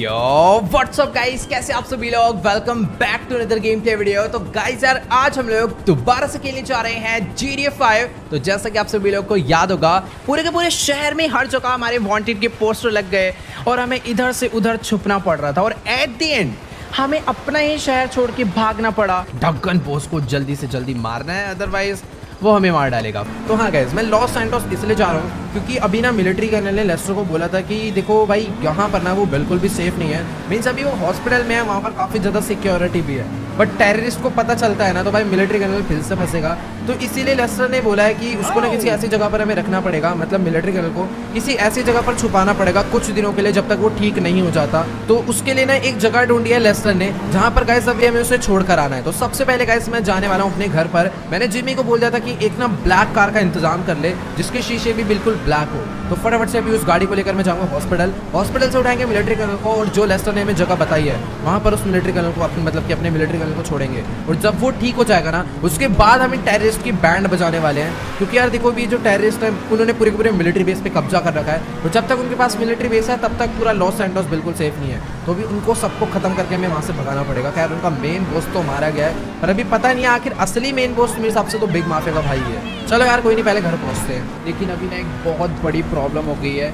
यो WhatsApp guys कैसे आप सभी लोग? Welcome back to another game play video तो गाइस यार, आज हम लोग दोबारा से खेलने जा रहे हैं GTA 5 तो जैसा कि आप सभी लोग को याद होगा, पूरे के पूरे शहर में हर जगह हमारे वांटेड के पोस्टर लग गए और हमें इधर से उधर छुपना पड़ रहा था और एट द एंड हमें अपना ही शहर छोड़ के भागना पड़ा। ढक्कन बोस को जल्दी से जल्दी मारना है अदरवाइज़ वो हमें मार डालेगा। तो हाँ गैस मैं लॉस सैंटोस इसलिए जा रहा हूँ क्योंकि अभी ना मिलिट्री कर्नल ने लेस्टर को बोला था कि देखो भाई यहाँ पर ना वो बिल्कुल भी सेफ़ नहीं है। मीन्स अभी वो हॉस्पिटल में है वहाँ पर काफ़ी ज़्यादा सिक्योरिटी भी है। बट टेररिस्ट को पता चलता है ना तो भाई मिलिट्री कर्नल फिर से फंसेगा। तो इसीलिए लेस्टर ने बोला है कि उसको ना किसी ऐसी जगह पर हमें रखना पड़ेगा मतलब मिलिट्री कर्नल को किसी ऐसी जगह पर छुपाना पड़ेगा कुछ दिनों के लिए जब तक वो ठीक नहीं हो जाता। तो उसके लिए ना एक जगह ढूंढी है लेस्टर ने जहाँ पर गैस अभी हमें उसे छोड़ कर आना है। तो सबसे पहले गैस मैं जाने वाला हूँ अपने घर पर। मैंने जिमी को बोल दिया था कि एक ना ब्लैक कार का इंतज़ाम कर ले, जिसके शीशे भी बिल्कुल ब्लैक हो। तो फटाफट से अभी उस गाड़ी को लेकर मैं जाऊँगा हॉस्पिटल हॉस्पिटल से उठाएँगे मिलिट्री कर्नल को और जो लेस्टर ने हमें जगह बताई है, वहाँ पर उस मिलिट्री कर्नल को अपने मतलब कि अपने मिलिट्री कर्नल को छोड़ेंगे। और जब वो ठीक हो जाएगा ना, उसके बाद हम टेररिस्ट की बैंड बजाने वाले हैं। क्योंकि यार देखो भी जो टेररिस्ट है, उन्होंने पूरे पूरे मिलिट्री बेस पे कब्जा कर रखा है। तो जब तक उनके पास मिलिट्री बेस है, तब तक पूरा लॉस सैंटोस बिल्कुल सेफ़ नहीं है। तो अभी उनको सबको खत्म करके हमें वहाँ से भगाना पड़ेगा। खैर, उनका मेन बोस तो मारा गया है। पर अभी पता नहीं आखिर असली मेन बोस मेरे हिसाब से तो बिग माफिया का भाई है। चलो यार, कोई नहीं, पहले घर पहुँचते हैं। लेकिन अभी ना एक बहुत बड़ी प्रॉब्लम हो गई है।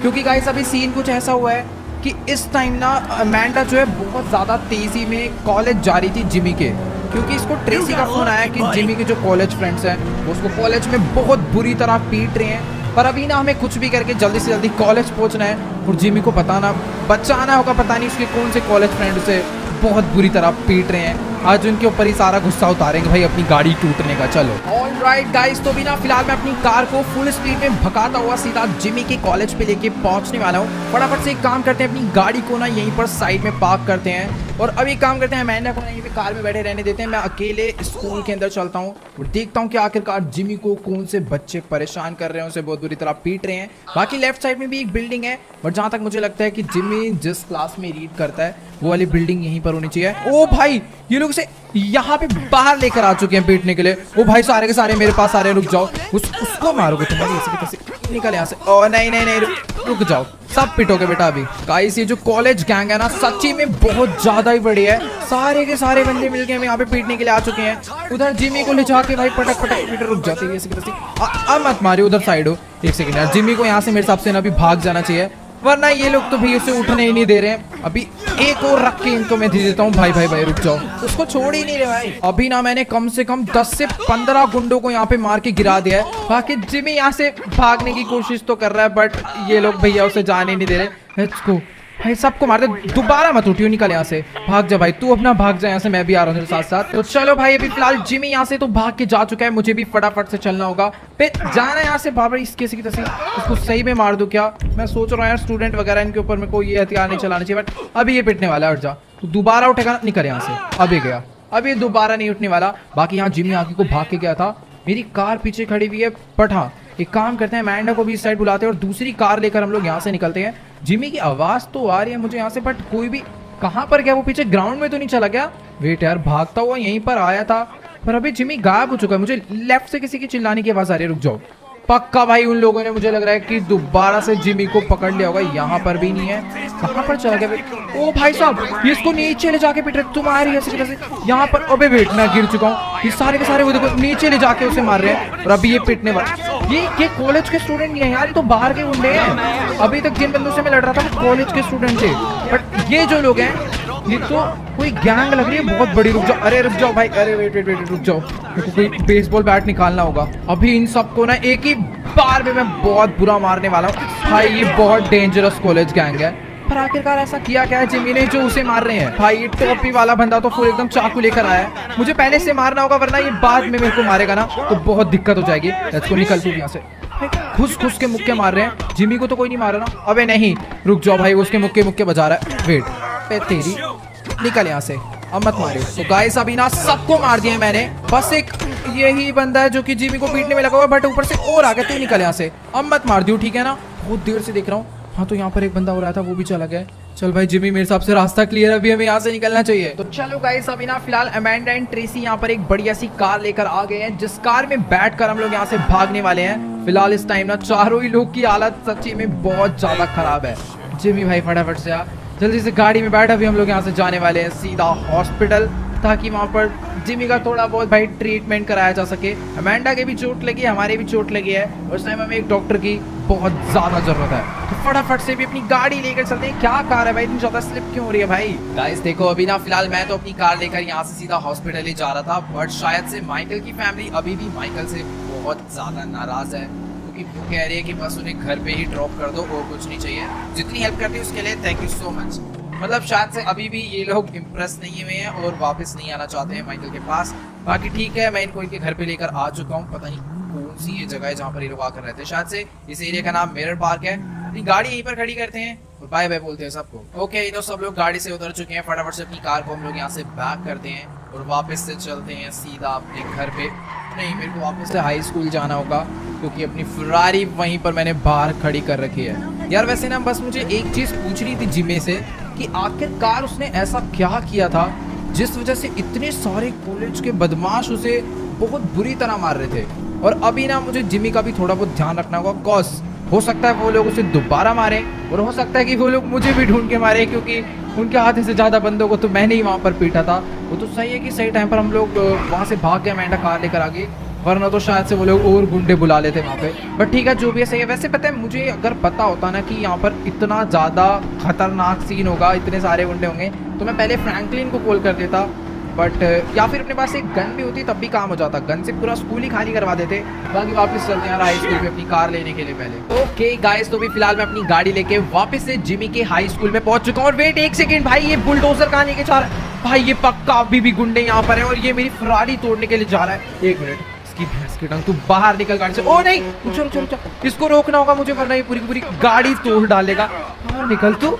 क्योंकि गाइस अभी सीन कुछ ऐसा हुआ है कि इस टाइम ना अमेंडा जो है, बहुत ज़्यादा तेज़ी में कॉलेज जा रही थी जिमी के। क्योंकि इसको ट्रेसी का फ़ोन आया कि जिमी के जो कॉलेज फ्रेंड्स हैं, उसको कॉलेज में बहुत बुरी तरह पीट रहे हैं। पर अभी ना हमें कुछ भी करके जल्दी से जल्दी कॉलेज पहुँचना है और जिमी को पता ना बचाना होगा, पता नहीं उसके कौन से कॉलेज फ्रेंड उसे बहुत बुरी तरह पीट रहे हैं। आज उनके ऊपर ही सारा गुस्सा उतारेंगे भाई अपनी गाड़ी टूटने का, चलो। ऑल राइट गाइस तो भी ना फ़िलहाल मैं अपनी कार को फुल स्पीड में भगाता हुआ सीधा जिमी के कॉलेज पे लेके पहुँचने वाला हूँ। फटाफट से एक काम करते हैं, अपनी गाड़ी को ना यहीं पर साइड में पार्क करते हैं। और अभी काम करते हैं मैंने को यहीं पे कार में बैठे रहने देते हैं। मैं अकेले स्कूल के अंदर चलता हूँ और देखता हूँ कि आखिरकार जिमी को कौन से बच्चे परेशान कर रहे हैं, उसे बहुत बुरी तरह पीट रहे हैं। बाकी लेफ़्ट साइड में भी एक बिल्डिंग है बट जहाँ तक मुझे लगता है कि जिमी जिस क्लास में रीड करता है, वो वाली बिल्डिंग यहीं पर होनी चाहिए। ओ भाई, ये लोग से यहाँ पे बाहर लेकर आ चुके हैं पीटने के लिए। ओ भाई सारे के सारे मेरे पास आ रहे हैं रुक जाओ। उस, उसको मारोगे तुम्हारी ऐसे कैसे निकल यहाँ से। ओ नहीं नहीं नहीं रुक जाओ। सब पिटोगे बेटा अभी। गाइस ये जो कॉलेज गैंग है ना सच्ची में बहुत ज़्यादा ही बड़ी है। सारे के सारे बंदे मिलके हमें यहाँ पे पीटने के लिए आ चुके हैं। उधर जिमी को ले जाके भाई पटक पटक पीटर रुक जाते हैं अब मत मारियो उधर साइड हो। एक सेकंड यार जिमी को यहाँ से मेरे हिसाब से ना अभी भाग जाना चाहिए। वरना ये लोग तो भैया उसे उठने ही नहीं दे रहे हैं। अभी एक और रख के इनको मैं दे देता हूँ। भाई भाई भाई, रुक जाओ। उसको छोड़ ही नहीं रहे भाई। अभी ना मैंने कम से कम 10 से 15 गुंडों को यहाँ पे मार के गिरा दिया है। बाकी जिमी यहाँ से भागने की कोशिश तो कर रहा है बट ये लोग भैया उसे जाने नहीं दे रहे। भाई, सबको मार दे। दोबारा मत उठियो, निकल यहाँ से। भाग जा भाई, तू अपना भाग जा यहाँ से, मैं भी आ रहा हूँ साथ साथ। तो चलो भाई, अभी फ़िलहाल जिमी यहाँ से तो भाग के जा चुका है। मुझे भी फटाफट से चलना होगा। फिर जाना यहाँ से, बाबा इसके की तस्वीर उसको सही में मार दू क्या? मैं सोच रहा हूँ यार स्टूडेंट वगैरह, इनके ऊपर मेरे को ये हथियार नहीं चलाना चाहिए बट अभी ये पिटने वाला है, और जा। तो दोबारा उठेगा निकल यहाँ से। अभी गया। अभी दोबारा नहीं उठने वाला। बाकी यहाँ जिमी आगे को भाग के गया था। मेरी कार पीछे खड़ी हुई है हाँ एक काम करते हैं मैंडा को भी इस साइड बुलाते हैं और दूसरी कार लेकर हम लोग यहाँ से निकलते हैं। जिमी की आवाज़ तो आ रही है मुझे यहाँ से बट कोई भी कहाँ पर गया? वो पीछे ग्राउंड में तो नहीं चला गया? वेट यार, भागता हुआ यहीं पर आया था। पर अभी जिमी गायब हो चुका है। मुझे लेफ़्ट से किसी की चिल्लाने की आवाज़ आ रही है, रुक जाओ। पक्का भाई, उन लोगों ने मुझे लग रहा है कि दोबारा से जिमी को पकड़ लिया होगा। यहाँ पर भी नहीं है। कहाँ पर चला गया ओ भाई साहब, ये इसको नीचे ले जाके पीट रहे तुम आ रही है यहाँ पर, अबे वेट, मैं गिर चुका हूँ। ये सारे के सारे वो देखो, नीचे ले जाके उसे मार रहे हैं। और अभी ये पिटने वाले ये ये कॉलेज के स्टूडेंट नहीं है यार तो बाहर के गुंडे हैं। अभी तक जिन बंदों से मैं लड़ रहा था कॉलेज के स्टूडेंट थे। बट ये जो लोग हैं ये तो कोई गैंग लग रही है, बहुत बड़ी रुक जाओ। अरे, रुक जाओ भाई, अरे वेट वेट वेट रुक जाओ। तो कोई बेसबॉल बैट निकालना होगा। अभी इन सबको ना एक ही बार में मैं बहुत बुरा मारने वाला हूँ। भाई, ये बहुत डेंजरस कॉलेज गैंग है। पर आखिरकार ऐसा किया क्या है? जिमी ने जो उसे मार रहे हैं। भाई टोपी वाला बंदा तो फुल एकदम चाकू लेकर आया है। मुझे पहले से मारना होगा, वरना ये बाद में मेरे को मारेगा ना तो बहुत दिक्कत हो जाएगी। इसको निकल तू यहाँ से। खुश खुश के मुक्के मार रहे हैं। जिमी को तो कोई नहीं मार रहा ना। अबे नहीं, रुक जाओ भाई उसके मुक्के मुक्के बजा रहा है। वेट तेरी निकल यहाँ से। अब मत मारियो। तो गाइस अभी ना सबको मार दिया मैंने। बस एक यही बंदा है जो कि जिमी को पीटने में लगा हुआ बट ऊपर से और आ गया तू निकल यहाँ से। अब मत मार दियो, ठीक है ना? बहुत देर से देख रहा हूँ। हाँ तो यहाँ पर एक बंदा हो रहा था, वो भी चला गया। चल भाई जिमी मेरे हिसाब से रास्ता क्लियर है। अभी हमें यहाँ से निकलना चाहिए। तो चलो गाइस अभी ना फ़िलहाल अमेंडा एंड ट्रेसी यहाँ पर एक बढ़िया सी कार लेकर आ गए हैं, जिस कार में बैठकर हम लोग यहाँ से भागने वाले हैं। फ़िलहाल इस टाइम ना, चारों ही लोग की हालत सच्ची में बहुत ज़्यादा खराब है। जिमी भाई, फटाफट से आ। जल्दी से गाड़ी में बैठ अभी हम लोग यहाँ से जाने वाले हैं सीधा हॉस्पिटल, ताकि वहाँ पर जिमी का थोड़ा बहुत भाई ट्रीटमेंट कराया जा सके। अमेंडा के भी चोट लगी है, हमारे भी चोट लगी है उस टाइम हमें एक डॉक्टर की बहुत ज़्यादा ज़रूरत है। तो फटाफट से भी अपनी गाड़ी लेकर चलते हैं। क्या कार है भाई? इतनी ज़्यादा स्लिप क्यों हो रही है भाई? गाइस देखो, अभी ना फ़िलहाल मैं तो अपनी कार लेकर यहाँ से सीधा हॉस्पिटल ही जा रहा था बट शायद से माइकल की फैमिली अभी भी माइकल से बहुत ज़्यादा नाराज़ है। कह रही है कि बस उन्हें घर पे ही ड्रॉप कर दो, और कुछ नहीं चाहिए। जितनी हेल्प करती है उसके लिए थैंक यू सो मच मतलब शायद से अभी भी ये लोग इम्प्रेस नहीं हुए हैं और वापस नहीं आना चाहते हैं माइकल के पास। बाकी ठीक है, मैं इनको इनके घर पे लेकर आ चुका हूँ। पता नहीं कौन सी ये जगह है जहाँ पर ये लोग आकर रहते हैं। शायद से इस एरिया का नाम मेरर पार्क है। अपनी गाड़ी यहीं पर खड़ी करते हैं और बाय बाय बोलते हैं सबको। ओके ये तो सब लोग गाड़ी से उतर चुके हैं। फटाफट से अपनी कार को हम लोग यहाँ से बैक करते हैं और वापस से चलते हैं सीधा अपने घर पे। नहीं, मेरे को वापस से हाई स्कूल जाना होगा, क्योंकि अपनी फरारी वहीं पर मैंने बाहर खड़ी कर रखी है। यार, वैसे ना, बस मुझे एक चीज़ पूछ रही थी जिमे से, कि आखिरकार उसने ऐसा क्या किया था, जिस वजह से इतने सारे कॉलेज के बदमाश उसे बहुत बुरी तरह मार रहे थे? और अभी ना, मुझे जिमी का भी थोड़ा बहुत ध्यान रखना होगा कॉस हो सकता है वो लोग उसे दोबारा मारें, और हो सकता है कि वो लोग मुझे भी ढूंढ के मारे, क्योंकि उनके हाथ से ज़्यादा बंदों को तो मैंने ही वहाँ पर पीटा था। वो तो सही है कि सही टाइम पर हम लोग वहाँ से भाग गए मैंडा कार लेकर आगे, वरना तो शायद से वो लोग और गुंडे बुला लेते वहाँ पे। बट ठीक है, जो भी है सही है। वैसे पता है, मुझे अगर पता होता ना कि यहाँ पर इतना ज़्यादा खतरनाक सीन होगा, इतने सारे गुंडे होंगे तो मैं पहले फ्रैंकलिन को कॉल कर देता। बट या फिर अपने पास एक गन भी होती, तब भी काम हो जाता। गन से पूरा स्कूल ही खाली करवा देते। बाकी वापस चलते हैं हाई स्कूल में अपनी कार लेने के लिए पहले। ओके गाइस तो भी फ़िलहाल मैं अपनी गाड़ी लेके वापस से जिमी के हाई स्कूल में पहुँच चुका हूँ। और वेट एक सेकंड भाई, ये बुलडोजर कहाँ लेके जा रहा है? भाई, ये पक्का अभी भी गुंडे यहाँ पर है और ये मेरी फरारी तोड़ने के लिए जा रहा है। एक मिनट तू बाहर निकल गाड़ी से। ओ, नहीं चलो चलो चलो इसको रोकना होगा मुझे, वरना ये पूरी पूरी गाड़ी तोड़ डालेगा। बाहर निकल तू।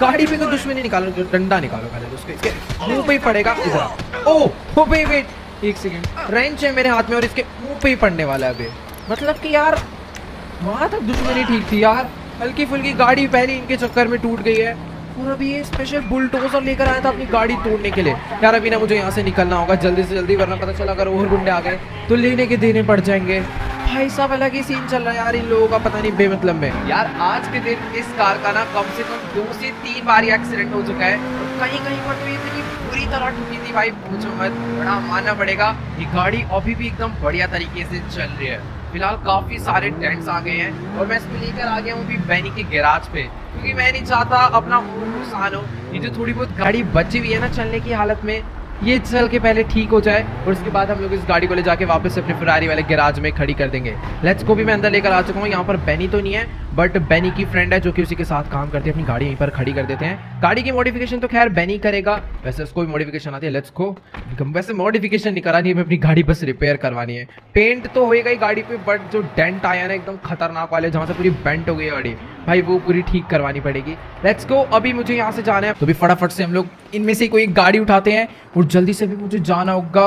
गाड़ी पे तो दुश्मनी निकालो डंडा निकालो पहले उसके, इसके मुँह पे ही पड़ेगा इधर ओ, हो पे वेट एक सेकंड रेंच है मेरे हाथ में और इसके मुँह पे ही पड़ने वाला है अभी। मतलब कि यार, वहाँ तक दुश्मनी ठीक थी यार। हल्की फुल्की गाड़ी पहली इनके चक्कर में टूट गई है। और अभी ये स्पेशल बुलडोजर लेकर आया था अपनी गाड़ी तोड़ने के लिए। यार, अभी ना मुझे यहाँ से निकलना होगा जल्दी से जल्दी, वरना पता चला अगर और गुंडे आ गए तो लेने के देने पड़ जाएँगे। भाई साहब, अलग ही सीन चल रहा है यार इन लोगों का, पता नहीं बेमतलब में। यार, आज के दिन इस कार का ना कम से कम दो से तीन बार एक्सीडेंट हो चुका है। कहीं कहीं पर तो इतनी बुरी तरह ठुकी थी भाई, पूछो मत। बड़ा मानना पड़ेगा, ये गाड़ी अभी भी एकदम बढ़िया तरीके से चल रही है। फ़िलहाल काफ़ी सारे टेंट्स आ गए हैं, और मैं इसको लेकर आ गया हूँ अभी बैनी के गैराज पे। क्योंकि मैं नहीं चाहता अपना नुकसान हो। ये जो थोड़ी बहुत गाड़ी बची हुई है ना चलने की हालत में ये चल के पहले ठीक हो जाए और उसके बाद हम लोग इस गाड़ी को ले जाके वापस अपने फरारी वाले गैराज में खड़ी कर देंगे। लेट्स को भी मैं अंदर लेकर आ चुका हूँ। यहाँ पर बैनी तो नहीं है बट बैनी की फ्रेंड है जो कि उसी के साथ काम करती है, अपनी गाड़ी यहीं पर खड़ी कर देते हैं। गाड़ी की मॉडिफिकेशन तो खैर बैनी करेगा। वैसे उसको भी मॉडिफिकेशन आती है। लेट्स को वैसे मॉडिफिकेशन नहीं करानी है अपनी गाड़ी बस रिपेयर करवानी है। पेंट तो होएगा ही गाड़ी पे बट जो डेंट आया ना, एकदम खतरनाक वाले, जहाँ से पूरी बेंट हो गई गाड़ी, भाई वो पूरी ठीक करवानी पड़ेगी। लेट्स गो अभी मुझे यहाँ से जाना है। तो भी फटाफट से हम लोग इनमें से कोई गाड़ी उठाते हैं। और जल्दी से भी मुझे जाना होगा।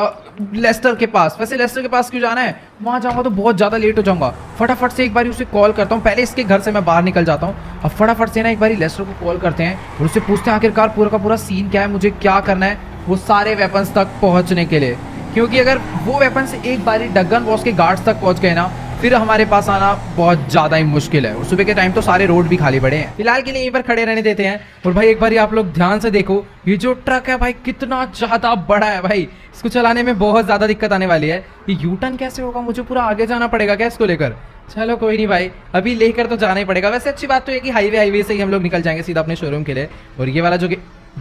लेस्टर के पास। वैसे लेस्टर के पास क्यों जाना है? वहाँ जाऊँगा तो बहुत ज़्यादा लेट हो जाऊँगा। फटाफट से एक बार उसे कॉल करता हूँ। पहले इसके घर से मैं बाहर निकल जाता हूँ। अब फटाफट से ना एक बार लेस्टर को कॉल करते हैं और उससे पूछते हैं, आखिरकार पूरा का पूरा सीन क्या है? मुझे क्या करना है? वो सारे वेपन्स तक पहुँचने के लिए। क्योंकि अगर वो वेपन्स एक बारी डगन बॉस के गार्ड्स तक पहुँच गए ना फिर हमारे पास आना बहुत ज़्यादा ही मुश्किल है। और सुबह के टाइम तो सारे रोड भी खाली पड़े हैं। फ़िलहाल के लिए यहीं पर खड़े रहने देते हैं। और भाई, एक बार आप लोग ध्यान से देखो, ये जो ट्रक है भाई, कितना ज़्यादा बड़ा है भाई। इसको चलाने में बहुत ज़्यादा दिक्कत आने वाली है। ये यूटर्न कैसे होगा? मुझे पूरा आगे जाना पड़ेगा क्या इसको लेकर? चलो, कोई नहीं भाई। अभी लेकर तो जाना ही पड़ेगा। वैसे अच्छी बात तो है कि हाईवे हाईवे से ही हम लोग निकल जाएँगे सीधा अपने शोरूम के लिए। और ये वाला जो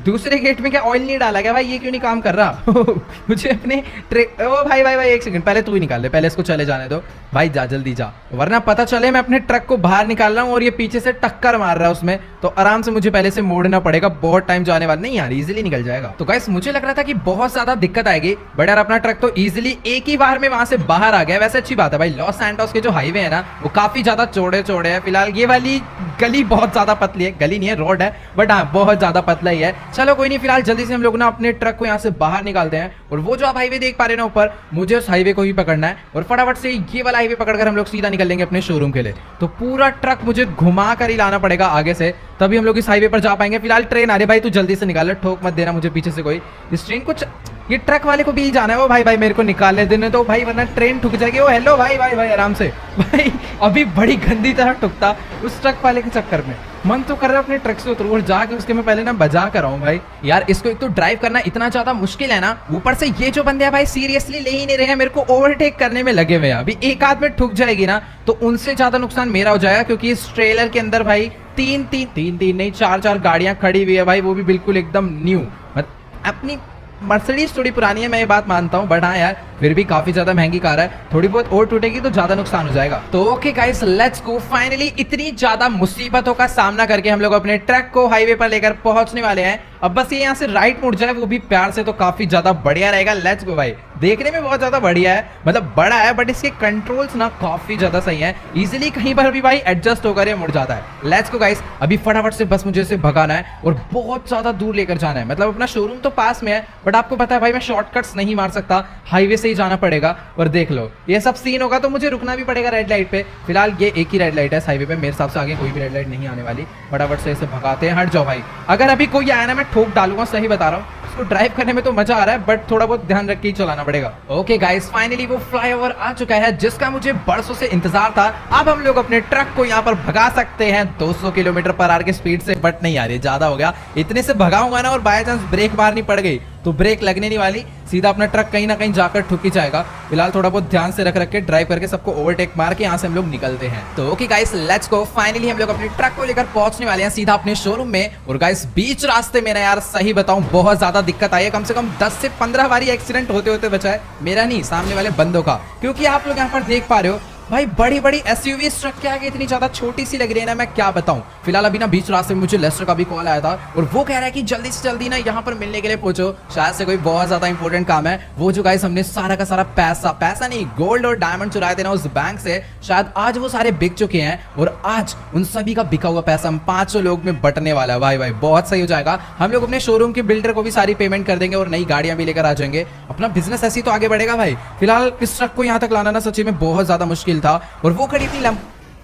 दूसरे गेट में क्या ऑयल नहीं डाला क्या भाई? ये क्यों नहीं काम कर रहा? मुझे अपने ट्रेक ओ भाई भाई भाई, एक सेकंड पहले तू ही निकाल ले। पहले इसको चले जाने दो। भाई, जा, जल्दी जा। वरना पता चले मैं अपने ट्रक को बाहर निकाल रहा हूँ और ये पीछे से टक्कर मार रहा है उसमें। तो आराम से मुझे पहले से मोड़ना पड़ेगा, बहुत टाइम जाने वाला। नहीं यार इजिली निकल जाएगा। तो गाइस मुझे लग रहा था कि बहुत ज़्यादा दिक्कत आएगी बट यार अपना ट्रक तो इजिली एक ही बार में वहाँ से बाहर आ गया। वैसे अच्छी बात है भाई लॉस सैंटोस के जो हाईवे है ना, वो काफ़ी ज़्यादा चौड़े चौड़े है। फ़िलहाल ये वाली गली बहुत ज़्यादा पतली है। गली नहीं है रोड है बट हाँ बहुत ज़्यादा पतला ही है। चलो कोई नहीं, फ़िलहाल जल्दी से हम लोग ना अपने ट्रक को यहाँ से बाहर निकालते हैं। और वो जो आप हाईवे देख पा रहे ना ऊपर, मुझे उस हाईवे को ही पकड़ना है। और फटाफट से ये वाला हाईवे पकड़कर हम लोग सीधा निकल लेंगे अपने शोरूम के लिए। तो पूरा ट्रक मुझे घुमा कर ही लाना पड़ेगा आगे से। तभी हम लोग इस हाईवे पर जा पाएँगे। फ़िलहाल ट्रेन आ रही भाई, तू जल्दी से निकाल ठोक मत देना मुझे पीछे से कोई। इस ट्रेन कुछ, ये ट्रक वाले को भी जाना है। वो भाई भाई, मेरे को निकालने देने तो भाई, वरना ट्रेन ठुक जाएगी। वो हेलो भाई भाई भाई, आराम से। भाई, अभी बड़ी गंदी तरह टुकता उस ट्रक वाले के चक्कर में। मन तो कर रहा है अपने ट्रक से उतरू और जाके उसके मैं पहले ना बजा कर आऊँ भाई। यार, इसको एक तो ड्राइव करना इतना ज़्यादा मुश्किल है ना। ऊपर से ये जो बंदे हैं भाई सीरियसली ले ही नहीं रहे हैं। मेरे को ओवरटेक करने में लगे हुए हैं। अभी एक आध में ठुक जाएगी ना तो उनसे ज़्यादा नुकसान मेरा हो जाएगा, क्योंकि इस ट्रेलर के अंदर भाई तीन तीन तीन तीन, नहीं, चार चार गाड़ियाँ खड़ी हुई है भाई, वो भी बिल्कुल एकदम न्यू अपनी मर्सिडीज थोड़ी पुरानी है, मैं ये बात मानता हूँ बट हाँ यार, फिर भी काफ़ी ज़्यादा महँगी कार है। थोड़ी बहुत और टूटेगी तो ज़्यादा नुकसान हो जाएगा। तो okay guys let's go finally इतनी ज़्यादा मुसीबतों का सामना करके हम लोग अपने ट्रक को हाईवे पर लेकर पहुँचने वाले हैं। अब बस ये यहाँ से राइट मुड़ जाए, वो भी प्यार से तो काफ़ी ज़्यादा बढ़िया रहेगा। लेट्स गो भाई। देखने में बहुत ज़्यादा बढ़िया है मतलब बड़ा है बट इसके कंट्रोल्स ना काफ़ी ज़्यादा सही है। इजिली कहीं पर भी भाई एडजस्ट होकर ये मुड़ जाता है। लेट्स गो गाइस अभी फटाफट से बस मुझे से भगाना है और बहुत ज़्यादा दूर लेकर जाना है। मतलब अपना शोरूम तो पास में है बट आपको पता है भाई मैं शॉर्टकट्स नहीं मार सकता। हाईवे से ही जाना पड़ेगा और देख लो। ये सब सीन होगा तो मुझे रुकना भी पड़ेगा रेड लाइट पे। फ़िलहाल ये एक ही रेड लाइट है हाईवे पे। मेरे हिसाब से आगे कोई भी रेड लाइट नहीं आने वाली। फटाफट से इसे भगाते हैं। हट जाओ भाई। अगर अभी कोई आया ना, मैं ठोक डालूँगा सही बता रहा हूँ। उसको ड्राइव करने में तो मज़ा आ रहा है बट थोड़ा बहुत ध्यान रख के चलाना पड़ेगा। ओके गाइस फाइनली वो फ्लाईओवर आ चुका है, जिसका मुझे बरसों से इंतज़ार था। अब हम लोग अपने ट्रक को यहाँ पर भगा सकते हैं 200 किलोमीटर पर आर के स्पीड से बट नहीं आ रही ज़्यादा हो गया। इतने से भगाऊँगा ना और बाय चांस ब्रेक मारनी पड़ गई तो ब्रेक लगने नहीं वाली। सीधा अपना ट्रक कहीं ना कहीं जाकर ठुक जाएगा। फ़िलहाल थोड़ा बहुत ध्यान से रख रख के ड्राइव करके सबको ओवरटेक मार के यहाँ से हम लोग निकलते हैं। तो okay guys let's go finally हम लोग अपने ट्रक को लेकर पहुँचने वाले हैं, सीधा अपने शोरूम में। और गाइस बीच रास्ते में ना यार, सही बताऊँ, बहुत ज़्यादा दिक्कत आई है। कम से कम 10 से 15 बारी एक्सीडेंट होते होते बचा है। मेरा नहीं, सामने वाले बंदों का। क्योंकि आप लोग यहाँ पर देख पा रहे हो भाई बड़ी बड़ी एस यू ट्रक के आगे इतनी ज़्यादा छोटी सी लग रही है ना, मैं क्या बताऊँ? फ़िलहाल अभी ना बीच रास्ते में मुझे लेस्टर का भी कॉल आया था और वो कह रहा है कि जल्दी से जल्दी ना यहाँ पर मिलने के लिए पहुंचो शायद से कोई बहुत ज़्यादा इंपॉर्टेंट काम है। वो जो गाइस हमने सारा का सारा पैसा पैसा नहीं गोल्ड और डायमंड चुराए थे ना उस बैंक से, शायद आज वो सारे बिक चुके हैं और आज उन सभी का बिका हुआ पैसा हम पाँच लोग में बटने वाला है। भाई भाई, बहुत सही हो जाएगा। हम लोग अपने शोरूम के बिल्डर को भी सारी पेमेंट कर देंगे और नई गाड़ियाँ भी लेकर आ जाएँगे। अपना बिज़नेस ऐसी तो आगे बढ़ेगा भाई। फ़िलहाल इस ट्रक को यहाँ तक लाना ना सच्ची में बहुत ज़्यादा मुश्किल था और वो खड़ी थी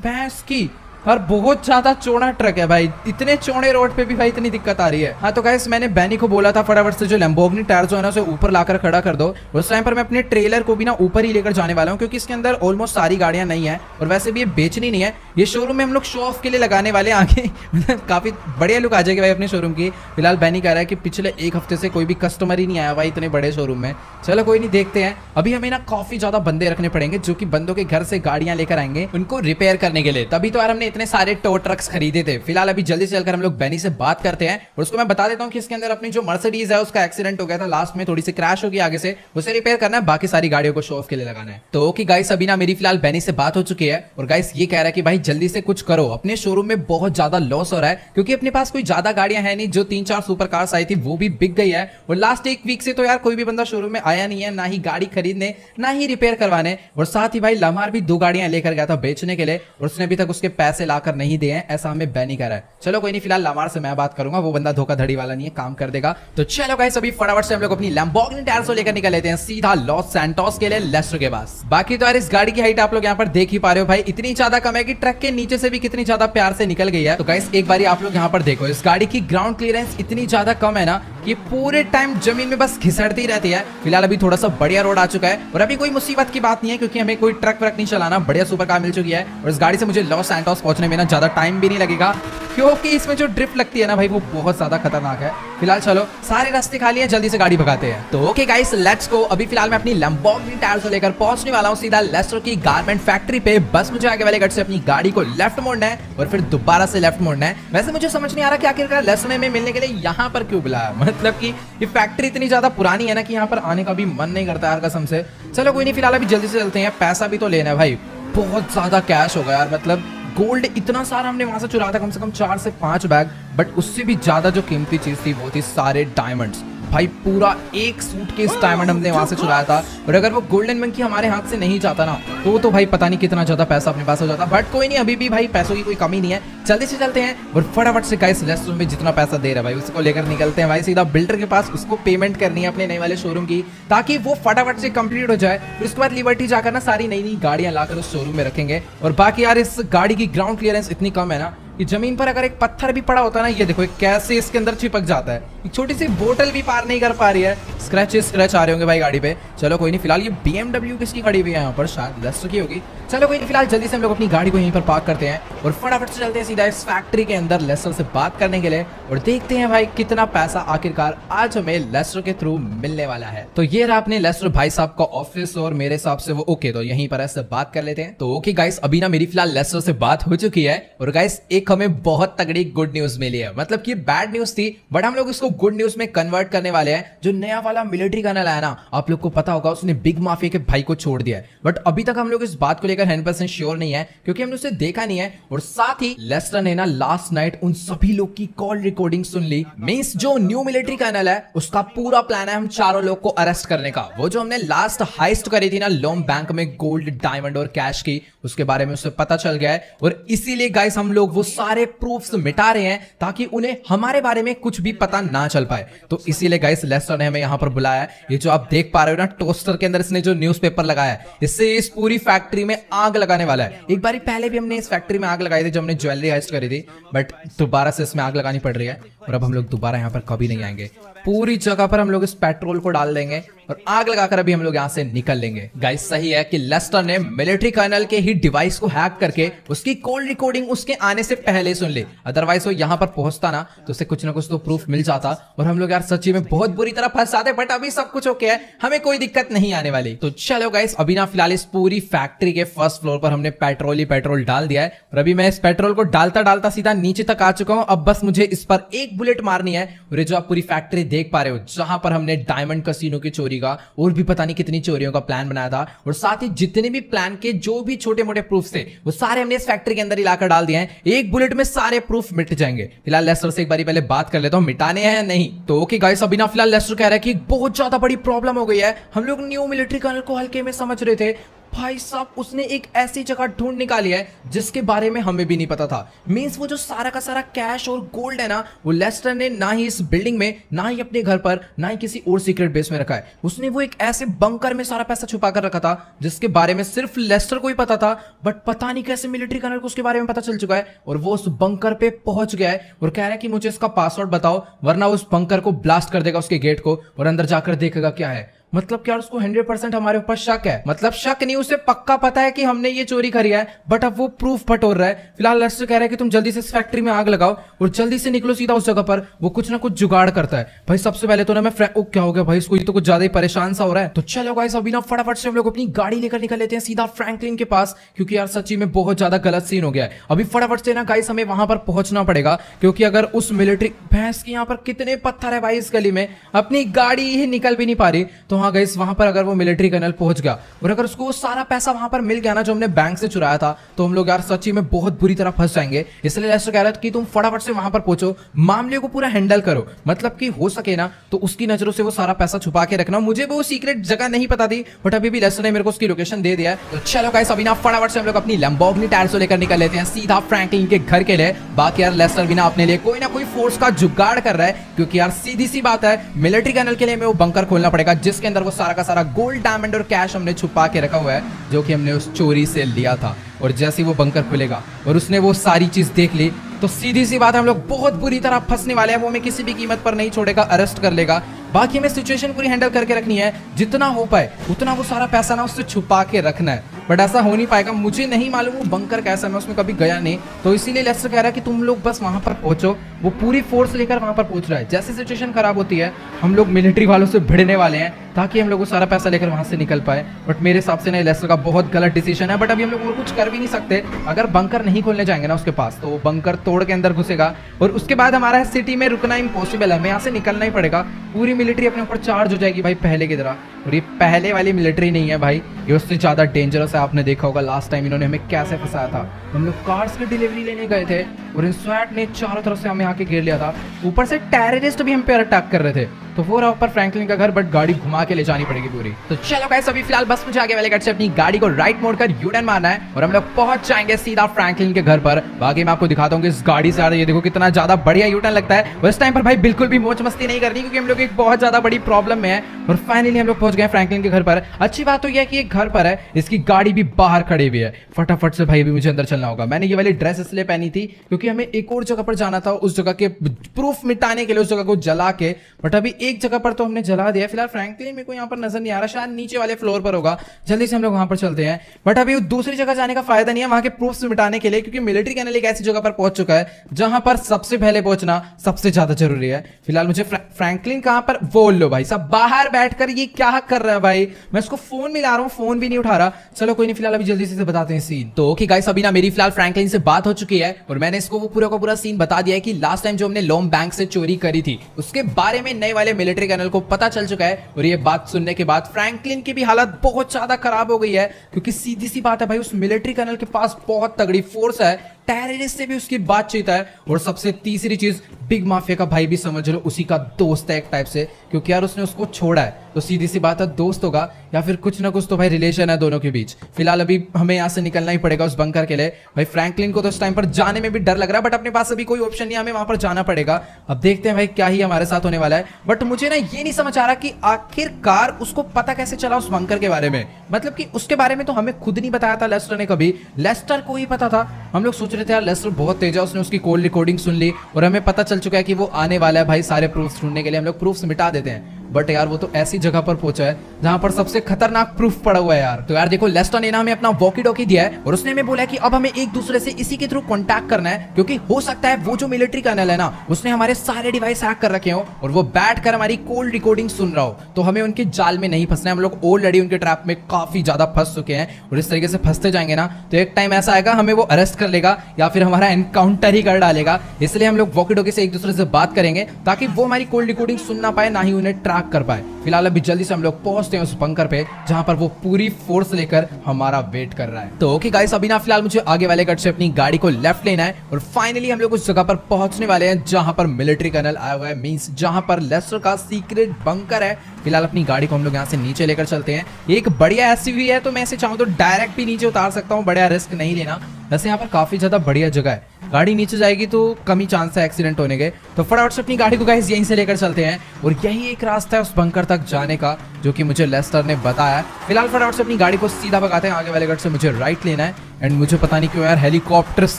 भैंस की। और बहुत ज़्यादा चौड़ा ट्रक है भाई। इतने चौड़े रोड पे भी भाई इतनी दिक्कत आ रही है। हाँ तो गैस मैंने बैनी को बोला था फटाफट से, जो लैम्बोगनी टायर जो है ना, उसे ऊपर लाकर खड़ा कर दो। उस टाइम पर मैं अपने ट्रेलर को भी ना ऊपर ही लेकर जाने वाला हूँ, क्योंकि इसके अंदर ऑलमोस्ट सारी गाड़ियाँ नहीं है, और वैसे भी ये बेचनी नहीं है। ये शोरूम में हम लोग शो ऑफ़ के लिए लगाने वाले आगे। काफ़ी बढ़िया लुक आ जाएगी भाई अपने शोरूम की। फ़िलहाल बैनी कह रहा है कि पिछले एक हफ़्ते से कोई भी कस्टमर ही नहीं आया भाई इतने बड़े शोरूम में। चलो, कोई नहीं, देखते हैं। अभी हमें ना काफ़ी ज़्यादा बंदे रखने पड़ेंगे, जो कि बंदों के घर से गाड़ियाँ लेकर आएँगे उनको रिपेयर करने के लिए। तभी तो यार हमने इतने सारे टो ट्रक्स खरीदे थे। फ़िलहाल अभी जल्दी से चलकर हम लोग बैनी से बात करते हैं। और उसको मैं बता देता हूँ कि इसके अंदर अपनी जो मर्सिडीज है, उसका एक्सीडेंट हो गया था। लास्ट में थोड़ी सी क्रैश होगी आगे से। उसे रिपेयर करना है, बाकी सारी गाड़ियों को शो ऑफ़ के लिए लगाना है। तो ओके गाइस अभी ना मेरी फ़िलहाल बैनी से बात हो चुकी है। और गाइस ये कह रहा है कि भाई, जल्दी से कुछ करो। अपने शोरूम में बहुत ज़्यादा लॉस हो रहा है, क्योंकि अपने पास कोई ज़्यादा गाड़ियाँ है नहीं, जो तीन चार सुपर कार्स आई थी, वो भी बिक गई है। और लास्ट एक वीक से तो यार कोई भी बंदा शोरूम में आया नहीं है, ना ही गाड़ी खरीदने, ना ही रिपेयर करवाने। और साथ ही भाई लम्हार भी दो गाड़ियाँ लेकर गया था बेचने के लिए। और उसने अभी तक उसके पैसे लाकर नहीं हैं, ऐसा हमें बैनी कर रहा है। चलो कोई नहीं, फ़िलहाल लमार से मैं बात करूँगा, वो बंदा धोखाधड़ी वाला नहीं है, काम कर देगा। तो चलो गाइस अभी फटाफट से हम लोग अपनी लैम्बोर्गिनी टायर्स लेकर निकल लेते हैं, सीधा लॉस सैंटोस के लिए लेस्टर के पास। बाकी तो यार, इस गाड़ी की हाइट आप लोग यहाँ पर देख ही पा रहे हो भाई, इतनी ज़्यादा कम है कि ट्रक के नीचे से भी कितनी ज़्यादा प्यार से निकल गई है। तो गाइस एक बार आप लोग यहाँ पर देखो, इस गाड़ी की ग्राउंड क्लियरेंस इतनी ज़्यादा कम है ना, कि पूरे टाइम ज़मीन में बस घिसड़ती रहती है। फ़िलहाल अभी थोड़ा सा बढ़िया रोड आ चुका है, और अभी कोई मुसीबत की बात नहीं है, क्योंकि हमें कोई ट्रक व्रक नहीं चलाना, बढ़िया सुपर कार मिल चुकी है, और इस गाड़ी से मुझे लॉस सैंटोस पहुँचने में ना ज़्यादा टाइम भी नहीं लगेगा, क्योंकि इसमें जो ड्रिफ्ट लगती है ना भाई, वो बहुत ज़्यादा खतरनाक है। फ़िलहाल चलो, सारे रास्ते खाली है, जल्दी से गाड़ी भगाते हैं। तो ओके गाइस लेट्स गो अभी फ़िलहाल मैं अपनी लंबोर्गिनी टायर से लेकर पहुँचने वाला हूँ, सीधा लेस्टर की गारमेंट फैक्ट्री पे। बस मुझे आगे वाले गट से अपनी गाड़ी को लेफ़्ट मोड़ना है और फिर दोबारा से लेफ़्ट मोड़ना है। वैसे मुझे समझ नहीं आ रहा कि आखिरकार लेस्टर में मिलने के लिए यहाँ पर क्यों बुलाया। मतलब की ये फैक्ट्री इतनी ज़्यादा पुरानी है ना कि यहाँ पर आने का भी मन नहीं करता यार कसम से। चलो कोई नहीं, फ़िलहाल अभी जल्दी से चलते हैं। पैसा भी तो लेना है भाई। बहुत ज़्यादा कैश होगा यार मतलब गोल्ड इतना सारा हमने वहाँ से चुरा था, कम से कम चार से पाँच बैग बट उससे भी ज़्यादा जो कीमती चीज़ थी वो थी सारे डायमंड्स भाई पूरा एक सूट के डायमंड हमने वहाँ से चुराया था। और अगर वो गोल्डन मंकी हमारे हाथ से नहीं जाता ना तो वो तो भाई पता नहीं कितना ज़्यादा पैसा अपने पास हो जाता। बट कोई नहीं, अभी भी भाई पैसों की कोई कमी नहीं है। जल्दी से चलते हैं और फटाफट से गाइस लेस्टर में जितना पैसा दे रहा है भाई, उसको लेकर निकलते हैं। भाई सीधा बिल्डर के पास उसको पेमेंट करनी है अपने नए वाले शोरूम की, ताकि वो फटाफट से कंप्लीट हो जाए। फिर उसके बाद लिबर्टी जाकर ना सारी नई नई गाड़ियाँ लाकर उस शोरूम में रखेंगे। और बाकी यार इस गाड़ी की ग्राउंड क्लियरेंस इतनी कम है ना कि ज़मीन पर अगर एक पत्थर भी पड़ा होता ना, ये देखो कैसे इसके अंदर चिपक जाता है। एक छोटी सी बोतल भी पार नहीं कर पा रही है। स्क्रैच स्क्रैच आ रहे होंगे भाई गाड़ी पे। चलो कोई नहीं, फ़िलहाल ये बीएमडब्ल्यू किसकी खड़ी हुई है यहाँ पर? शायद दस की होगी। चलो कोई नहीं, फ़िलहाल जल्दी से हम लोग अपनी गाड़ी को यहीं पर पार्क करते हैं और फटाफट से चलते हैं सीधा इस फैक्ट्री के अंदर लेस्टर से बात करने के लिए और देखते हैं भाई कितना पैसा आखिरकार आज हमें लेस्टर के थ्रू मिलने वाला है। तो ये रहा अपने लेस्टर भाई साहब का ऑफ़िस और मेरे हिसाब से वो ओके तो यहीं पर ऐसे बात कर लेते हैं। तो ओके गाइस अभी ना मेरी फ़िलहाल लेस्टर से बात हो चुकी है और गाइस एक हमें बहुत तगड़ी गुड न्यूज़ मिली है। मतलब की बैड न्यूज़ थी बट हम लोग इसको गुड न्यूज़ में कन्वर्ट करने वाले हैं। जो नया वाला मिलिट्री कर्नल है ना, आप लोग को पता होगा, उसने बिग माफिया के भाई को छोड़ दिया है। बट अभी तक हम लोग इस बात को लेकर हंड्रेड श्योर नहीं है, क्योंकि हमने उसे देखा नहीं है। और साथ ही लेस्टर ने ना लास्ट नाइट उन सभी लोग की कॉल रिकॉर्डिंग सुन ली। मीन्स जो न्यू मिलिट्री कर्नल है उसका पूरा प्लान है हम चारों लोग को अरेस्ट करने का। वो जो हमने लास्ट हाइस्ट करी थी ना लोन बैंक में गोल्ड डायमंड और कैश की उसके बारे में उसे पता चल गया है। और इसीलिए गाइस हम लोग वो सारे प्रूफ्स मिटा रहे हैं ताकि उन्हें हमारे बारे में कुछ भी पता ना चल पाए। तो इसीलिए गाइस लेस्टर ने हमें यहाँ पर बुलाया ये जो आप देख पा रहे हो ना टोस्टर के अंदर इसने जो न्यूज़पेपर लगाया है, इससे इस पूरी फैक्ट्री में आग लगाने वाला है। एक बार पहले भी हमने इस फैक्ट्री में आग लगाई थी जब हमने ज्वेलरी हाइस्ट करी थी बट दोबारा से इसमें आग लगानी पड़ रही है। और अब हम लोग दोबारा यहाँ पर कभी नहीं आएँगे। पूरी जगह पर हम लोग इस पेट्रोल को डाल देंगे और आग लगाकर अभी हम लोग यहाँ से निकल लेंगे। गाइस सही है कि लेस्टर ने मिलिट्री कर्नल के ही डिवाइस को हैक करके उसकी कॉल रिकॉर्डिंग उसके आने से पहले सुन ली। अदरवाइज़ वो यहाँ पर पहुँचता ना तो उसे कुछ ना कुछ तो प्रूफ मिल जाता। और हम लोग यार सच्ची में बहुत बुरी तरह फंस जाते बट अभी सब कुछ ओके है। हमें कोई दिक्कत नहीं आने वाली। तो चलो गाइस अभी ना फ़िलहाल इस पूरी फैक्ट्री के फ़र्स्ट फ्लोर पर हमने पेट्रोल ही पेट्रोल डाल दिया है। और अभी मैं इस पेट्रोल को डालता डालता सीधा नीचे तक आ चुका हूँ। अब बस मुझे इस पर एक बुलेट मारनी है। और ये जो आप पूरी फैक्ट्री देख पा रहे हो, जहाँ पर हमने डायमंड कसीनो की चोरी का और भी पता नहीं कितनी चोरियों का प्लान बनाया था। और साथ ही जितने भी प्लान के जो भी छोटे मोटे प्रूफ थे, वो सारे हमने इस फैक्ट्री के अंदर ही लाकर डाल दिए हैं। एक बुलेट में सारे प्रूफ मिट जाएँगे। फ़िलहाल लेस्टर से एक बार पहले बात कर लेता हूँ, मिटाने हैं नहीं? तो ओके गाइस अभी ना फ़िलहाल लेस्टर कह रहा है कि बहुत ज़्यादा बड़ी प्रॉब्लम हो गई है। हम लोग न्यू मिलिट्री कर्नल को हल्के में समझ रहे थे। भाई साहब, उसने एक ऐसी जगह ढूंढ निकाली है, जिसके बारे में हमें भी नहीं पता था। मीन्स वो जो सारा का सारा कैश और गोल्ड है ना, वो लेस्टर ने ना ही इस बिल्डिंग में, ना ही अपने घर पर, ना ही किसी और सीक्रेट बेस में रखा है। उसने वो एक ऐसे बंकर में सारा पैसा छुपा कर रखा था, जिसके बारे में सिर्फ़ लेस्टर को ही पता था बट पता नहीं कैसे मिलिट्री कर्नल को उसके बारे में पता चल चुका है, और वो उस बंकर पे पहुँच गया है, और कह रहा है कि मुझे इसका पासवर्ड बताओ, वरना उस बंकर को ब्लास्ट कर देगा उसके गेट को, और अंदर जाकर देखेगा क्या है। मतलब क्या उसको हंड्रेड परसेंट हमारे ऊपर शक है। मतलब शक नहीं, उसे पक्का पता है कि हमने ये चोरी करी है बट अब वो प्रूफ बटोर रहा है। फ़िलहाल लेस्टर कह रहा है कि तुम जल्दी से इस फैक्ट्री में आग लगाओ और जल्दी से निकलो सीधा उस जगह पर। वो कुछ ना कुछ जुगाड़ करता है। भाई, सबसे पहले तो ना मैं ओ, क्या हो गया भाई? इसको तो कुछ ज़्यादा ही परेशान सा हो रहा है। तो चलो गाइस अभी ना फटाफट से हम लोग अपनी गाड़ी लेकर निकल लेते हैं सीधा फ्रैंकलिन के पास, क्योंकि यार सच्ची में बहुत ज़्यादा गलत सीन हो गया है। अभी फटाफट से ना गाइस हमें वहाँ पर पहुँचना पड़ेगा, क्योंकि अगर उस मिलिट्री भैंस के यहाँ पर कितने पत्थर है भाई इस गली में? अपनी गाड़ी ही निकल भी नहीं पा रही। तो हाँ गाइस वहाँ पर अगर वो मिलिट्री कर्नल पहुँच गया, और अगर उसको वो सारा पैसा वहाँ पर मिल गया ना जो हमने बैंक से चुराया था तो हम लोग यार सच्ची में बहुत बुरी तरह फंस जाएँगे। इसलिए लेस्टर कह रहा था कि तुम फटाफट से वहाँ पर पहुंचो, मामले को पूरा हैंडल करो। मतलब कि हो सके ना तो उसकी नज़रों से वो सारा पैसा छुपा के रखना। मुझे वो सीक्रेट जगह नहीं पता थी बट अभी भी लेस्टर ने मेरे को उसकी लोकेशन दे दिया तो चलो गाइस अभी ना फटाफट से हम लोग अपनी लंबोगनी टायर से लेकर निकल लेते हैं। सीधा फ्रैंकलिन के घर के लिए। बाकी यार लेस्टर भी ना अपने लिए कोई ना कोई फोर्स का जुगाड़ कर रहा है, क्योंकि यार सीधी सी बात है मिलिट्री कर्नल के लिए हमें वो बंकर खोलना पड़ेगा, जिसके अंदर वो सारा का सारा गोल्ड डायमंड और कैश हमने छुपा के रखा हुआ है, जो कि हमने उस चोरी से लिया था। और जैसे ही वो बंकर खुलेगा और उसने वो सारी चीज़ देख ली तो सीधी सी बात हम लोग बहुत बुरी तरह फंसने वाले हैं, वो हमें किसी भी कीमत पर नहीं छोड़ेगा अरेस्ट कर लेगा। बाकी हमें सिचुएशन पूरी हैंडल करके रखनी है, जितना हो पाए, उतना वो सारा पैसा ना उससे छुपा के रखना है। बट ऐसा हो नहीं पाएगा। मुझे नहीं मालूम वो बंकर कैसा मैं उसमें कभी गया नहीं। तो इसीलिए लेस्टर कह रहा है कि तुम लोग बस वहाँ पर पहुंचो। वो पूरी फोर्स लेकर वहाँ पर पहुँच रहा है। जैसे सिचुएशन खराब होती है, हम लोग मिलिट्री वालों से भिड़ने वाले हैं, ताकि हम लोग वो सारा पैसा लेकर वहाँ से निकल पाए। बट मेरे हिसाब से नहीं लेस्टर का बहुत गलत डिसीज़न है। बट अभी हम लोग और कुछ कर भी नहीं सकते। अगर बंकर नहीं खोलने जाएँगे ना उसके पास तो वो बंकर तोड़ के अंदर घुसेगा। और उसके बाद हमारा सिटी में रुकना इम्पॉसिबल है। हमें यहाँ से निकलना ही पड़ेगा। पूरी मिलिट्री अपने ऊपर चार्ज हो जाएगी भाई पहले की तरह। और ये पहले वाली मिलिट्री नहीं है भाई। ये उससे ज़्यादा डेंजरस है आपने देखा होगा लास्ट टाइम इन्होंने हमें कैसे फंसाया था। हम लोग कार्स की डिलीवरी लेने गए थे और इन स्वैट ने चारों तरफ़ से हमें आके घेर लिया था। ऊपर से टेररिस्ट भी हम पे अटैक कर रहे थे। तो वो रहा ऊपर फ्रैंकलिन का घर बट गाड़ी घुमा के ले जानी पड़ेगी पूरी। तो चलो गाइस अभी फ़िलहाल बस मुझे आगे वाले कट से अपनी गाड़ी को राइट मोड़ कर यूटर्न मारना है, और हम लोग पहुँच जाएँगे सीधा फ्रैंकलिन के घर पर। बाकी मैं आपको दिखाता हूँ इस गाड़ी से आ है देखो कितना ज़्यादा बढ़िया यूटर्न लगता है। उस टाइम पर भाई बिल्कुल भी मोच मस्ती नहीं करनी, क्योंकि हम लोग एक बहुत ज़्यादा बड़ी प्रॉब्लम में है, और फाइनली हम लोग पहुँच गए फ्रैंकलिन के घर पर। अच्छी बात तो यह कि घर पर है, इसकी गाड़ी भी बाहर खड़ी हुई है। फटाफट से भाई भी मुझे अंदर चलना होगा। मैंने ये वाली ड्रेस इसलिए पहनी थी, क्योंकि हमें एक और जगह पर जाना था, उस जगह के प्रूफ मिटाने के लिए, उस जगह को जला के। बट अभी एक जगह पर तो हमने जला दिया फ़िलहाल फ्रैंकलिन मेरे को यहाँ पर नज़र नहीं आ रहा। शायद नीचे वाले फ्लोर पर होगा। जल्दी से हम लोग वहाँ पर चलते हैं। बट अभी दूसरी जगह जाने का फ़ायदा नहीं है वहाँ के प्रूफ मिटाने के लिए, क्योंकि मिलिट्री कैनल एक ऐसी जगह पर पहुँच चुका है, जहाँ पर सबसे पहले पहुँचना सबसे ज़्यादा ज़रूरी है। फ़िलहाल मुझे फ्रैंकलिन कहाँ पर बोल लो भाई, सब बाहर बैठकर ये क्या कर रहा है भाई? मैं इसको फ़ोन मिला रहा हूँ फ़ोन भी नहीं उठा रहा। चलो कोई नहीं, फ़िलहाल अभी जल्दी से बताते हैं सीन तो ओके गाइस अभी ना मेरी फ़िलहाल फ्रैंकलिन से बात हो चुकी है, और मैंने इसको वो पूरा का पूरा सीन बता दिया है कि लास्ट टाइम जो हमने लोम बैंक से चोरी करी थी, उसके बारे में नए वाले मिलिट्री कैनल को पता चल चुका है और ये बात सुनने के बाद फ्रैंकलिन की भी हालत बहुत ज़्यादा खराब हो गई है, क्योंकि सीधी सी बात है भाई, उस मिलिट्री कैनल के पास बहुत तगड़ी फोर्स है टेररिस्ट से भी उसकी बातचीत है। और सबसे तीसरी चीज़, बिग माफिया का भाई भी समझ लो, उसी का दोस्त है एक टाइप से, क्योंकि यार उसने उसको छोड़ा है। तो सीधी सी बात है, दोस्त होगा या फिर कुछ ना कुछ तो भाई रिलेशन है दोनों के बीच। फ़िलहाल अभी हमें यहाँ से निकलना ही पड़ेगा उस बंकर के लिए। भाई फ्रैंकलिन को तो उस टाइम पर जाने में भी डर लग रहा है बट अपने पास अभी कोई ऑप्शन नहीं हमें वहाँ पर जाना पड़ेगा। अब देखते हैं भाई क्या ही हमारे साथ होने वाला है। बट मुझे ना ये नहीं समझ आ रहा कि आखिरकार उसको पता कैसे चला उस बंकर के बारे में? मतलब कि उसके बारे में तो हमें खुद नहीं बताया था लेस्टर ने कभी। लेस्टर को ही पता था। हम लोग सोच रहे थे, यार, लेस्टर बहुत तेज है, उसने उसकी कॉल रिकॉर्डिंग सुन ली और हमें पता चल चुका है कि वो आने वाला है भाई सारे प्रूफ्स ढूँढने के लिए। हम लोग प्रूफ्स मिटा देते हैं। बट यार, वो तो ऐसी जगह पर पहुँचा है जहाँ पर सबसे खतरनाक प्रूफ पड़ा हुआ है यार। तो यार देखो लेस्टर ने हमें अपना वॉकी डॉकी दिया है और उसने हमें बोला कि अब हमें एक दूसरे से इसी के थ्रू कॉन्टैक्ट करना है, क्योंकि हो सकता है वो जो मिलिट्री कर्नल है ना, उसने हमारे सारे डिवाइस हैक कर रखे हो और वो बैठ कर हमारी कोल्ड रिकॉर्डिंग सुन रहा हो। तो हमें उनके जाल में नहीं फंसना है। हम लोग ऑलरेडी उनके ट्रैप में काफ़ी ज़्यादा फंस चुके हैं और इस तरीके से फंसते जाएँगे ना तो एक टाइम ऐसा आएगा, हमें वो अरेस्ट कर लेगा या फिर हमारा एनकाउंटर ही कर डालेगा। इसलिए हम लोग वॉकी डॉकी से एक दूसरे से बात करेंगे ताकि वो हमारी कोल्ड रिकॉर्डिंग सुन ना पाए, ना ही उन्हें ट्रैक कर पाए। फ़िलहाल अभी जल्दी से हम लोग पहुँचते हैं उस बंकर पे, जहाँ पर वो पूरी फोर्स लेकर हमारा वेट कर रहा है। तो ओके गाइस अभी ना फ़िलहाल मुझे आगे वाले कट से अपनी गाड़ी को लेफ़्ट लेना है और फाइनली हम लोग उस जगह पर पहुँचने वाले हैं, जहाँ पर मिलिट्री कर्नल आया हुआ है। मीन्स जहाँ पर लेस्टर का सीक्रेट बंकर है। फ़िलहाल अपनी गाड़ी को हम लोग यहाँ से नीचे लेकर चलते हैं। एक बढ़िया एस है तो मैं इसे चाहूँ तो डायरेक्ट भी नीचे उतार सकता हूँ, बढ़िया रिस्क नहीं लेना। वैसे यहाँ पर काफ़ी ज़्यादा बढ़िया जगह है। गाड़ी नीचे जाएगी तो कम ही चांस है एक्सीडेंट होने के। तो फटाफट से अपनी गाड़ी को गाइस यहीं से लेकर चलते हैं और यही एक रास्ता है उस बंकर तक जाने का, जो कि मुझे लेस्टर ने बताया। फ़िलहाल फटाफट से अपनी गाड़ी को सीधा भगाते हैं। आगे वाले गट से मुझे राइट लेना है। एंड मुझे पता नहीं क्यों यार हेलीकॉप्टर्स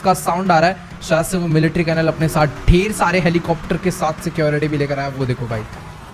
का साउंड आ रहा है। शायद से वो मिलिट्री कैनल अपने साथ ढेर सारे हेलीकॉप्टर के साथ सिक्योरिटी भी लेकर आया। वो देखो भाई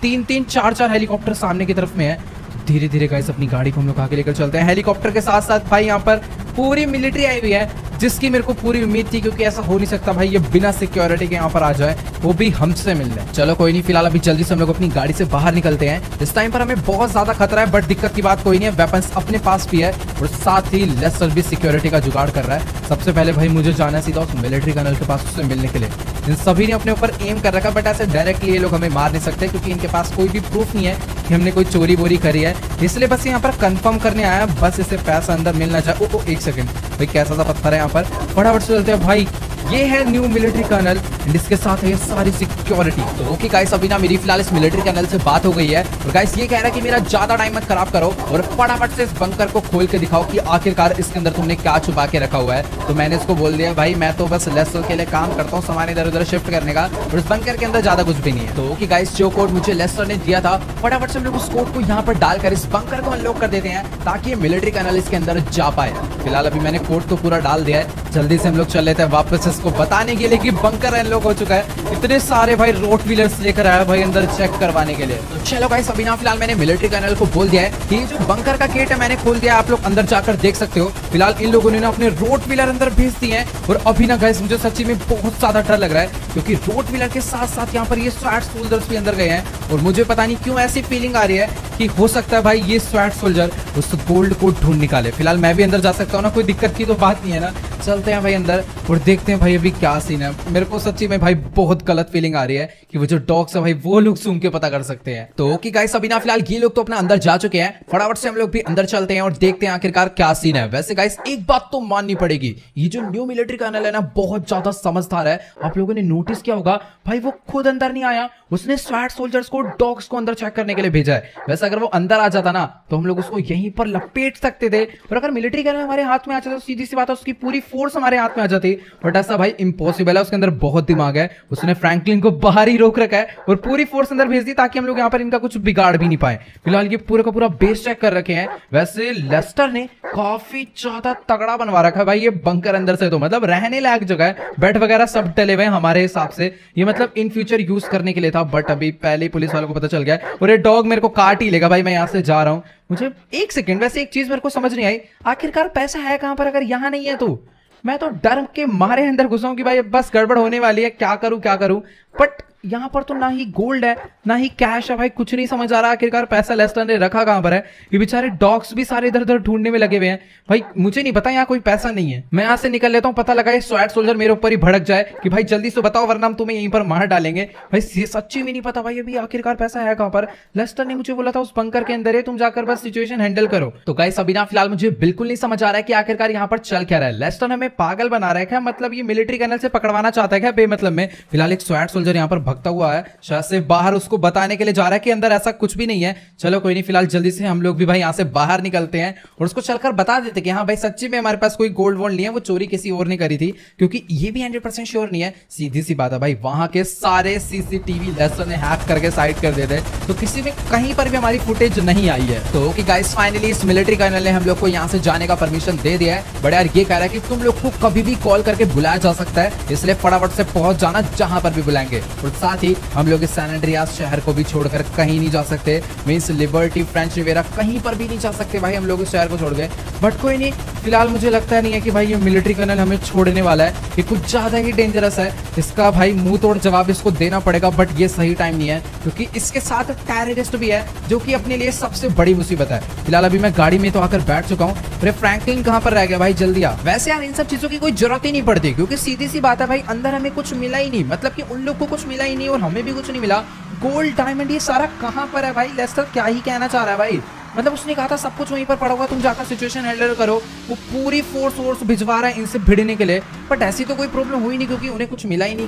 तीन तीन चार चार हेलीकॉप्टर सामने की तरफ़ में है। धीरे धीरे गाइस अपनी गाड़ी को हम लोग आगे लेकर चलते हैं। हेलीकॉप्टर के साथ साथ भाई यहाँ पर पूरी मिलिट्री आई हुई है, जिसकी मेरे को पूरी उम्मीद थी, क्योंकि ऐसा हो नहीं सकता भाई, ये बिना सिक्योरिटी के यहाँ पर आ जाए, वो भी हमसे मिलने। चलो कोई नहीं, फ़िलहाल अभी जल्दी से हम लोग अपनी गाड़ी से बाहर निकलते हैं। इस टाइम पर हमें बहुत ज़्यादा खतरा है बट दिक्कत की बात कोई नहीं है वेपन्स अपने पास भी है, और साथ ही लेस भी सिक्योरिटी का जुगाड़ कर रहा है। सबसे पहले भाई मुझे जाना है सीधा उस मिलिट्री कर्नल के पास उससे मिलने के लिए। इन सभी ने अपने ऊपर एम कर रखा बट ऐसे डायरेक्टली ये लोग हमें मार नहीं सकते, क्योंकि इनके पास कोई भी प्रूफ नहीं है कि हमने कोई चोरी बोरी करी है। इसलिए बस यहाँ पर कंफर्म करने आया बस इसे पैसा अंदर मिलना चाहिए। ओ, ओ एक सेकंड भाई कैसा सा पत्थर है यहाँ पर। फटाफट से चलते हैं। भाई ये है न्यू मिलिट्री कर्नल एंड इसके साथ है सारी सिक्योरिटी तो ओके गाइस अभी ना मेरी फ़िलहाल इस मिलिट्री कर्नल से बात हो गई है, और गाइस ये कह रहा है कि मेरा ज़्यादा टाइम मत खराब करो, और फटाफट से इस बंकर को खोल के दिखाओ कि आखिरकार इसके अंदर तुमने क्या छुपा के रखा हुआ है। तो मैंने इसको बोल दिया, भाई, मैं तो बस लेसर के लिए काम करता हूँ सामान इधर उधर शिफ्ट करने का, और इस बंकर के अंदर ज़्यादा कुछ भी नहीं है। तो ओके गाइस जो कोड मुझे लेसर ने दिया था, फटाफट से हम लोग उस कोड को यहाँ पर डालकर इस बंकर को अनलॉक कर देते हैं, ताकि मिलिट्री कर्नल इसके अंदर जा पाए। फ़िलहाल अभी मैंने कोड तो पूरा डाल दिया है जल्दी से हम लोग चल लेते हैं वापस इसको बताने के लिए कि बंकर अनलॉक हो चुका है। इतने सारे भाई रोड व्हीलर्स लेकर आया भाई अंदर चेक करवाने के लिए। तो चलो भाई सभी ना फ़िलहाल मैंने मिलिट्री कर्नल को बोल दिया है कि जो बंकर का गेट है मैंने खोल दिया आप लोग अंदर जाकर देख सकते हो। फ़िलहाल इन लोगों ने ना अपने रोड व्हीलर अंदर भेज दिए हैं और अभी ना गए मुझे सच्ची में बहुत ज़्यादा डर लग रहा है। क्योंकि रोड व्हीलर के साथ साथ यहाँ पर ये स्वैट सोल्जर्स भी अंदर गए हैं और मुझे पता नहीं क्यों ऐसी फीलिंग आ रही है कि हो सकता है भाई ये स्वैट सोल्जर उस गोल्ड को ढूंढ निकाले। फ़िलहाल मैं भी अंदर जा सकता हूँ ना, कोई दिक्कत की तो बात नहीं है ना। चलते हैं भाई अंदर और देखते हैं भाई अभी क्या सीन है। मेरे को सच्ची में भाई बहुत गलत फीलिंग आ रही है। कि वो जो डॉग्स है भाई, वो लोग सूंघ के पता कर सकते हैं। तो ओके गाइस अभी ना फ़िलहाल ये लोग तो अपना अंदर जा चुके हैं। फटाफट से हम लोग भी अंदर चलते हैं और देखते हैं आखिरकार क्या सीन है। वैसे गाइस एक बात तो माननी पड़ेगी। ये जो न्यू मिलिट्री कर्नल है ना, बहुत ज़्यादा समझदार है। आप लोगों ने नोटिस किया होगा, भाई वो खुद अंदर नहीं आया। उसने स्वैट सोल्जर्स को डॉग्स को अंदर चेक करने के लिए भेजा है। वैसे अगर वो अंदर आ जाता ना तो हम लोग उसको यहीं पर लपेट सकते थे। और अगर मिलिट्री कर्नल हमारे हाथ में आ जाता तो सीधी सी बात है, उसकी पूरी फोर्स हमारे हाथ में आ जाती। बट ऐसा भाई इम्पॉसिबल है, उसके अंदर बहुत दिमाग है। उसने फ्रैंकलिन को बाहर ही रोक रखा है और पूरी फोर्स अंदर भेज दी ताकि हम लोग यहाँ पर इनका कुछ बिगाड़ भी नहीं पाए। फ़िलहाल ये पूरे का पूरा बेस चेक कर रखे हैं। वैसे लेस्टर ने काफ़ी ज़्यादा तगड़ा बनवा रखा है। भाई, ये बंकर अंदर से तो मतलब रहने लायक जगह है। बेड वगैरह सब डले हुए हैं हमारे हिसाब से। ये मतलब इन फ्यूचर यूज़ करने के लिए था बट अभी पहले पुलिस वालों को पता चल गया और ये डॉग मेरे को काट ही लेगा। भाई, मैं यहाँ से जा रहा हूँ। मुझे एक सेकंड वैसे एक चीज़ मेरे को समझ नहीं आई। आखिरकार पैसा है कहाँ पर? अगर यहाँ नहीं है तो? मैं तो डर के मारे अंदर घुसा कि भाई बस गड़बड़ होने वाली है। क्या करूँ क्या करूँ? बट यहाँ पर तो ना ही गोल्ड है, ना ही कैश है भाई, कुछ नहीं समझ आ रहा आखिरकार पैसा लेस्टर ने रखा कहाँ पर है। ये बेचारे डॉग्स भी सारे इधर उधर ढूँढने में लगे हुए हैं। भाई, मुझे नहीं पता यहाँ कोई पैसा नहीं है। मैं यहाँ से निकल लेता हूँ, पता लगा स्वैट सोल्जर मेरे ऊपर ही भड़क जाए कि भाई जल्दी से बताओ, वरना हम तुम्हें यहीं पर मार डालेंगे। भाई सच्ची में नहीं पता भाई, अभी आखिरकार पैसा है कहाँ पर। लेस्टर ने मुझे बोला था, उस बंकर के अंदर है तुम जाकर बस सिचुएशन हैंडल करो। तो गाइस अभी ना फ़िलहाल मुझे बिल्कुल नहीं समझ आ रहा है कि आखिरकार यहाँ पर चल क्या रहा है। लेस्टर हमें पागल बना रहा है मतलब ये मिलिट्री कैनल से पकड़वाना चाहता है क्या? बेमतलब में। फ़िलहाल एक स्वैट सोल्जर यहाँ पर भगता हुआ है। शायद से बाहर उसको बताने के लिए जा रहा है कि अंदर ऐसा कुछ भी नहीं है। चलो, कोई नहीं, फ़िलहाल जल्दी से हम लोग भी भाई यहाँ से बाहर निकलते हैं और उसको चलकर बता देते कि हाँ भाई, सच्ची में हमारे पास कोई गोल्ड वोल्ड नहीं है, वो चोरी किसी और ने करी थी, क्योंकि ये भी हंड्रेड परसेंट श्योर नहीं है। सीधी सी बात है भाई, वहाँ के सारे सीसीटीवी लेसन हैक करके साइड कर देते तो किसी में कहीं पर भी हमारी फुटेज नहीं आई है। तो गाइस फाइनली इस मिलिट्री कर्नल ने हम लोग को यहाँ से जाने का परमिशन दे दिया है। बट यार, ये कह रहा है कि तुम लोग को कभी भी कॉल करके बुलाया जा सकता है, इसलिए फटाफट से पहुँच जाना जहाँ पर भी बुलाएँगे। और साथ ही हम लोग इस सैन एंड्रियास शहर को भी छोड़कर कहीं नहीं जा सकते। मीन्स लिबर्टी फ्रेंच रिवेरा कहीं पर भी नहीं जा सकते भाई, हम लोग इस शहर को छोड़ गए। बट कोई नहीं, फ़िलहाल मुझे लगता नहीं है कि भाई ये मिलिट्री कर्नल हमें छोड़ने वाला है, ये कुछ ज़्यादा ही डेंजरस है। इसका भाई मुँह तोड़ जवाब इसको देना पड़ेगा बट ये सही टाइम नहीं है, क्योंकि इसके साथ टेररिस्ट भी है, जो कि अपने लिए सबसे बड़ी मुसीबत है। फ़िलहाल अभी मैं गाड़ी में तो आकर बैठ चुका हूँ अरे फ्रैंकलिन कहाँ पर रह गया भाई, जल्दी आ। वैसे यार इन सब चीज़ों की कोई ज़रूरत ही नहीं पड़ती, क्योंकि सीधी सी बात है भाई, अंदर हमें कुछ मिला ही नहीं। मतलब कि उन लोग को कुछ मिला ही नहीं, और हमें भी कुछ नहीं मिला। गोल्ड डायमंड ये सारा कहाँ पर है भाई? लेस्टर क्या ही कहना चाह रहा है भाई? मतलब उसने कहा था, सब कुछ वहीं पर पड़ा हुआ तुम जाकर सिचुएशन हैंडल करो। वो पूरी फोर्स वोर्स भिजवा रहा है इनसे भिड़ने के लिए। बट ऐसी तो कोई प्रॉब्लम हुई नहीं क्योंकि उन्हें कुछ मिला ही नहीं।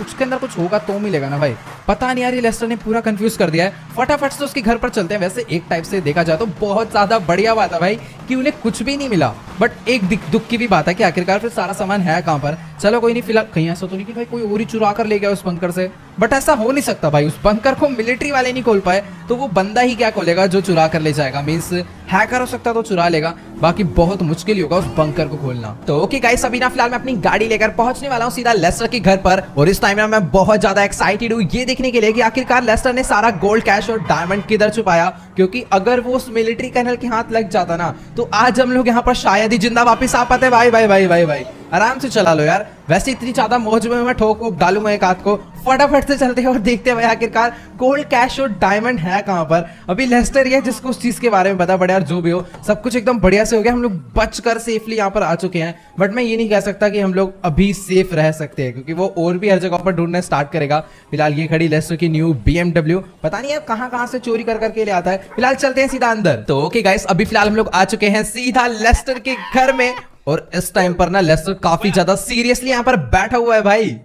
उसके अंदर कुछ होगा तो मिलेगा ना भाई। पता नहीं यार, ये लेस्टर ने पूरा कंफ्यूज कर दिया है। फटाफट से उसके घर पर चलते हैं। वैसे एक टाइप से देखा जाए तो बहुत ज़्यादा बढ़िया बात है भाई कि उन्हें कुछ भी नहीं मिला। बट एक दुख की भी बात है कि आखिरकार फिर सारा सामान है कहाँ पर? चलो कोई नहीं, फ़िलहाल कहीं ऐसा तो नहीं कि भाई कोई और ही चुरा कर ले गया उस बंकर से। बट ऐसा हो नहीं सकता भाई। उस बंकर को मिलिट्री वाले नहीं खोल पाए तो वो बंदा ही क्या खोलेगा जो चुरा कर ले जाएगा मीन्स हैकर हो सकता है तो चुरा लेगा, बाकी बहुत मुश्किल होगा उस बंकर को खोलना। तो ओके गाइस अभी ना फ़िलहाल मैं अपनी गाड़ी लेकर पहुँचने वाला हूँ सीधा लेस्टर के घर पर, और इस टाइम में मैं बहुत ज़्यादा एक्साइटेड हूँ ये देखने के लिए कि आखिरकार लेस्टर ने सारा गोल्ड कैश और डायमंड किधर छुपाया, क्योंकि अगर वो उस मिलिट्री कर्नल के हाथ लग जाता ना तो आज हम लोग यहाँ पर शायद ही ज़िंदा वापिस आ पाते। भाई भाई भाई भाई भाई आराम से चला लो यार। वैसे इतनी ज़्यादा मौज में मैं ठोक डालूँगा एक हाथ को। फटाफट से चलते हैं और देखते हैं भाई आखिरकार गोल्ड कैश और डायमंड है कहाँ पर। अभी लेस्टर ही है जिसको उस चीज़ के बारे में पता पड़ा यार जो भी हो, सब कुछ एकदम बढ़िया से हो गया। हम लोग बचकर सेफली यहाँ पर आ चुके हैं। बट मैं ये नहीं कह सकता कि हम लोग अभी सेफ़ रह सकते हैं, क्योंकि वो और भी हर जगह पर ढूँढने स्टार्ट करेगा। फ़िलहाल ये खड़ी लेस्टर की न्यू बीएमडब्ल्यू पता नहीं है कहाँ कहाँ से चोरी कर करके ले आता है। फ़िलहाल चलते हैं सीधा अंदर। तो ओके गाइस अभी फ़िलहाल हम लोग आ चुके हैं सीधा लेस्टर के घर में। और इस टाइम पर ना लेस्टर काफ़ी ज़्यादा सीरियसली यहाँ पर बैठा हुआ है भाई।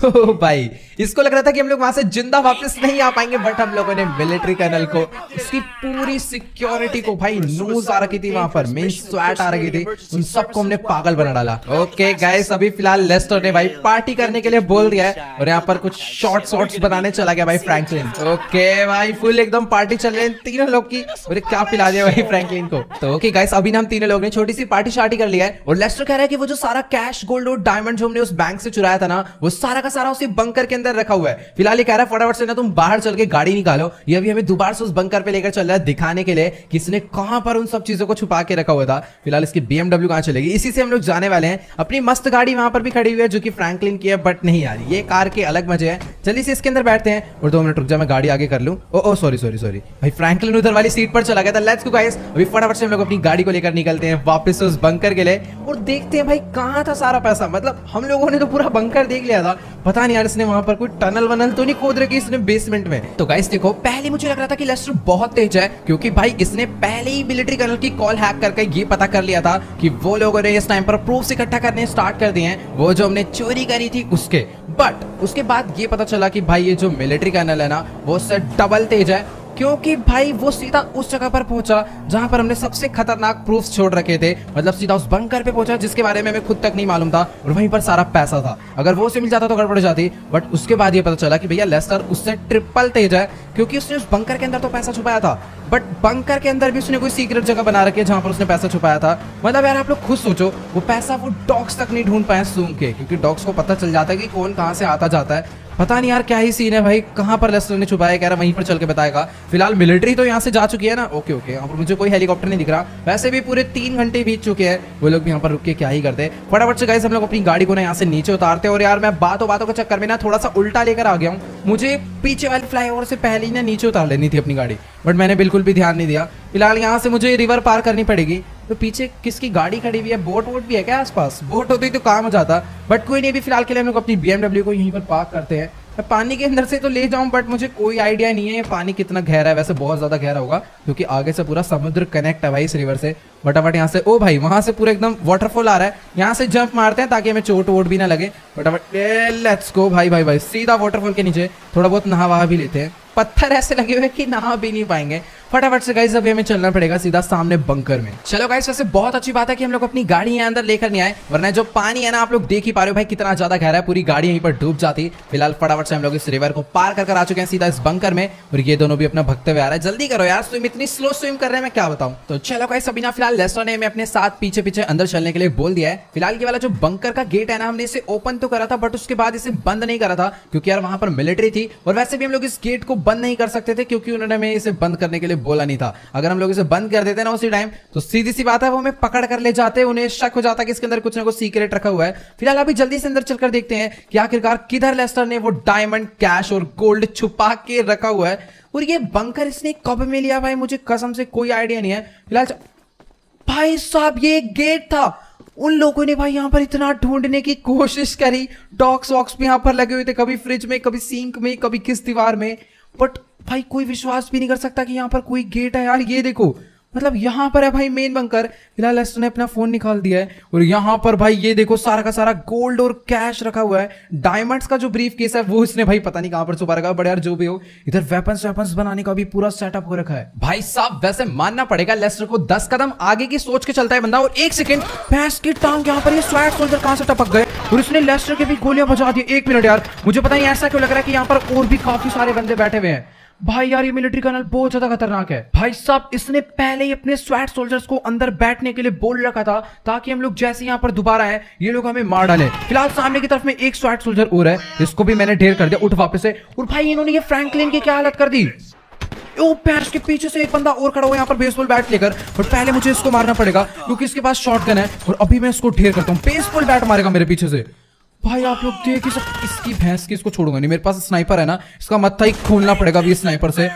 Oh, भाई इसको लग रहा था कि हम लोग वहाँ से ज़िंदा वापस नहीं आ पाएँगे बट हम लोगों ने मिलिट्री कर्नल को उसकी पूरी सिक्योरिटी को भाई न्यूज़ आ रखी थी वहाँ पर मेन स्वैट आ रही थी उन सबको हमने पागल बना डाला ओके गाइस अभी फ़िलहाल लेस्टर ने भाई पार्टी करने के लिए बोल दिया है और यहाँ पर कुछ शॉर्ट शॉर्ट्स बनाने चला गया भाई फ्रैंकलिन ओके भाई फुल एकदम पार्टी चल रही है तीनों लोग की अरे क्या पिला दिया भाई फ्रैंकलिन को तो ओके गाइस अभी हम तीनों लोग ने छोटी सी पार्टी शार्टी कर लिया है और लेस्टर कह रहा है कि वो जो सारा कैश गोल्ड और डायमंड डायमंड जो हमने उस बैंक से चुराया था ना, वो सारा का सारा उसी बंकर के अंदर रखा हुआ है। फ़िलहाल ये कह रहा है, फटाफट से ना तुम बाहर चल के गाड़ी निकालो। ये अभी हमें दोबारा से उस बंकर पे लेकर चल रहा है दिखाने के लिए कि इसने कहाँ पर उन सब चीज़ों को छुपा के रखा हुआ था। फ़िलहाल इसकी बीएमडब्ल्यू कहाँ चलेगी? इसी से हम लोग जाने वाले हैं। अपनी मस्त गाड़ी वहाँ पर भी खड़ी हुई है, जो कि फ्रैंकलिन की है बट नहीं यार, ये कार के अलग मज़े है। जल्दी से इसके अंदर बैठते हैं और दो मिनट रुक जा मैं गाड़ी आगे कर लूँ। Oh oh sorry sorry sorry भाई फ्रैंकलिन उधर वाली सीट पर चला गया था। लेट्स गो गाइस अभी फटाफट से हम लोग अपनी गाड़ी को लेकर निकलते हैं वापस उस बंकर के लिए और देखते हैं भाई कहाँ था सारा पैसा। मतलब हम लोगों ने तो पूरा बंकर देख लिया था। पता नहीं यार, इसने वहाँ पर कोई टनल वनल तो नहीं खोद रखी इसने बेसमेंट में। तो गाइस देखो, पहले मुझे लग रहा था कि लेस्टर बहुत तेज है, क्योंकि भाई इसने पहले ही मिलिट्री कर्नल की कॉल हैक करके ये पता कर लिया था कि वो लोगों ने इस टाइम पर प्रूफ इकट्ठा करने स्टार्ट कर दिए हैं। वो जो हमने चोरी करी थी उसके। बट उसके बाद ये पता चला कि भाई ये जो मिलिट्री कर्नल है ना, वो उससे डबल तेज है। क्योंकि भाई वो सीधा उस जगह पर पहुँचा जहाँ पर हमने सबसे खतरनाक प्रूफ छोड़ रखे थे। मतलब सीधा उस बंकर पे पहुँचा जिसके बारे में हमें खुद तक नहीं मालूम था और वहीं पर सारा पैसा था। अगर वो उसे मिल जाता तो गड़बड़ जाती बट उसके बाद ये पता चला कि भैया लेस्टर उससे ट्रिपल तेज है, क्योंकि उसने उस बंकर के अंदर तो पैसा छुपाया था। बट बंकर के अंदर भी उसने कोई सीक्रेट जगह बना रखी है जहाँ पर उसने पैसा छुपाया था। मतलब यार आप लोग खुद सोचो, वो पैसा वो डॉग्स तक नहीं ढूंढ पाए सूंघ के, क्योंकि डॉग्स को पता चल जाता है कि कौन कहाँ से आता जाता है। पता नहीं यार क्या ही सीन है भाई। कहाँ पर लेस्टर ने छुपाया? कह रहा, वहीं पर चल के बताएगा। फ़िलहाल मिलिट्री तो यहाँ से जा चुकी है ना? ओके ओके यहाँ पर मुझे कोई हेलीकॉप्टर नहीं दिख रहा। वैसे भी पूरे तीन घंटे बीत चुके हैं। वो लोग भी यहाँ पर रुक के क्या ही करते फटाफट से गाइस हम लोग अपनी गाड़ी को ना यहाँ से नीचे उतारते और यार, मैं बातों बातों के चक्कर में ना थोड़ा सा उल्टा लेकर आ गया हूँ। मुझे पीछे वाले फ्लाई से पहले ही ना नीचे उतार लेनी थी अपनी गाड़ी। बट मैंने बिल्कुल भी ध्यान नहीं दिया। फ़िलहाल यहाँ से मुझे रिवर पार करनी पड़ेगी। तो पीछे किसकी गाड़ी खड़ी हुई है? बोट वोट भी है क्या आसपास? बोट होती तो काम हो जाता। बट कोई नहीं, अभी फ़िलहाल के लिए हम लोग अपनी बी को यहीं पर पार्क करते हैं। मैं पानी के अंदर से तो ले जाऊँ बट मुझे कोई आइडिया नहीं है पानी कितना गहरा है। वैसे बहुत ज़्यादा गहरा होगा, क्योंकि आगे से पूरा समुद्र कनेक्ट है भाई इस रिवर से। फटाफट यहाँ से, ओ भाई, वहाँ से पूरा एकदम वाटरफॉल आ रहा है। यहाँ से जंप मारते हैं ताकि हमें चोट वोट भी ना लगे। फटाफट लेट्स गो भाई भाई भाई, सीधा वाटरफॉल के नीचे। थोड़ा बहुत नहा वहा भी लेते हैं। पत्थर ऐसे लगे हुए कि नहा भी नहीं पाएँगे। फटाफट से गाइस अभी हमें चलना पड़ेगा सीधा सामने बंकर में। चलो गाइस वैसे बहुत अच्छी बात है कि हम लोग अपनी गाड़ी यहाँ अंदर लेकर नहीं आए, वरना जो पानी है ना, आप लोग देख ही पा रहे हो भाई, कितना ज़्यादा गहरा है, पूरी गाड़ी यहीं पर डूब जाती। फ़िलहाल फटाफट से हम लोग इस रिवर को पार कर आ चुके हैं सीधा इस बंकर में, और ये दोनों भी अपना भगते हुए आ रहा है। जल्दी करो यार स्विम इतनी स्लो स्विम कर रहे हैं, मैं क्या बताऊँ? तो चलो गाइस अभी ना फ़िलहाल लेस्टर ने हमें अपने साथ पीछे पीछे अंदर चलने के लिए बोल दिया है। फ़िलहाल ये वाला जो बंकर का गेट है ना, हमने इसे ओपन तो करा था बट उसके बाद इसे बंद नहीं करा था, क्योंकि यार वहाँ पर मिलिट्री थी, और वैसे भी हम लोग इस गेट को बंद नहीं कर सकते थे क्योंकि उन्होंने हमें इसे बंद करने के लिए बोला नहीं था। अगर हम लोग इसे बंद कर देते ना उसी टाइम तो सीधी सी बात है, वो हमें पकड़ कर ले जाते, उन्हें शक हो जाता कि इसके अंदर कुछ ना कुछ सीक्रेट रखा हुआ है। फ़िलहाल अभी जल्दी से अंदर चलकर देखते हैं कि आखिरकार किधर लेस्टर ने वो डायमंड कैश और गोल्ड छुपा के रखा हुआ है। और ये बंकर इसने कब में लिया भाई? मुझे कसम से कोई आइडिया नहीं है। फ़िलहाल भाई साहब, ये गेट था। उन लोगों ने भाई यहाँ पर इतना ढूँढने की कोशिश करी। डॉक्स वॉक्स भी यहाँ पर लगे हुए थे, कभी फ्रिज में, कभी सिंक में, कभी किस दीवार में। बट भाई कोई विश्वास भी नहीं कर सकता कि यहाँ पर कोई गेट है। यार ये देखो मतलब यहाँ पर है भाई मेन बंकर फ़िलहाल ने अपना फ़ोन निकाल दिया है और यहाँ पर भाई ये देखो सारा का सारा गोल्ड और कैश रखा हुआ है। डायमंड्स का जो ब्रीफ केस है, वो इसने भाई पता नहीं कहाँ पर छुपा रखा है, बड़े यार जो भी हो, इधर वेपन्स वेपन्स बनाने का भी पूरा सेटअप हो रखा है। भाई साहब, वैसे मानना पड़ेगा लेस्टर को दस कदम आगे की सोच के चलता है बंदा और एक सेकंड की टांग यहाँ पर, ये स्वैट सोल्जर कहाँ से टपक गए? और इसने लेस्टर के भी गोलियाँ बजा दी। एक मिनट यार, मुझे पता नहीं ऐसा क्यों लग रहा है कि यहाँ पर और भी काफ़ी सारे बंदे बैठे हुए हैं। भाई यार, ये मिलिट्री कर्नल बहुत ज़्यादा खतरनाक है। भाई साहब, इसने पहले ही अपने स्वैट सोल्जर्स को अंदर बैठने के लिए बोल रखा था, ताकि हम लोग जैसे यहाँ पर दोबारा आए, ये लोग हमें मार डाले। फ़िलहाल सामने की तरफ़ में एक स्वैट सोल्जर और है, इसको भी मैंने ढेर कर दिया, उठ वापस से। और भाई, इन्होंने ये फ्रैंकलिन की क्या हालत कर दी? के पीछे से एक बंदा और खड़ा हुआ यहाँ पर बेसबॉल बैट लेकर। और पहले मुझे इसको मारना पड़ेगा, क्योंकि इसके पास शॉटगन है, और अभी मैं इसको ढेर करता हूँ। बेसबॉल बैट मारेगा मेरे पीछे से। भाई, आप लोग देख ही सकते इसकी भैंस की इसको छोड़ूँगा? नहीं, मेरे पास स्नाइपर है ना, इसका मत्था ही खोलना पड़ेगा अभी स्नाइपर से।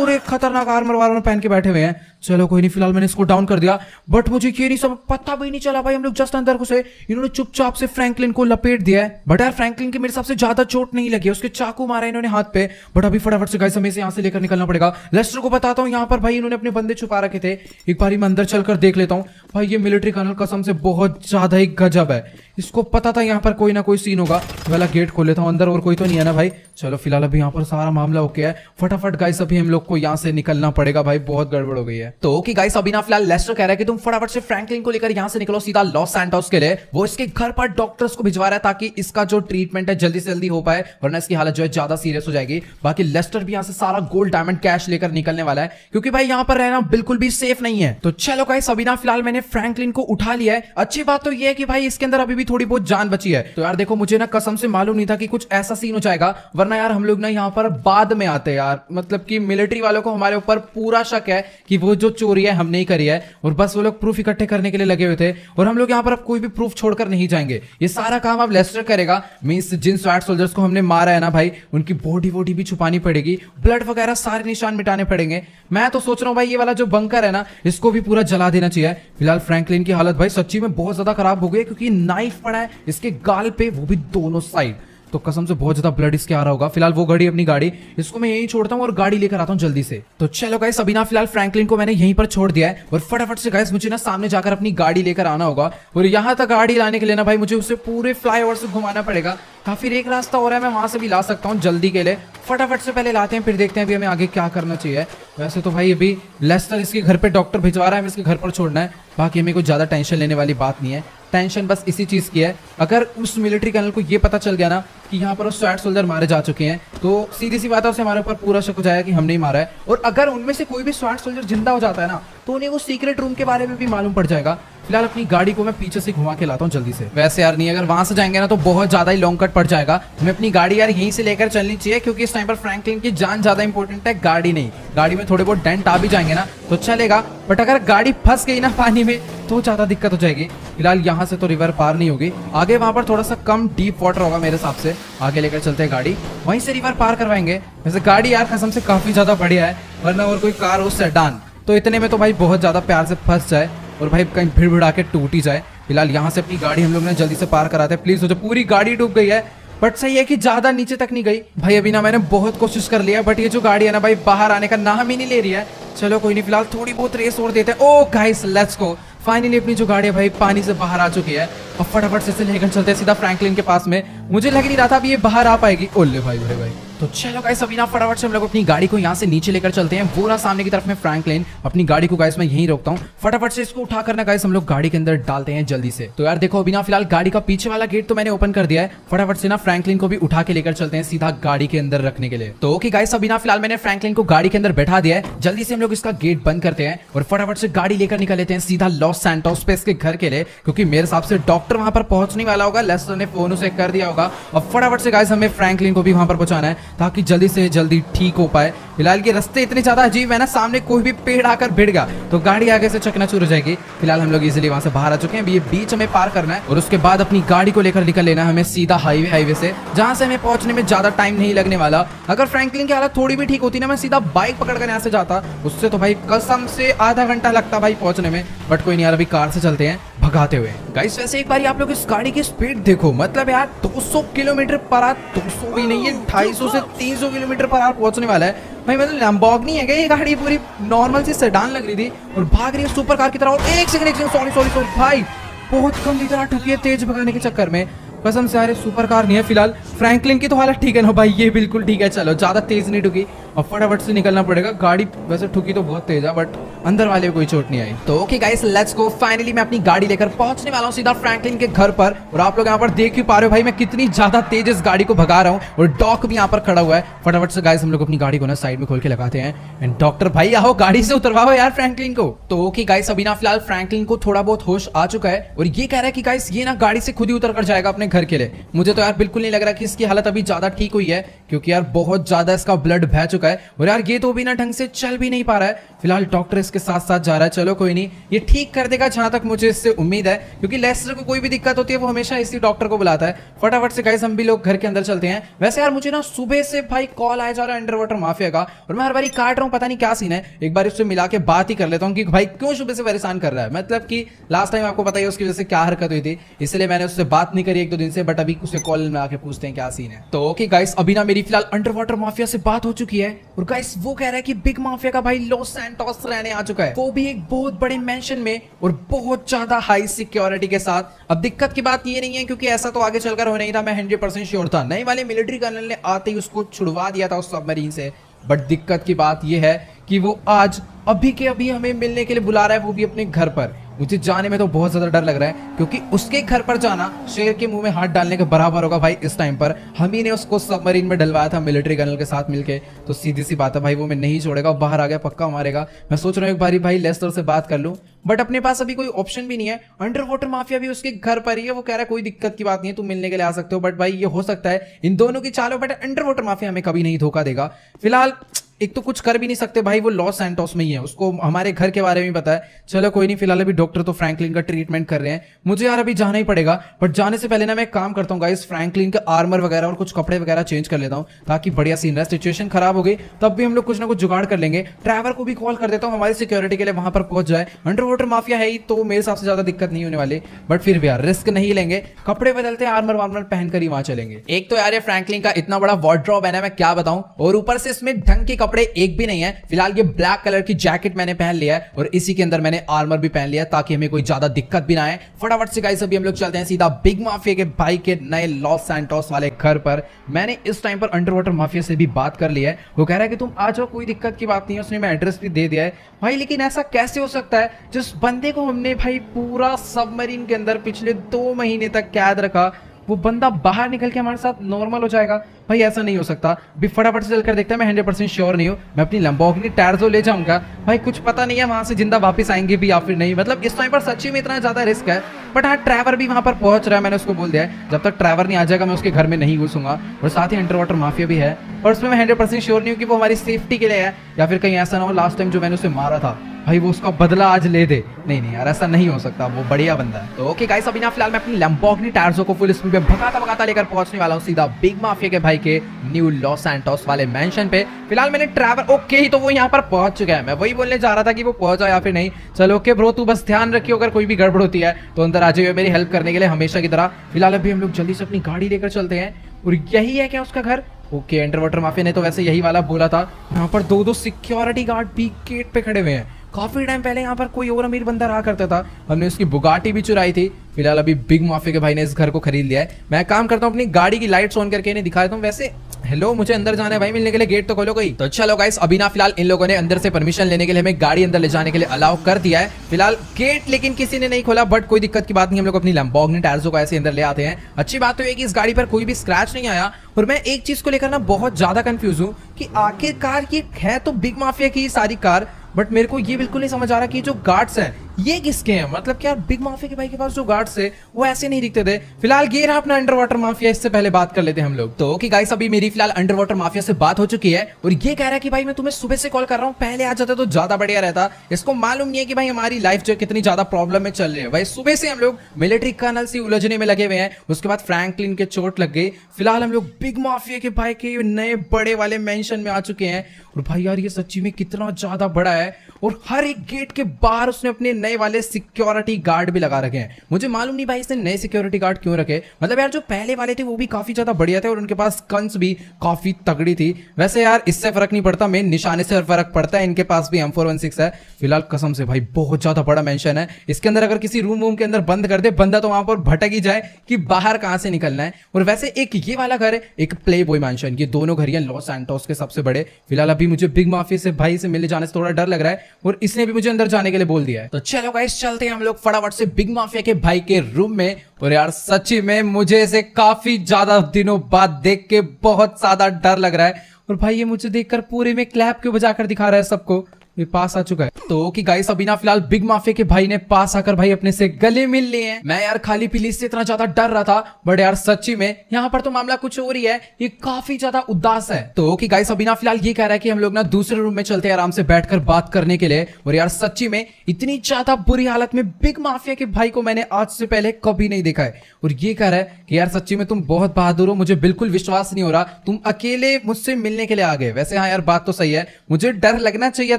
पूरे खतरनाक आर्मर वार्मर पहन के बैठे हुए हैं। चलो, कोई नहीं, फ़िलहाल मैंने इसको डाउन कर दिया। बट मुझे ये नहीं सब, पता भी नहीं चला भाई, हम लोग जस्ट अंदर घुसे। इन्होंने चुपचाप से फ्रैंकलिन को लपेट दिया है। बट यार फ्रैंकलिन के मेरे सबसे ज़्यादा चोट नहीं लगी उसके चाकू मारा इन्होंने हाथ पे। बट अभी फटाफट से गाइस हमें से यहाँ से लेकर निकलना पड़ेगा। लेस्टर को बताता हूँ, यहाँ पर भाई इन्होंने अपने बंदे छुपा रखे थे। एक बार मैं अंदर चलकर देख लेता हूँ। भाई, ये मिलिट्री कर्नल कसम से बहुत ज़्यादा ही गजब है। इसको पता था यहाँ पर कोई ना कोई सीन होगा। वाला गेट खोल लेता हूँ, अंदर और कोई तो नहीं है ना भाई। चलो, फ़िलहाल अभी यहाँ पर सारा मामला ओके है। फटाफट गाइस अभी हम लोग को यहाँ से निकलना पड़ेगा भाई, बहुत गड़बड़ हो गई है। तो ओके गाइस अभी ना फ़िलहाल लेस्टर कह रहा है कि तुम फटाफट से फ्रैंकलिन को लेकर यहाँ से निकलो सीधा लॉस सैंटोस के लिए। वो इसके घर पर डॉक्टर्स को भिजवा रहा है ताकि इसका जो ट्रीटमेंट है जल्दी से जल्दी हो पाए, वरना इसकी हालत जो है ज़्यादा सीरियस हो जाएगी। बाकी लेस्टर भी यहाँ से सारा गोल्ड डायमंड कैश लेकर निकलने वाला है, क्योंकि भाई यहाँ पर रहना बिल्कुल भी सेफ़ नहीं है। तो चलो गाइस अभी ना फ़िलहाल मैंने फ्रैंकलिन को उठा लिया है। अच्छी बात तो ये है कि भाई इसके अंदर अभी भी थोड़ी बहुत जान बची है। तो यार देखो, मुझे ना कसम से मालूम नहीं था कि कुछ ऐसा सीन हो जाएगा, वरना यार हम लोग ना यहाँ पर बाद में आते यार। मतलब कि मिलिट्री वालों को हमारे ऊपर पूरा शक है कि वो जो चोरी है, हमने ही करी है और बस वो लोग प्रूफ इकट्ठे करने के लिए लगे हुए थे और हम लोग यहाँ पर अब कोई भी प्रूफ छोड़कर नहीं जाएँगे। ये सारा काम अब लेस्टर करेगा। मीन्स जिन स्वैट सोल्जर्स को हमने मारा है ना भाई, उनकी बॉडी वॉडी भी छुपानी पड़ेगी ब्लड वगैरह सारे निशान मिटाने पड़ेंगे। मैं तो सोच रहा हूँ भाई, ये वाला जो बंकर है ना, इसको भी पूरा जला देना चाहिए। फ़िलहाल फ्रैंकलिन की हालत भाई सच्ची में बहुत ज़्यादा खराब हो गई क्योंकि नाइफ पड़ा है, इसके गाल पे, वो भी दोनों साइड तो कसम से बहुत ज़्यादा ब्लड इसके आ रहा होगा। फ़िलहाल वो गाड़ी, अपनी गाड़ी, इसको मैं यहीं छोड़ता हूँ और गाड़ी लेकर आता हूँ जल्दी से। तो चलो गाइस अभी ना फ़िलहाल फ्रैंकलिन को मैंने यहीं पर छोड़ दिया है और फटाफट से गाइस मुझे ना सामने जाकर अपनी गाड़ी लेकर आना होगा। और यहाँ तक गाड़ी लाने के लिए ना भाई, मुझे उसे पूरे फ्लाई से घुमाना पड़ेगा। या फिर एक रास्ता हो रहा है, मैं वहाँ से भी ला सकता हूँ जल्दी के लिए। फटाफट से पहले लाते हैं, फिर देखते हैं अभी हमें आगे क्या करना चाहिए। वैसे तो भाई अभी लेस्टर इसके घर पे डॉक्टर भिजवा रहा है इसके घर पर छोड़ना है। बाकी हमें कोई ज़्यादा टेंशन लेने वाली बात नहीं है। टेंशन बस इसी चीज़ की है। अगर उस मिलिट्री कर्नल को ये पता चल गया ना कि यहाँ पर स्वैट सोल्जर मारे जा चुके हैं तो सीधी सी बात है, उसे हमारे ऊपर पूरा शक हो जाएगा कि हमने ही मारा है। और अगर उनमें से कोई भी स्वैट सोल्जर ज़िंदा हो जाता है ना तो उन्हें वो सीक्रेट रूम के बारे में भी मालूम पड़ जाएगा। फ़िलहाल अपनी गाड़ी को मैं पीछे से घुमा के लाता हूँ जल्दी से। वैसे यार नहीं, अगर वहाँ से जाएँगे ना तो बहुत ज़्यादा ही लॉन्ग कट पड़ जाएगा। हमें अपनी गाड़ी यार यहीं से लेकर चलनी चाहिए क्योंकि इस टाइम पर फ्रैंकलिन की जान ज़्यादा इंपॉर्टेंट है, गाड़ी नहीं। गाड़ी में थोड़े बहुत डेंट आ भी जाएँगे ना तो चलेगा। बट अगर गाड़ी फंस गई ना पानी में तो ज़्यादा दिक्कत हो जाएगी। फ़िलहाल यहाँ से तो रिवर पार नहीं होगी। आगे वहाँ पर थोड़ा सा कम डीप वाटर होगा मेरे हिसाब से। आगे लेकर चलते हैं गाड़ी। वहीं से रिवर पार करवाएँगे। वैसे गाड़ी यार कसम से काफ़ी ज़्यादा बढ़िया है, वरना और कोई कार हो सेडान तो इतने में तो भाई बहुत ज़्यादा प्यार से फंस जाए। और भाई कहीं भीड़ भिड़ा के टूट ही जाए। फ़िलहाल यहाँ से अपनी गाड़ी हम लोग ने जल्दी से पार कराते हैं। प्लीज़ हो पूरी गाड़ी डूब गई है बट सही है कि ज़्यादा नीचे तक नहीं गई। भाई, अभी ना मैंने बहुत कोशिश कर लिया बट ये जो गाड़ी है ना भाई, बाहर आने का नाम ही नहीं ले रही है। चलो, कोई नहीं, फ़िलहाल थोड़ी बहुत रेस और देते हैं। ओ गाइस लेट्स गो फाइनली अपनी जो गाड़ी है भाई, पानी से बाहर आ चुकी है। और फटाफट से लेकर चलते हैं, सीधा फ्रैंकलिन के पास में। मुझे लग नहीं रहा था अभी ये बाहर आ पाएगी। ओले भाई भाई भाई। तो चलो गाइस अभी ना फटाफट से हम लोग अपनी गाड़ी को यहाँ से नीचे लेकर चलते हैं। वो सामने की तरफ़ में फ्रैंकलिन अपनी गाड़ी को गाइस मैं यहीं रोकता हूँ। फटाफट से इसको उठा करना गाइस हम लोग गाड़ी के अंदर डालते हैं जल्दी से। तो यार देखो, अभी ना फ़िलहाल गाड़ी का पीछे वाला गेट तो मैंने ओपन कर दिया है। फटाफट से ना फ्रैंकलिन को भी उठा के लेकर चलते हैं सीधा गाड़ी के अंदर रखने के लिए। तो ओके गाइस अभी ना फ़िलहाल मैंने फ्रैंकलिन को गाड़ी के अंदर बैठा दिया है। जल्दी से हम लोग इसका गेट बंद करते हैं और फटाफट से गाड़ी लेकर निकल लेते हैं सीधा लॉस सैंटोस पे इसके घर के लिए, क्योंकि मेरे हिसाब से डॉक्टर वहाँ पर पहुँचने वाला होगा। लेस्टर ने फ़ोन उसे कर दिया होगा। और फटाफट से गाइस हमें फ्रैंकलिन को भी वहाँ पर पहुंचाना है। ताकि जल्दी से जल्दी ठीक हो पाए। फ़िलहाल ये रस्ते इतने ज़्यादा अजीब है ना, सामने कोई भी पेड़ आकर भिड़ गया। तो गाड़ी आगे से चकना चूर हो जाएगी। फ़िलहाल हम लोग इजिली वहाँ से बाहर आ चुके हैं। ये बीच हमें पार करना है और उसके बाद अपनी गाड़ी को लेकर निकल लेना है हमें सीधा हाईवे हाईवे से, जहाँ से हमें पहुँचने में ज़्यादा टाइम नहीं लगने वाला। अगर फ्रैंकलिन की हालत थोड़ी भी ठीक होती ना, मैं सीधा बाइक पकड़ कर यहाँ से जाता। उससे तो भाई कसम से आधा घंटा लगता भाई पहुँचने में, बट कोई नहीं, यार अभी कार से चलते हैं। भगाते हुए। गाइस वैसे एक बार आप लोग इस गाड़ी की स्पीड देखो। मतलब यार 200 किलोमीटर पर आर 200 भी नहीं है 250 से 300 किलोमीटर पर आर पहुँचने वाला है। भाई मतलब लैम्बोर्गिनी है क्या ये गाड़ी? पूरी नॉर्मल सी सेडान लग रही थी और भाग रही है सुपर कार की तरह। और एक सेकंड एक सेकंड सॉरी सॉरी सॉरी भाई, बहुत कम की तरह ठुकी है तेज भगाने के चक्कर में। कसम से यार सुपर कार नहीं है फ़िलहाल। फ्रैंकलिन की तो हालत ठीक है ना भाई, ये बिल्कुल ठीक है। चलो, ज़्यादा तेज नहीं ठुकी और फटाफट से निकलना पड़ेगा। गाड़ी वैसे ठुकी तो बहुत तेज है बट अंदर वाले कोई चोट नहीं आई। तो okay guys let's go finally मैं अपनी गाड़ी लेकर पहुँचने वाला हूँ सीधा फ्रैंकलिन के घर पर। और आप लोग यहाँ पर देख ही पा रहे हो भाई, मैं कितनी ज़्यादा तेज इस गाड़ी को भगा रहा हूँ। और डॉक भी यहाँ पर खड़ा हुआ है। फटाफट से गाइस हम लोग अपनी गाड़ी को ना साइड में खोल के लगाते हैं। एंड डॉक्टर भाई, आओ गाड़ी से उतरवाओ यार फ्रैंकलिन को। तो ओके गाइस अभी ना फ़िलहाल फ्रैंकलिन को थोड़ा बहुत होश आ चुका है। और ये कह रहा है कि गाइस ये ना गाड़ी से खुद ही उतर कर जाएगा अपने घर के लिए। मुझे तो यार बिल्कुल नहीं लग रहा कि इसकी हालत अभी ज़्यादा ठीक हुई है, क्योंकि यार बहुत ज़्यादा इसका ब्लड बह चुका है। और यार, ये तो बिना ढंग से चल भी नहीं पा रहा है। फ़िलहाल डॉक्टर इसके साथ साथ जा रहा है। चलो, कोई नहीं। ये ठीक कर देगा जहाँ तक मुझे इससे उम्मीद है, क्योंकि लेस्टर को कोई भी दिक्कत होती है, वो हमेशा इसी डॉक्टर को बुलाता है। फटाफट से गाइस हम भी लोग घर के अंदर चलते हैं। वैसे यार, मुझे ना सुबह से भाई कॉल आया जा रहा है अंडर वाटर माफिया का, और मैं हर बार काट रहा हूँ, पता नहीं क्या सीन है। एक बार उससे मिला के बात ही कर लेता हूँ कि भाई, क्यों सुबह से परेशान कर रहा है? मतलब कि लास्ट टाइम आपको पता ही उसकी वजह से क्या हरकत हुई थी। इसलिए मैंने उससे बात नहीं करी एक दो दिन से बट अभी उसे कॉल में आके पूछते हैं क्या सीन है। तो ओके गाइस अभी ना मेरी फ़िलहाल अंडर वाटर माफिया से बात हो चुकी है। और गाइस वो कह रहा है कि बिग माफिया का भाई लॉस सैंटोस रहने आ चुका है। वो भी एक बहुत बड़े मेंशन में और बहुत ज़्यादा हाई सिक्योरिटी के साथ। अब दिक्कत की बात ये नहीं है क्योंकि ऐसा तो आगे चलकर हो नहीं था, मैं हंड्रेड परसेंट श्योर था। नए वाले मिलिट्री कर्नल ने आते ही उसको छुड़वा दिया था उस सबमरीन से। बट दिक्कत की बात यह है कि वो आज अभी के अभी हमें मिलने के लिए बुला रहा है, वो भी अपने घर पर। मुझे जाने में तो बहुत ज़्यादा डर लग रहा है, क्योंकि उसके घर पर जाना शेर के मुँह में हाथ डालने के बराबर होगा भाई इस टाइम पर। हम ही ने उसको सबमरीन में डलवाया था मिलिट्री कर्नल के साथ मिलके। तो सीधी सी बात है भाई, वो मैं नहीं छोड़ेगा बाहर आ गया, पक्का मारेगा। मैं सोच रहा हूँ एक बारी भाई लेस्टर से बात कर लूँ। बट अपने पास अभी कोई ऑप्शन भी नहीं है। अंडर वाटर माफिया भी उसके घर पर ही है, वो कह रहा है, कोई दिक्कत की बात नहीं है, तुम मिलने के लिए आ सकते हो। बट भाई ये हो सकता है। इन दोनों की चालो बट अंडर वाटर माफिया हमें कभी नहीं धोखा देगा। फ़िलहाल एक तो कुछ कर भी नहीं सकते भाई, वो लॉस सैंटोस में ही है। उसको हमारे घर के बारे में है चलो, कोई नहीं, फ़िलहाल अभी डॉक्टर तो फ्रैंकलिन का ट्रीटमेंट कर रहे हैं। मुझे यार अभी जाना ही पड़ेगा बट जाने से पहले ना मैं काम करता हूँ गाइस फ्रैंकलिन का आर्मर वगैरह और कुछ कपड़े वगैरह चेंज कर लेता हूँ, ताकि बढ़िया सीन रहा। सिचुएशन खराब हो गई, तब भी हम लोग कुछ ना कुछ जुगाड़ कर लेंगे। ड्राइवर को भी कॉल कर देता हूँ, हमारी सिक्योरिटी के लिए वहाँ पर पहुँच जाए। अंडर वाटर माफिया है ही तो मेरे हिसाब से ज़्यादा दिक्कत नहीं होने वाली। बट फिर भी यार रिस्क नहीं लेंगे। कपड़े बदलते हैं आर्मर वार्मर पहनकर ही वहाँ चलेंगे। एक तो यार फ्रैंकलिन का इतना बड़ा वार्ड्रॉप है ना, मैं क्या बताऊँ? और ऊपर से इसमें ढंग के कपड़े एक भी नहीं है। फ़िलहाल ये ब्लैक कलर की जैकेट मैंने पहन लिया है और इसी के अंदर मैंने आर्मर भी पहन लिया ताकि हमें कोई ज़्यादा दिक्कत भी ना आए। फटाफट से गाइस अभी हम लोग चलते हैं सीधा बिग माफिया के भाई के नए लॉस सैंटोस वाले घर पर। मैंने इस टाइम पर अंडर वाटर माफिया से भी बात कर लिया है। वो कह रहा है कि तुम आ जाओ, कोई दिक्कत की बात नहीं है, उसने मैं एड्रेस भी दे दिया है। भाई, लेकिन ऐसा कैसे हो सकता है? जिस बंदे को हमने भाई पूरा सबमरीन के अंदर पिछले दो महीने तक कैद रखा वो बंदा बाहर निकल के हमारे साथ नॉर्मल हो जाएगा। भाई, ऐसा नहीं हो सकता। भी फटाफट से चलकर देखता है। मैं हंड्रेड परसेंट श्योर नहीं हूँ। मैं अपनी लंबोगनी टायर्सो ले जाऊँगा। भाई, कुछ पता नहीं है वहाँ से ज़िंदा वापस आएँगे भी या फिर नहीं। मतलब इस टाइम पर सच्ची में इतना ज़्यादा रिस्क है। बट हाँ ड्राइवर भी वहाँ पर पहुँच रहा है, मैंने उसको बोल दिया है। जब तक ड्राइवर नहीं आ जाएगा, मैं उसके घर में नहीं घुसूँगा। और साथ ही अंडर वाटर माफिया भी है। और उसमें मैं हंड्रेड परसेंट श्योर नहीं हूँ कि वो हमारी सेफ्टी के लिए है या फिर कहीं ऐसा ना हो लास्ट टाइम जो मैंने उसे मारा था। भाई वो उसका बदला आज ले दे। नहीं नहीं यार, ऐसा नहीं हो सकता, वो बढ़िया बंदा है। तो ओके गाइस अभी ना फ़िलहाल मैं अपनी लैम्बोर्गिनी टायर्सो को फुल स्पीड पे भगाता भगाता लेकर पहुँचने वाला हूँ सीधा बिग माफिया के भाई के न्यू लॉस सैंटोस वाले मेंशन पे। फ़िलहाल मैंने ट्रैवल ओके ही तो वो यहाँ पर पहुँच चुका है। मैं वही बोलने जा रहा था कि वो पहुँचा या फिर नहीं। चलो ओके ब्रो तू बस ध्यान रखियो, अगर कोई भी गड़बड़ होती है तो अंदर आ जाइए मेरी हेल्प करने के लिए हमेशा की तरह। फ़िलहाल अभी हम लोग जल्दी से अपनी गाड़ी लेकर चलते हैं, और यही है क्या उसका घर? ओके अंडर वाटर माफिया ने तो वैसे यही वाला बोला था। यहाँ पर दो दो सिक्योरिटी गार्ड भी गेट पे खड़े हुए हैं। काफ़ी टाइम पहले यहाँ पर कोई और अमीर बंदा रहा करता था। हमने उसकी बुगाटी भी चुराई थी। फ़िलहाल अभी बिग माफिया के भाई ने इस घर को खरीद लिया है। मैं काम करता हूँ, अपनी गाड़ी की लाइट्स ऑन करके इन्हें दिखा देता हूँ। वैसे हेलो मुझे अंदर जाना है भाई, मिलने के लिए गेट तो खोलो कोई। तो चलो गाइस अभी ना फ़िलहाल इन लोगों ने अंदर से परमिशन लेने के लिए हमें गाड़ी अंदर ले जाने के लिए अलाउ कर दिया है। फ़िलहाल गेट लेकिन किसी ने नहीं खोला बट कोई दिक्कत की बात नहीं, हम लोग अपनी लंबोगनी टायर्सो को ऐसे अंदर ले आते हैं। अच्छी बात तो है कि इस गाड़ी पर कोई भी स्क्रैच नहीं आया। और मैं एक चीज़ को लेकर ना बहुत ज़्यादा कंफ्यूज हूँ कि आखिरकार ये है तो बिग माफिया की सारी कार। बट मेरे को ये बिल्कुल नहीं समझ आ रहा कि जो गार्ड्स हैं ये किसके हैं? मतलब क्या बिग माफिया के भाई के पास जो गार्ड्स थे, वो ऐसे नहीं दिखते थे। फ़िलहाल ये रहा अपना अंडर वाटर माफिया इससे पहले बात कर लेते हैं हम लोग। तो ओके गाइस अभी मेरी फ़िलहाल अंडर वाटर माफिया से बात हो चुकी है, और ये कह रहा है कि भाई, मैं तुम्हें सुबह से कॉल कर रहा हूँ, पहले आ जाता तो ज़्यादा बढ़िया रहता। इसको मालूम नहीं है कि भाई हमारी लाइफ जो कितनी ज़्यादा प्रॉब्लम में चल रही है। भाई, सुबह से हम लोग मिलिट्री कर्नल से उलझने में लगे हुए हैं। उसके बाद फ्रैंकलिन के चोट लग गई। फ़िलहाल हम लोग बिग माफिया के भाई के नए बड़े वाले मेंशन में आ चुके हैं। और भाई यार, ये सच्ची में कितना ज़्यादा बड़ा है। और हर एक गेट के बाहर उसने अपने नए वाले सिक्योरिटी गार्ड भी लगा रखे हैं। मुझे मालूम नहीं भाई इसने नए सिक्योरिटी गार्ड क्यों रखे। मतलब यार, जो पहले वाले थे, वो भी काफ़ी ज़्यादा बढ़िया थे और उनके पास कंस भी काफ़ी तगड़ी थी। वैसे यार, इससे फ़र्क नहीं पड़ता मेन निशाने से फ़र्क पड़ता है। इनके पास भी एम है। फ़िलहाल कसम से भाई, बहुत ज़्यादा बड़ा मेंशन है। इसके अंदर अगर किसी रूम वूम के अंदर बंद कर दे, बंदा तो वहाँ पर भटक ही जाए कि बाहर कहाँ से निकलना है। और वैसे एक ये वाला घर है, एक प्ले बॉय मैंशन ये दोनों घर लॉस एंटोस के सबसे बड़े। फ़िलहाल अभी मुझे बिग माफ़ी से भाई से मिलने जाने से थोड़ा डर लग रहा है और इसने भी मुझे अंदर जाने के लिए बोल दिया है। तो चलो गाइस चलते हैं हम लोग फटाफट से बिग माफिया के भाई के रूम में। और यार, सच्ची में मुझे इसे काफ़ी ज़्यादा दिनों बाद देख के बहुत ज़्यादा डर लग रहा है। और भाई, ये मुझे देखकर पूरे में क्लैप क्यों बजाकर दिखा रहा है सबको? ये पास आ चुका है। तो ओके गाइस अभी ना फ़िलहाल बिग माफिया के भाई ने पास आकर भाई अपने से गले मिल लिए हैं। मैं यार खाली पीली से इतना ज़्यादा डर रहा था बट यार सच्ची में यहाँ पर तो मामला कुछ और ही है। ये काफ़ी ज़्यादा उदास है। तो ओके गाइस अभी ना फ़िलहाल ये कह रहा है कि हम लोग ना दूसरे रूम में चलते आराम से बैठकर बात करने के लिए। और यार सच्ची में इतनी ज़्यादा बुरी हालत में बिग माफिया के भाई को मैंने आज से पहले कभी नहीं देखा है। और ये कह रहा है कि यार सच्ची में तुम बहुत बहादुर हो, मुझे बिल्कुल विश्वास नहीं हो रहा। तुम अकेले मुझसे मिलने के लिए आ गए। वैसे हाँ यार, बात तो सही है। मुझे डर लगना चाहिए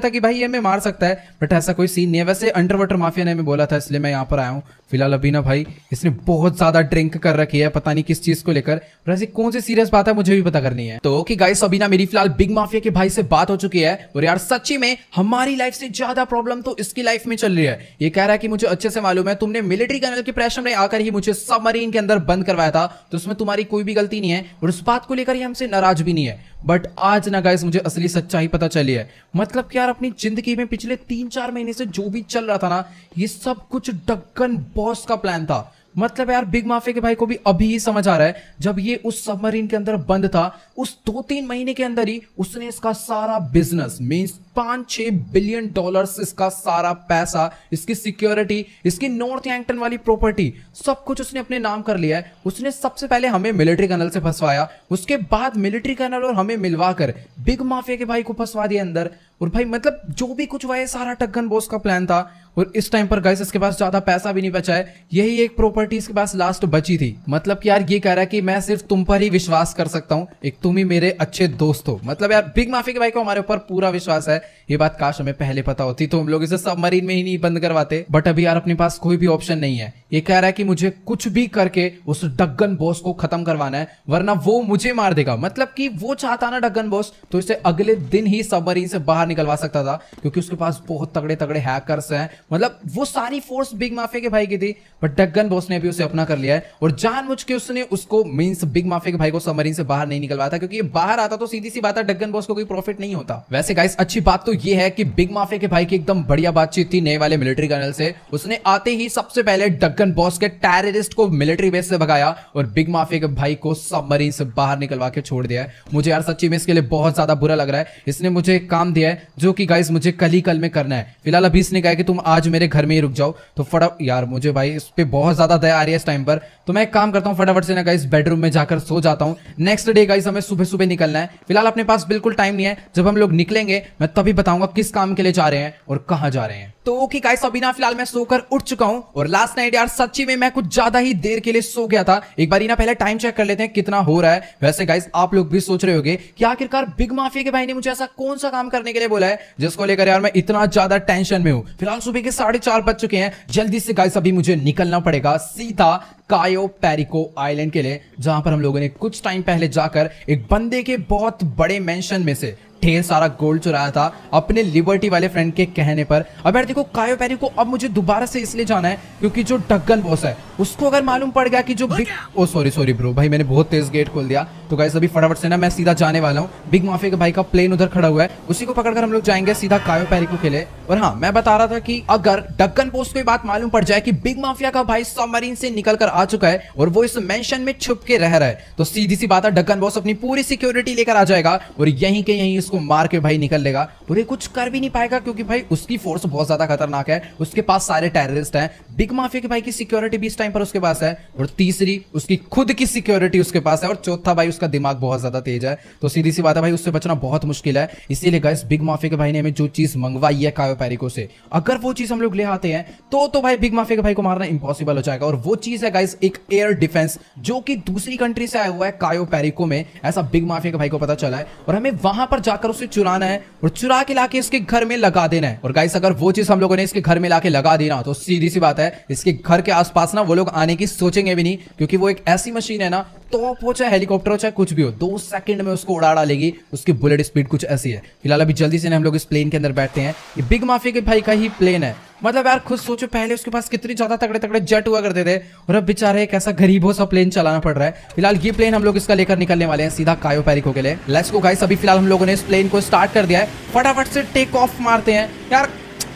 था कि भाई ये मैं मार सकता है बट ऐसा कोई सीन नहीं है। वैसे अंडर वाटर माफिया ने मैं बोला था, इसलिए मैं यहाँ पर आया हूँ। फ़िलहाल अभी ना भाई, इसने बहुत ज़्यादा ड्रिंक कर रखी है, पता नहीं किस चीज़ को लेकर। वैसे कौन सी सीरियस बात है, मुझे भी पता करनी है। तो ओके गाइस अभी ना मेरी फ़िलहाल बिग माफिया के भाई से बात हो चुकी है। और यार, सच्ची में हमारी लाइफ से ज़्यादा प्रॉब्लम तो इसकी लाइफ में चल रही है। ये कह रहा है कि मुझे अच्छे से मालूम है, तुमने मिलिट्री कैनल के प्रेशर में आकर ही मुझे सबमरीन के अंदर बंद करवाया था। तो उसमें तुम्हारी कोई भी गलती नहीं है, और उस बात को लेकर ही हमसे नाराज़ भी नहीं है। बट आज ना गाइस मुझे असली सच्चाई पता चली है। मतलब कि यार, अपनी ज़िंदगी में पिछले तीन चार महीने से जो भी चल रहा था ना, ये सब कुछ डक्कन बॉस का प्लान था। मतलब यार बिग माफिया के भाई को भी अभी ही समझ आ रहा है, जब ये उस सबमरीन के अंदर बंद था, उस दो तीन महीने के अंदर ही उसने इसका सारा बिज़नेस मीन्स पाँच छह बिलियन डॉलर्स इसका सारा पैसा, इसकी सिक्योरिटी इसकी नॉर्थ एंगटन वाली प्रॉपर्टी सब कुछ उसने अपने नाम कर लिया है। उसने सबसे पहले हमें मिलिट्री कर्नल से फंसवाया, उसके बाद मिलिट्री कर्नल और हमें मिलवाकर बिग माफिया के भाई को फंसवा दिया अंदर। और भाई मतलब जो भी कुछ हुआ है सारा टक्कन बोस का प्लान था। और इस टाइम पर गाइस इसके पास ज़्यादा पैसा भी नहीं बचा है। यही एक प्रॉपर्टी इसके पास लास्ट बची थी। मतलब कि यार, ये कह रहा है कि मैं सिर्फ़ तुम पर ही विश्वास कर सकता हूँ। एक तुम ही मेरे अच्छे दोस्त हो। मतलब यार बिग माफ़ी के भाई को हमारे ऊपर पूरा विश्वास है। ये बात काश हमें पहले पता होती तो हम लोग इसे सबमरीन में ही नहीं बंद करवाते। बट अभी यार अपने पास कोई भी ऑप्शन नहीं है। ये कह रहा है कि मुझे कुछ भी करके उस डगन बॉस को खत्म करवाना है, वरना वो मुझे मार देगा। मतलब कि वो चाहता ना डगन बॉस तो इसे अगले दिन ही सबमरीन से बाहर निकलवा सकता था, क्योंकि उसके पास बहुत तगड़े तगड़े हैकर्स हैं। मतलब वो सारी फोर्स बिग माफिया के भाई की थी बट डगन बॉस ने भी उसे अपना कर लिया है। और जानबूझ के उसने उसको मींस बिग माफिया के भाई को सबमरीन से बाहर नहीं निकलवाया था, क्योंकि बाहर आता तो सीधी सी बात है डगन बॉस को कोई प्रॉफिट नहीं होता। वैसे गाइस अच्छी बात तो ये है कि बिग माफिया के भाई की एकदम बढ़िया बातचीत थी नए वाले मिलिट्री कर्नल से। उसने आते ही सबसे पहले डगन बॉस के टेररिस्ट को मिलिट्री बेस से भगाया और बिग माफिया के भाई को सबमरीन से बाहर निकलवा के छोड़ दिया है। मुझे यार सच्ची में इसके लिए बहुत ज़्यादा बुरा लग रहा है। इसने मुझे एक काम दिया है, जो कि गाइस मुझे कल ही कल में करना है। फ़िलहाल अभी इसने कहा कि तुम आज मेरे घर में ही रुक जाओ। तो फटाफट यार मुझे भाई इस पे बहुत ज़्यादा दया आ रही है इस टाइम पर। तो मैं एक काम करता हूँ, फटाफट से ना गाइस बेडरूम में जाकर सो जाता हूँ। नेक्स्ट डे गाइस हमें सुबह सुबह निकलना है। फ़िलहाल अपने पास बिल्कुल टाइम नहीं है। जब हम लोग निकलेंगे, मैं तभी बताऊँगा किस काम के लिए जा रहे हैं और कहाँ जा रहे हैं। तो ओके गाइस अभी ना फ़िलहाल मैं सोकर उठ चुका हूँ और लास्ट नाइट यार सच्ची में मैं कुछ ज़्यादा ही देर के लिए सो गया था। एक बार ना पहले टाइम चेक कर लेते हैं कितना हो रहा है। वैसे गाइस आप लोग भी सोच रहे होंगे कि आखिरकार बिग माफिया के भाई ने मुझे ऐसा कौन सा काम करने के लिए बोला है, जिसको लेकर यार मैं इतना ज़्यादा टेंशन में हूँ। फ़िलहाल सुबह के साढ़े बज चुके हैं। जल्दी से गाइस अभी मुझे निकलना पड़ेगा सीधा कायो पेरिको आइलैंड के लिए, जहाँ पर हम लोगों ने कुछ टाइम पहले जाकर एक बंदे के बहुत बड़े मेंशन में से ढेर सारा गोल्ड चुराया था अपने लिबर्टी वाले फ्रेंड के कहने पर। अब यार देखो कायो पेरी को अब मुझे दोबारा से इसलिए जाना है क्योंकि जो डगन बॉस है उसको अगर मालूम पड़ गया कि जो big oh sorry sorry bro भाई मैंने बहुत तेज गेट खोल दिया। तो गाइस अभी फटाफट से ना मैं सीधा जाने वाला हूँ। बिग माफिया के भाई का प्लेन उधर खड़ा हुआ है। उसी को पकड़कर हम लोग जाएँगे सीधा कायो पेरिको को खेले। और हाँ मैं बता रहा था कि अगर डक्कन पोस्ट को बात मालूम पड़ जाए कि बिग माफिया का भाई सबमरीन से निकल कर आ चुका है और वो इस मेंशन में छुप के रह रहा है तो सीधी सी बात है डक्कन बॉस अपनी पूरी सिक्योरिटी लेकर आ जाएगा और यहीं के यहीं इसको मार के भाई निकल लेगा। और ये कुछ कर भी नहीं पाएगा क्योंकि भाई उसकी फोर्स बहुत ज़्यादा खतरनाक है। उसके पास सारे टेररिस्ट हैं। बिग माफिया के भाई की सिक्योरिटी भी इस टाइम पर उसके पास है। और तीसरी, उसकी खुद की सिक्योरिटी उसके पास है। और चौथा भाई, उसका दिमाग बहुत ज़्यादा तेज है। तो सीधी सी बात है भाई, उससे बचना बहुत मुश्किल है। इसीलिए गाइस बिग माफिया के भाई ने हमें जो चीज़ मंगवाई है कायो पैरिको से, अगर वो चीज़ हम लोग ले आते हैं तो तो भाई बिग माफिया के भाई को मारना इंपॉसिबल हो जाएगा। और वो चीज़ है गाइस एक एयर डिफेंस जो कि दूसरी कंट्री से आया हुआ है कायो पैरिको में। ऐसा बिग माफिया के भाई को पता चला है। और हमें वहाँ पर जाकर उसे चुराना है और चुरा के लाके इसके घर में लगा देना है। और गाइस अगर वो चीज़ हम लोगों ने इसके घर में लाके लगा दी ना तो सीधी सी बात है, इसके घर के आसपास ना वो लोग आने की सोचेंगे भी नहीं, क्योंकि वो एक ऐसी मशीन है ना तो हो चाहे हेलीकॉप्टर हो, चाहे कुछ भी हो, दो सेकंड में उसको उड़ा डालेगी, उसकी बुलेट स्पीड कुछ ऐसी है। फ़िलहाल अभी जल्दी से हम लोग इस प्लेन के अंदर बैठते हैं। ये बिग माफिया के भाई का ही प्लेन है। मतलब यार, खुद सोचो, पहले उसके पास कितनी ज़्यादा तगड़े तगड़े जेट हुआ करते थे और अब बेचारे एक ऐसा गरीबों सा प्लेन चलाना पड़ रहा है। फ़िलहाल ये प्लेन हम लोग इसका लेकर निकलने वाले हैं सीधा कायो पैरिको के लिए। लेट्स गो गाइस अभी फ़िलहाल हम लोगों ने इस प्लेन को स्टार्ट कर दिया है। फटाफट से टेक ऑफ़ मारते हैं। यार,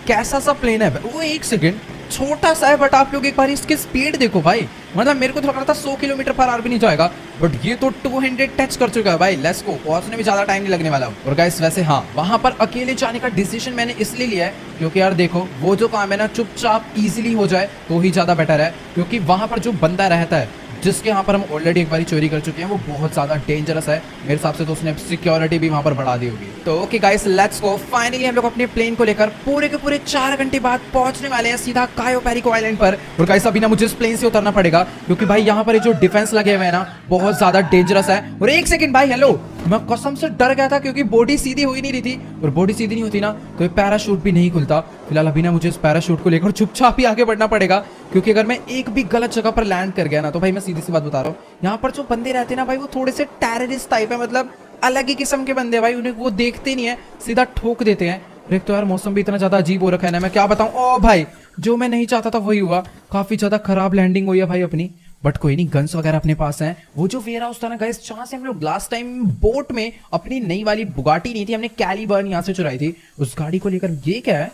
कैसा सा प्लेन है? वो एक सेकेंड छोटा सा है बट आप लोग एक बार इसकी स्पीड देखो भाई। मतलब मेरे को तो लग रहा था 100 किलोमीटर पर आर भी नहीं जाएगा बट ये तो 200 टच कर चुका है भाई। लेट्स गो पहुँचने में ज़्यादा टाइम नहीं लगने वाला। और गाइस वैसे हाँ वहाँ पर अकेले जाने का डिसीज़न मैंने इसलिए लिया है, क्योंकि यार देखो, वो जो काम है ना, चुपचाप इजिली हो जाए तो ही ज़्यादा बेटर है, क्योंकि वहाँ पर जो बंदा रहता है जिसके यहाँ पर हम ऑलरेडी एक बार चोरी कर चुके हैं, वो बहुत ज़्यादा डेंजरस है। मेरे हिसाब से तो उसने सिक्योरिटी भी वहाँ पर बढ़ा दी होगी। तो okay guys let's go finally हम लोग अपने प्लेन को लेकर पूरे के पूरे चार घंटे बाद पहुँचने वाले हैं सीधा कायो पेरिको आइलैंड पर। और गाइस अभी ना मुझे इस प्लेन से उतरना पड़ेगा, क्योंकि भाई यहाँ पर जो डिफेंस लगे हुए हैं ना, बहुत ज़्यादा डेंजरस है। और एक सेकंड भाई हेलो मैं कसम से डर गया था क्योंकि बॉडी सीधी हुई नहीं रही थी। और बॉडी सीधी नहीं होती ना तो ये पैराशूट भी नहीं खुलता। फ़िलहाल अभी ना मुझे इस पैराशूट को लेकर चुपचाप ही आगे बढ़ना पड़ेगा, क्योंकि अगर मैं एक भी गलत जगह पर लैंड कर गया ना तो भाई मैं सीधी सी बात बता रहा हूँ। यहाँ पर जो बंदे रहते हैं ना भाई, वो थोड़े से टेररिस्ट टाइप है मतलब अलग ही किस्म के बंदे भाई, उन्हें वो देखते नहीं है, सीधा ठोक देते हैं। एक तो यार, मौसम भी इतना ज़्यादा अजीब हो रखा है ना, मैं क्या बताऊँ? ओ भाई, जो मैं नहीं चाहता था वही हुआ। काफ़ी ज़्यादा खराब लैंडिंग हुई है भाई अपनी। बट कोई नहीं गन्स वगैरह अपने पास हैं। वो जो वेयर हाउस था ना गाइस जहाँ से हम लोग लास्ट टाइम बोट में अपनी नई वाली बुगाटी नहीं थी, हमने कैलीबर्न यहाँ से चुराई थी। उस गाड़ी को लेकर ये क्या है?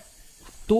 तो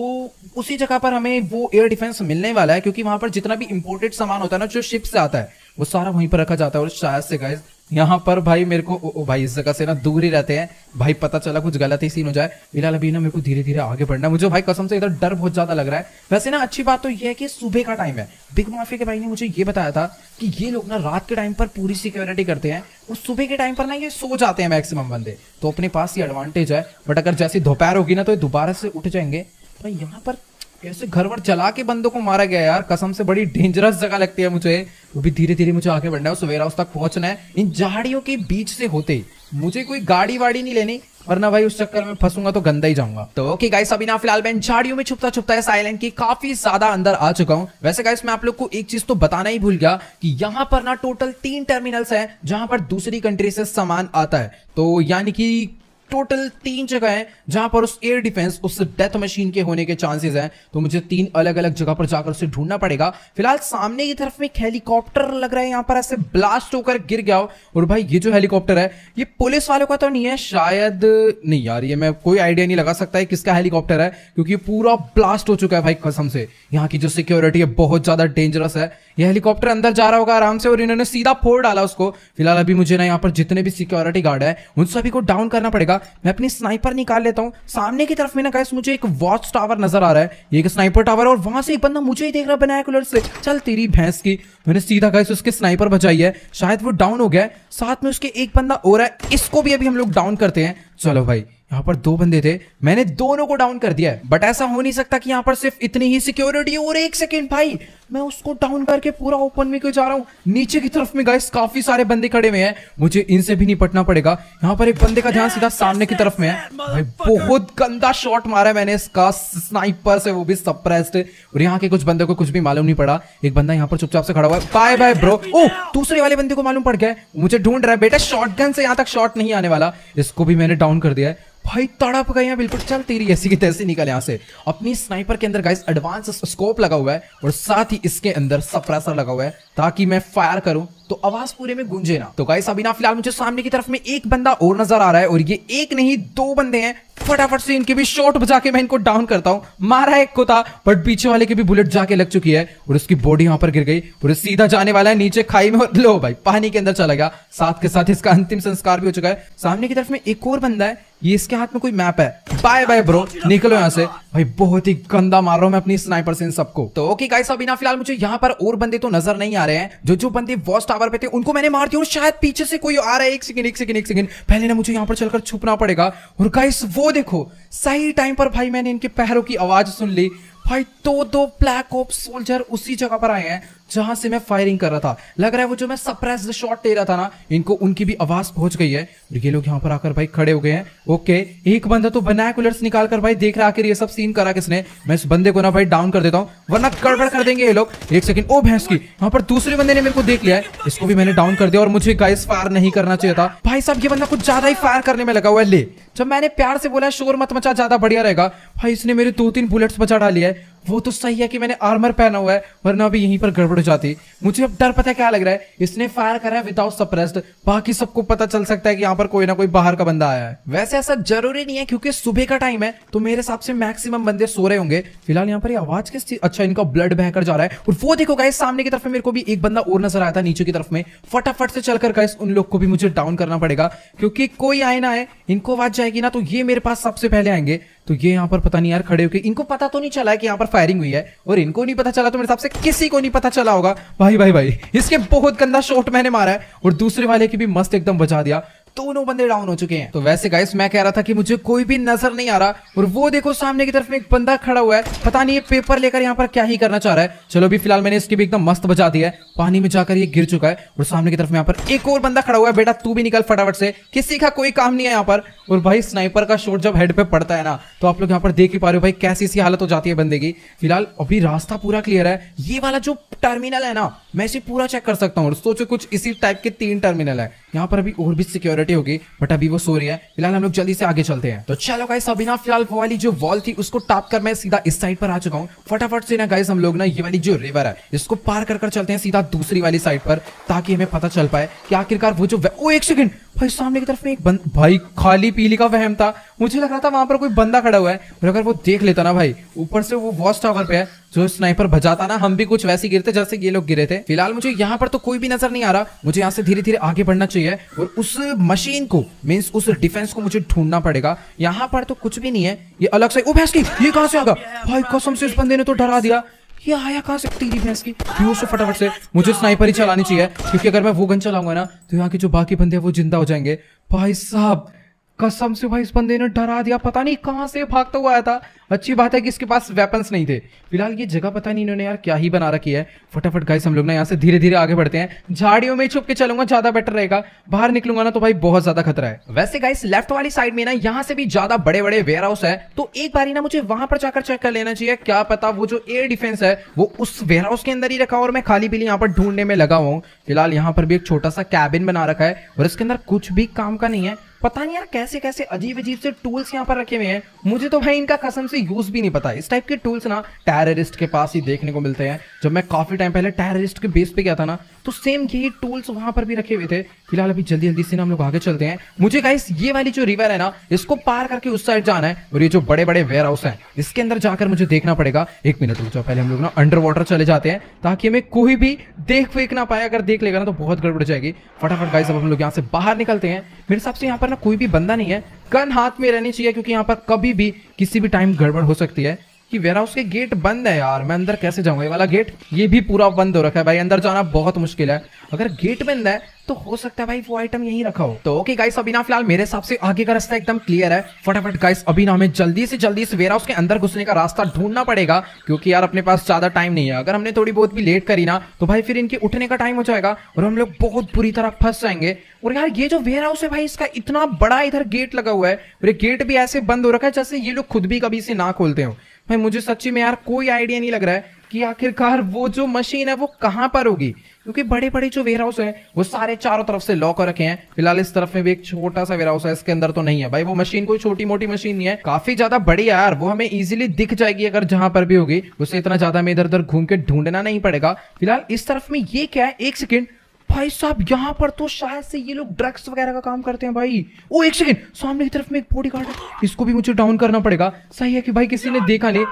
उसी जगह पर हमें वो एयर डिफेंस मिलने वाला है क्योंकि वहाँ पर जितना भी इंपोर्टेड सामान होता है ना जो शिप से आता है वो सारा वहीं पर रखा जाता है। और शायद से गाइज़ यहाँ पर भाई मेरे को ओ, ओ भाई इस जगह से ना दूर ही रहते हैं। भाई पता चला कुछ गलत ही सीन हो जाए। फ़िलहाल अभी ना मेरे को धीरे धीरे आगे बढ़ना मुझे भाई कसम से इधर डर बहुत ज़्यादा लग रहा है। वैसे ना अच्छी बात तो ये है कि सुबह का टाइम है। बिग माफिया के भाई ने मुझे ये बताया था कि ये लोग ना रात के टाइम पर पूरी सिक्योरिटी करते हैं। और सुबह के टाइम पर ना ये सो जाते हैं मैक्सिमम बंदे। तो अपने पास ये एडवांटेज है। बट अगर जैसी दोपहर होगी ना तो ये दोबारा से उठ जाएँगे। भाई, यहाँ पर कैसे घर वर चला के बंदों को मारा गया यार? कसम से बड़ी डेंजरस जगह लगती है मुझे। वो भी धीरे धीरे मुझे आगे बढ़ना है सवेरा हाउस तक पहुँचना है। इन झाड़ियों के बीच से होते। मुझे कोई गाड़ी वाड़ी नहीं लेनी, वरना भाई उस चक्कर में फंसूँगा तो गंदा ही जाऊँगा। तो ओके गाइस अभी ना फ़िलहाल मैं झाड़ियों में छुपता छुपता है साइलेंट की काफ़ी ज़्यादा अंदर आ चुका हूँ। वैसे गाइस मैं आप लोग को एक चीज़ तो बताना ही भूल गया कि यहाँ पर ना टोटल तीन टर्मिनल्स हैं, जहाँ पर दूसरी कंट्री से सामान आता है। तो यानी कि टोटल तीन जगह है जहाँ पर उस एयर डिफेंस उस डेथ मशीन के होने के चांसेस हैं। तो मुझे तीन अलग अलग जगह पर जाकर उसे ढूंढना पड़ेगा। फ़िलहाल सामने की तरफ़ में एक हेलीकॉप्टर लग रहा है यहाँ पर, ऐसे ब्लास्ट होकर गिर गया हो। और भाई, ये जो हेलीकॉप्टर है, ये पुलिस वालों का तो नहीं है, शायद नहीं यार, ये मैं कोई आइडिया नहीं लगा सकता है किसका हेलीकॉप्टर है, क्योंकि पूरा ब्लास्ट हो चुका है भाई कसम से। यहाँ की जो सिक्योरिटी है, बहुत ज़्यादा डेंजरस है। ये हेलीकॉप्टर अंदर जा रहा होगा आराम से, और इन्होंने सीधा फोड़ डाला उसको। फ़िलहाल अभी मुझे ना यहाँ पर जितने भी सिक्योरिटी गार्ड है, उन सभी को डाउन करना पड़ेगा। मैं अपनी स्नाइपर निकाल लेता हूँ। सामने की तरफ़ में ना गाइस मुझे एक वॉच टावर नज़र आ रहा है। एक स्नाइपर टावर और वहाँ से एक बंदा मुझे ही देख रहा बनाया कलर से। चल तेरी भैंस की। मैंने सीधा गाइस उसके स्नाइपर बचाई है। शायद वो डाउन हो गया साथ में उसके एक बंदा और है। इसको भी अभी हम लोग डाउन करते हैं। चलो भाई। यहाँ पर दो बंदे थे। मैंने दोनों को डाउन कर दिया है। बट ऐसा हो नहीं सकता कि यहाँ पर सिर्फ़ इतनी ही सिक्योरिटी और एक सेकेंड भाई, मैं उसको डाउन करके पूरा ओपन में क्यों जा रहा हूँ? नीचे की तरफ़ में गाइस काफ़ी सारे बंदे खड़े हुए हैं। मुझे इनसे भी निपटना पड़ेगा। यहाँ पर एक बंदे का ध्यान सीधा सामने की तरफ़ में है। भाई, बहुत गंदा शॉट मारा है मैंने इसका। स्नाइपर से वो भी सप्रेस्ड और यहाँ के कुछ बंदे को कुछ भी मालूम नहीं पड़ा। एक बंदा यहाँ पर चुपचाप से खड़ा हुआ है। बाय बाय ब्रो ओ दूसरे वाले बंदे को मालूम पड़ गया मुझे ढूंढ रहा है, बेटा शॉर्ट से यहाँ तक शॉट नहीं आने वाला। इसको भी मैंने डाउन कर दिया है। भाई, तड़प गए हैं, बिल्कुल। चल तेरी ऐसी की तैसी निकल यहाँ से। अपनी स्नाइपर के अंदर गाइस एडवांस स्कोप लगा हुआ है और साथ ही इसके अंदर सप्रेसर लगा हुआ है ताकि मैं फायर करूँ तो आवाज़ पूरे में गूंजे ना। तो गाइस अभी ना, फ़िलहाल मुझे सामने की तरफ़ में एक बंदा और नज़र आ रहा है और ये एक नहीं, दो बंदे हैं। फटाफट से इनके भी शॉट बजा के मैं इनको डाउन करता हूँ। मारा है एक को था बट पीछे वाले की भी बुलेट जाके लग चुकी है और उसकी बॉडी यहाँ पर गिर गई और सीधा जाने वाला है नीचे खाई में लो भाई, पानी के अंदर चला गया। साथ के साथ इसका अंतिम संस्कार भी हो चुका है। सामने की तरफ़ में एक और बंदा है ये इसके हाथ में कोई मैप है? बाय बाय ब्रो निकलो यहाँ से। भाई, बहुत ही गंदा मार रहा हूँ मैं अपनी स्नाइपर से इन सबको। तो ओके गाइस अभी ना फ़िलहाल मुझे यहाँ पर और बंदे तो नज़र नहीं आ रहे हैं। जो जो बंदे वॉच टावर पे थे, उनको मैंने मार दिया और शायद पीछे से कोई आ रहा है। एक सेकंड एक सेकंड एक सेकंड पहले ना मुझे यहाँ पर चलकर छुपना पड़ेगा। और गाइस वो देखो, सही टाइम पर भाई मैंने इनके पैरों की आवाज़ सुन ली। भाई, दो दो ब्लैक ऑप सोल्जर उसी जगह पर आए हैं। जहाँ से मैं फायरिंग कर रहा था। लग रहा है वो जो मैं सप्रेस शॉट ले रहा था ना, इनको उनकी भी आवाज़ पहुँच गई है। और ये लोग यहाँ पर आकर भाई खड़े हो गए हैं। ओके एक बंदा तो बनाकुलर्स निकाल कर भाई देख रहा आखिर ये सब सीन करा किसने? मैं इस बंदे को ना भाई डाउन कर देता हूँ, वरना गड़बड़ कर देंगे ये लोग। एक सेकंड ओ भैंस की, यहाँ पर दूसरे बंदे ने मेरे को देख लिया है। इसको भी मैंने डाउन कर दिया और मुझे गाइस फायर नहीं करना चाहिए था। भाई साहब, ये बंदा कुछ ज़्यादा ही फायर करने में लगा हुआ है, ले। जब मैंने प्यार से बोला, शोर मत मचा, ज़्यादा बढ़िया रहेगा। भाई, इसने मेरे दो तीन बुलेट्स बचा डाली है। वो तो सही है कि मैंने आर्मर पहना हुआ है, वरना अभी यहीं पर गड़बड़ हो जाती। मुझे अब डर पता है क्या लग रहा है? इसने फायर करा है विदाउट सप्रेस्ड बाकी सबको पता चल सकता है कि यहाँ पर कोई ना कोई बाहर का बंदा आया है। वैसे ऐसा ज़रूरी नहीं है क्योंकि सुबह का टाइम है तो मेरे हिसाब से मैक्सिमम बंदे सो रहे होंगे। फ़िलहाल यहाँ पर आवाज़ किस अच्छा इनका ब्लड बहकर जा रहा है। और वो देखो गाइस सामने की तरफ़ मेरे को भी एक बंदा और नज़र आया था नीचे की तरफ़ में। फटाफट से चलकर गाइस उन लोग को भी मुझे डाउन करना पड़ेगा। क्योंकि कोई आए ना है इनको आवाज़ जाएगी ना तो ये मेरे पास सबसे पहले आएँगे। तो ये यहाँ पर पता नहीं यार खड़े होके, इनको पता तो नहीं चला है कि यहाँ पर फायरिंग हुई है, और इनको नहीं पता चला तो मेरे हिसाब से किसी को नहीं पता चला होगा। भाई भाई भाई, इसके बहुत गंदा शॉट मैंने मारा है, और दूसरे वाले की भी मस्त एकदम बचा दिया। दोनों बंदे डाउन हो चुके हैं। तो वैसे गाइस मैं कह रहा था कि मुझे कोई भी नज़र नहीं आ रहा और वो देखो सामने की तरफ़ में एक बंदा खड़ा हुआ है। पता नहीं ये पेपर लेकर यहाँ पर क्या ही करना चाह रहा है। चलो भी फ़िलहाल मैंने इसकी भी एकदम मस्त बचा दिया है। पानी में जाकर ये गिर चुका है और सामने की तरफ़ में यहाँ पर एक और बंदा खड़ा हुआ है। बेटा, तू भी निकल फटाफट से। किसी का कोई काम नहीं है यहाँ पर। और भाई स्नाइपर का शोट जब हेड पे पड़ता है ना तो आप लोग यहाँ पर देख ही पा रहे हो भाई, कैसी सी हालत हो जाती है बंदे की। फ़िलहाल अभी रास्ता पूरा क्लियर है। ये वाला जो टर्मिनल है ना, मैं इसे पूरा चेक कर सकता हूँ। सोचो कुछ इसी टाइप के तीन टर्मिनल है। यहाँ पर अभी और भी सिक्योरिटी होगी बट अभी वो सो रही है। फ़िलहाल हम लोग जल्दी से आगे चलते हैं। तो चलो गाइस अभी ना फ़िलहाल वो वाली जो वॉल थी, उसको टाप कर मैं सीधा इस साइड पर आ चुका हूँ। फटाफट से ना गाइस हम लोग ना ये वाली जो रिवर है, इसको पार कर कर चलते हैं सीधा दूसरी वाली साइड पर, ताकि हमें पता चल पाए कि आखिरकार वो जो ओ, एक सेकंड भाई, सामने की तरफ़ में एक बंद भाई, खाली पीली का वहम था। मुझे लग रहा था वहाँ पर कोई बंदा खड़ा हुआ है और अगर वो देख लेता ना भाई, ऊपर से वो वॉच टावर पे है, जो स्नाइपर बजाता ना, हम भी कुछ वैसे गिरते जैसे ये लोग गिरे थे। फ़िलहाल मुझे यहाँ पर तो कोई भी नज़र नहीं आ रहा, मुझे यहाँ से धीरे धीरे आगे बढ़ना चाहिए। और उस मशीन को मीन्स उस डिफेंस को मुझे ढूंढना पड़ेगा। यहाँ पर तो कुछ भी नहीं है। ये अलग से, ओ भैंस की, ये कहाँ से आ गया भाई, कसम से इस बंदे ने तो डरा दिया। ये आया कहाँ से? तेरी भैंस की। क्यों से फटाफट से, मुझे स्नाइपर ही चलानी चाहिए, क्योंकि अगर मैं वो गन चलाऊँगा ना तो यहाँ के जो बाकी बंदे हैं, वो ज़िंदा हो जाएँगे। भाई साहब कसम से भाई इस बंदे ने डरा दिया। पता नहीं कहाँ से भागता हुआ आया था। अच्छी बात है कि इसके पास वेपन्स नहीं थे। फ़िलहाल ये जगह पता नहीं इन्होंने यार क्या ही बना रखी है। फटाफट गाइस हम लोग ना यहाँ से धीरे धीरे आगे बढ़ते हैं। झाड़ियों में छुप के चलूँगा, ज़्यादा बेटर रहेगा। बाहर निकलूँगा ना तो भाई बहुत ज़्यादा खतरा है। वैसे गाइस लेफ़्ट वाली साइड में ना यहाँ से भी ज़्यादा बड़े बड़े वेयर हाउस है। तो एक बारी ना मुझे वहाँ पर जाकर चेक कर लेना चाहिए। क्या पता वो जो एयर डिफेंस है, वो उस वेयर हाउस के अंदर ही रखा और मैं खाली पीली यहाँ पर ढूँढने में लगा हुआ फ़िलहाल यहाँ पर भी एक छोटा सा कैबिन बना रखा है और इसके अंदर कुछ भी काम का नहीं है। पता नहीं यार कैसे कैसे अजीब अजीब से टूल्स यहाँ पर रखे हुए हैं। मुझे तो भाई इनका कसम से यूज़ भी नहीं पता। इस टाइप के टूल्स ना टेररिस्ट के पास ही देखने को मिलते हैं। जब मैं काफ़ी टाइम पहले टेररिस्ट के बेस पे गया था ना तो सेम यही टूल्स वहाँ पर भी रखे हुए थे। फ़िलहाल अभी जल्दी जल्दी से ना हम लोग आगे चलते हैं। मुझे गाइस ये वाली जो रिवर है ना, इसको पार करके उस साइड जाना है और ये जो बड़े बड़े वेयर हाउस है, इसके अंदर जाकर मुझे देखना पड़ेगा। एक मिनट रुक जाओ, पहले हम लोग ना अंडर वाटर चले जाते हैं, ताकि हमें कोई भी देख फेंक ना पाए। अगर देख लेगा ना तो बहुत गड़बड़ जाएगी। फटाफट गाइस अब हम लोग यहाँ से बाहर निकलते हैं। मेरे हिसाब से यहाँ पर ना कोई भी बंदा नहीं है। गन हाथ में रहनी चाहिए, क्योंकि यहाँ पर कभी भी किसी भी टाइम गड़बड़ हो सकती है। कि वेयर हाउस के गेट बंद है यार, मैं अंदर कैसे जाऊँगा? ये वाला गेट ये भी पूरा बंद हो रखा है भाई, अंदर जाना बहुत मुश्किल है। अगर गेट बंद है तो हो सकता है भाई वो आइटम यहीं रखा हो। तो ओके गाइस अभी ना फ़िलहाल मेरे हिसाब से आगे का रास्ता एकदम क्लियर है। फटाफट गाइस अभी ना हमें जल्दी से जल्दी इस वेयर हाउस के अंदर घुसने का रास्ता ढूंढना पड़ेगा, क्योंकि यार अपने पास ज़्यादा टाइम नहीं है। अगर हमने थोड़ी बहुत भी लेट करी ना तो भाई फिर इनके उठने का टाइम हो जाएगा, और हम लोग बहुत बुरी तरह फंस जाएँगे। और यार ये जो वेयर हाउस है भाई, इसका इतना बड़ा इधर गेट लगा हुआ है, और ये गेट भी ऐसे बंद हो रखा है जैसे ये लोग खुद भी कभी इसे ना खोलते हो। भाई, मुझे सच्ची में यार कोई आइडिया नहीं लग रहा है कि आखिरकार वो जो मशीन है वो कहाँ पर होगी। क्योंकि बड़े बड़े जो वेयर हाउस है, वो सारे चारों तरफ़ से लॉक रखे हैं। फ़िलहाल इस तरफ़ में भी एक छोटा सा वेयर हाउस है, इसके अंदर तो नहीं है। भाई, वो मशीन कोई छोटी मोटी मशीन नहीं है। काफ़ी ज़्यादा बड़ी है यार, वो हमें इजीली दिख जाएगी अगर जहाँ पर भी होगी। उसे इतना ज़्यादा हमें इधर उधर घूम के ढूंढना नहीं पड़ेगा। फ़िलहाल इस तरफ़ में ये क्या है? एक सेकेंड भाई साहब, यहाँ पर तो शायद से ये लोग ड्रग्स वगैरह का काम करते हैं भाई। ओ, एक सेकंड सामने की तरफ़ में एक बॉडी गार्ड है। इसको भी मुझे डाउन करना पड़ेगा। सही है कि भाई किसी ने देखा नहीं।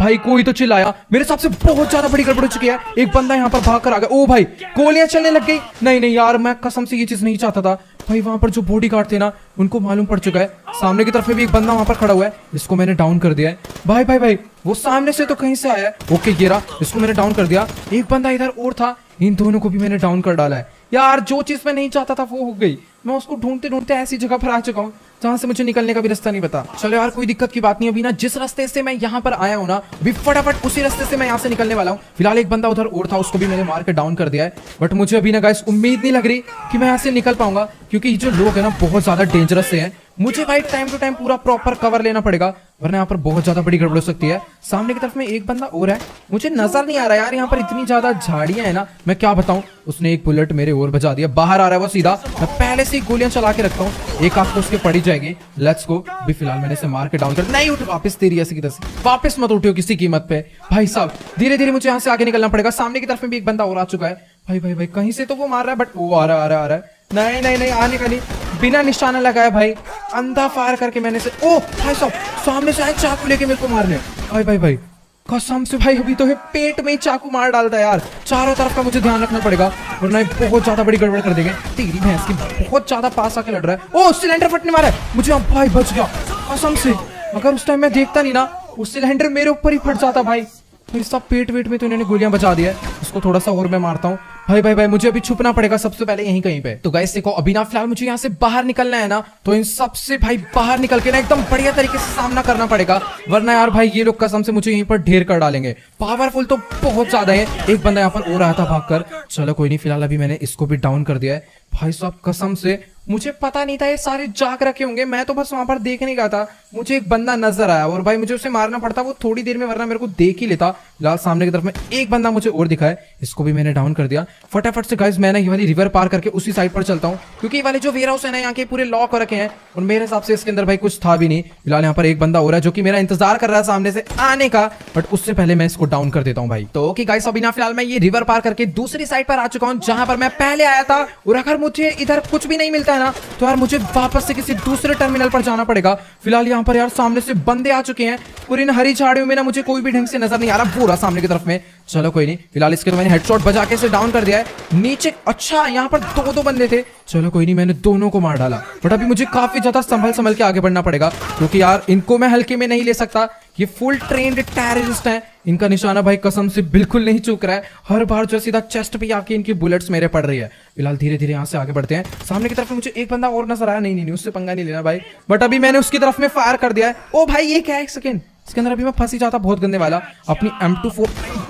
भाई कोई तो चिल्लाया। मेरे हिसाब से बहुत ज़्यादा बड़ी गड़बड़ हो चुकी है। एक बंदा यहाँ पर भाग कर आ गया। ओ, भाई, गोलियाँ चलने लग गई। नहीं नहीं यार, मैं कसम से ये चीज़ नहीं चाहता था। भाई, वहाँ पर जो बॉडी गार्ड थे ना, उनको मालूम पड़ चुका है। सामने की तरफ़ भी एक बंदा वहाँ पर खड़ा हुआ है इसको मैंने डाउन कर दिया है। भाई भाई भाई, वो सामने से तो कहीं से आया है? ओके ये रहा, इसको मैंने डाउन कर दिया। एक बंदा इधर और था, इन दोनों को भी मैंने डाउन कर डाला है। यार, जो चीज़ मैं नहीं चाहता था, वो हो गई। मैं उसको ढूंढते ढूंढते ऐसी जगह पर आ चुका हूँ, जहाँ से मुझे निकलने का भी रास्ता नहीं पता। चलो यार, कोई दिक्कत की बात नहीं, अभी ना जिस रास्ते से मैं यहाँ पर आया हूँ ना, भी फटाफट उसी रास्ते से मैं यहाँ से निकलने वाला हूँ। फ़िलहाल एक बंदा उधर और था, उसको भी मैंने मार के डाउन कर दिया है। बट मुझे अभी ना गाइस उम्मीद नहीं लग रही कि मैं यहाँ से निकल पाऊँगा, क्योंकि जो लोग है ना, बहुत ज़्यादा डेंजरस से है। मुझे भाई टाइम टू टाइम पूरा प्रॉपर कवर लेना पड़ेगा। वरना यहाँ पर बहुत ज़्यादा बड़ी गड़बड़ हो सकती है। सामने की तरफ़ में एक बंदा और है। मुझे नज़र नहीं आ रहा यार, यहाँ पर इतनी ज़्यादा झाड़ियाँ है ना। मैं क्या बताऊँ? उसने एक बुलेट मेरे और बजा दिया। बाहर आ रहा है वो सीधा। मैं पहले से गोलियाँ चला के रखता हूँ। एक आपको उसके पड़ी जाएगी। लेट्स गो भी फ़िलहाल मैंने इसे मार के डाउन कर नहीं उठ, वापस तेरी ऐसी की तरह वापस मत उठो किसी कीमत पे। भाई साहब धीरे धीरे मुझे यहाँ से आगे निकलना पड़ेगा। सामने की तरफ़ में भी एक बंदा और आ चुका है। भाई भाई भाई, कहीं से तो वो मार रहा है बट वो आ रहा आ रहा आ रहा है। नहीं नहीं नहीं आने का नहीं। बिना निशाना लगाया भाई, अंधा फायर करके मैंने से ओ, भाई साहब, सामने से आए चाकू लेके मेरे को मारने। भाई भाई भाई, कसम से भाई, अभी तो है पेट में ही चाकू मार डालता है यार। चारों तरफ़ का मुझे ध्यान रखना पड़ेगा, वरना बहुत ज़्यादा बड़ी गड़बड़ कर देंगे। तेरी भैंस की बहुत ज़्यादा पास आके लड़ रहा है। ओ, सिलेंडर फटने वाला है। मुझे अब भाई बच गया। कसम से, मगर उस टाइम मैं देखता नहीं ना, वो सिलेंडर मेरे ऊपर ही फट जाता भाई। सब पेट वेट में तो इन्होंने गोलियाँ बचा दिया उसको थोड़ा सा और मैं मारता हूँ। भाई भाई भाई, मुझे अभी छुपना पड़ेगा सबसे पहले यहीं कहीं पे। तो गाइस देखो, अभी ना फ़िलहाल मुझे यहाँ से बाहर निकलना है ना तो इन सबसे भाई बाहर निकल के ना एकदम बढ़िया तरीके से सामना करना पड़ेगा। वरना यार भाई, ये लोग कसम से मुझे यहीं पर ढेर कर डालेंगे। पावरफुल तो बहुत ज़्यादा है। एक बंदा यहाँ पर हो रहा था भागकर। चलो, कोई नहीं, फ़िलहाल अभी मैंने इसको भी डाउन कर दिया है। भाई साहब, कसम से मुझे पता नहीं था ये सारे जाग रखे होंगे। मैं तो बस वहाँ पर देखने गया था। मुझे एक बंदा नज़र आया और भाई मुझे उसे मारना पड़ता, वो थोड़ी देर में, वरना मेरे को देख ही लेता। फ़िलहाल सामने की तरफ़ में एक बंदा मुझे और दिखा है। इसको भी मैंने डाउन कर दिया। फटाफट से गाइस मैंने ये वाली रिवर पार करके उसी साइड पर चलता हूँ। क्योंकि ये वाले जो वेयर हाउस है ना, यहाँ के पूरे लॉक रखे हैं। और मेरे हिसाब से इसके अंदर भाई कुछ था भी नहीं। फ़िलहाल यहाँ पर एक बंदा हो रहा है, जो कि मेरा इंतज़ार कर रहा है सामने से आने का। बट उससे पहले मैं इसको डाउन कर देता हूँ भाई। तो ओके गाइस अभी ना फ़िलहाल मैं ये रिवर पार करके दूसरी साइड पर आ चुका हूँ, जहाँ पर मैं पहले आया था। और अगर मुझे इधर कुछ भी नहीं मिलता ना तो यार मुझे वापस से किसी दूसरे टर्मिनल पर जाना पड़ेगा। फ़िलहाल यहाँ पर यार सामने से बंदे आ चुके हैं। और इन हरी झाड़ियों में ना मुझे कोई भी ढंग से नज़र नहीं आ रहा, पूरा सामने की तरफ़ में। चलो कोई नहीं, फ़िलहाल इसके तो मैंने हेडशॉट बजा के इसे डाउन कर दिया है। नीचे अच्छा यहाँ पर दो दो बंदे थे। चलो कोई नहीं मैंने दोनों को मार डाला। बट अभी मुझे काफ़ी ज़्यादा संभल संभल के आगे बढ़ना पड़ेगा क्योंकि यार इनको मैं हल्के में नहीं ले सकता। ये फुल ट्रेंड टेररिस्ट हैं। इनका निशाना भाई कसम से बिल्कुल नहीं चूक रहा है। हर बार जो सीधा चेस्ट पे आके इनकी बुलेट्स मेरे पड़ रही है। फ़िलहाल धीरे धीरे यहाँ से आगे बढ़ते हैं। सामने की तरफ़ मुझे एक बंदा और नज़र आया। नहीं नहीं, नहीं उससे पंगा नहीं लेना भाई। बट अभी मैंने उसकी तरफ़ में फायर कर दिया है। ओ भाई ये क्या है? एक सेकेंड इसके अंदर अभी मैं फंसी जाता बहुत गंदे वाला। अपनी एम टू फोर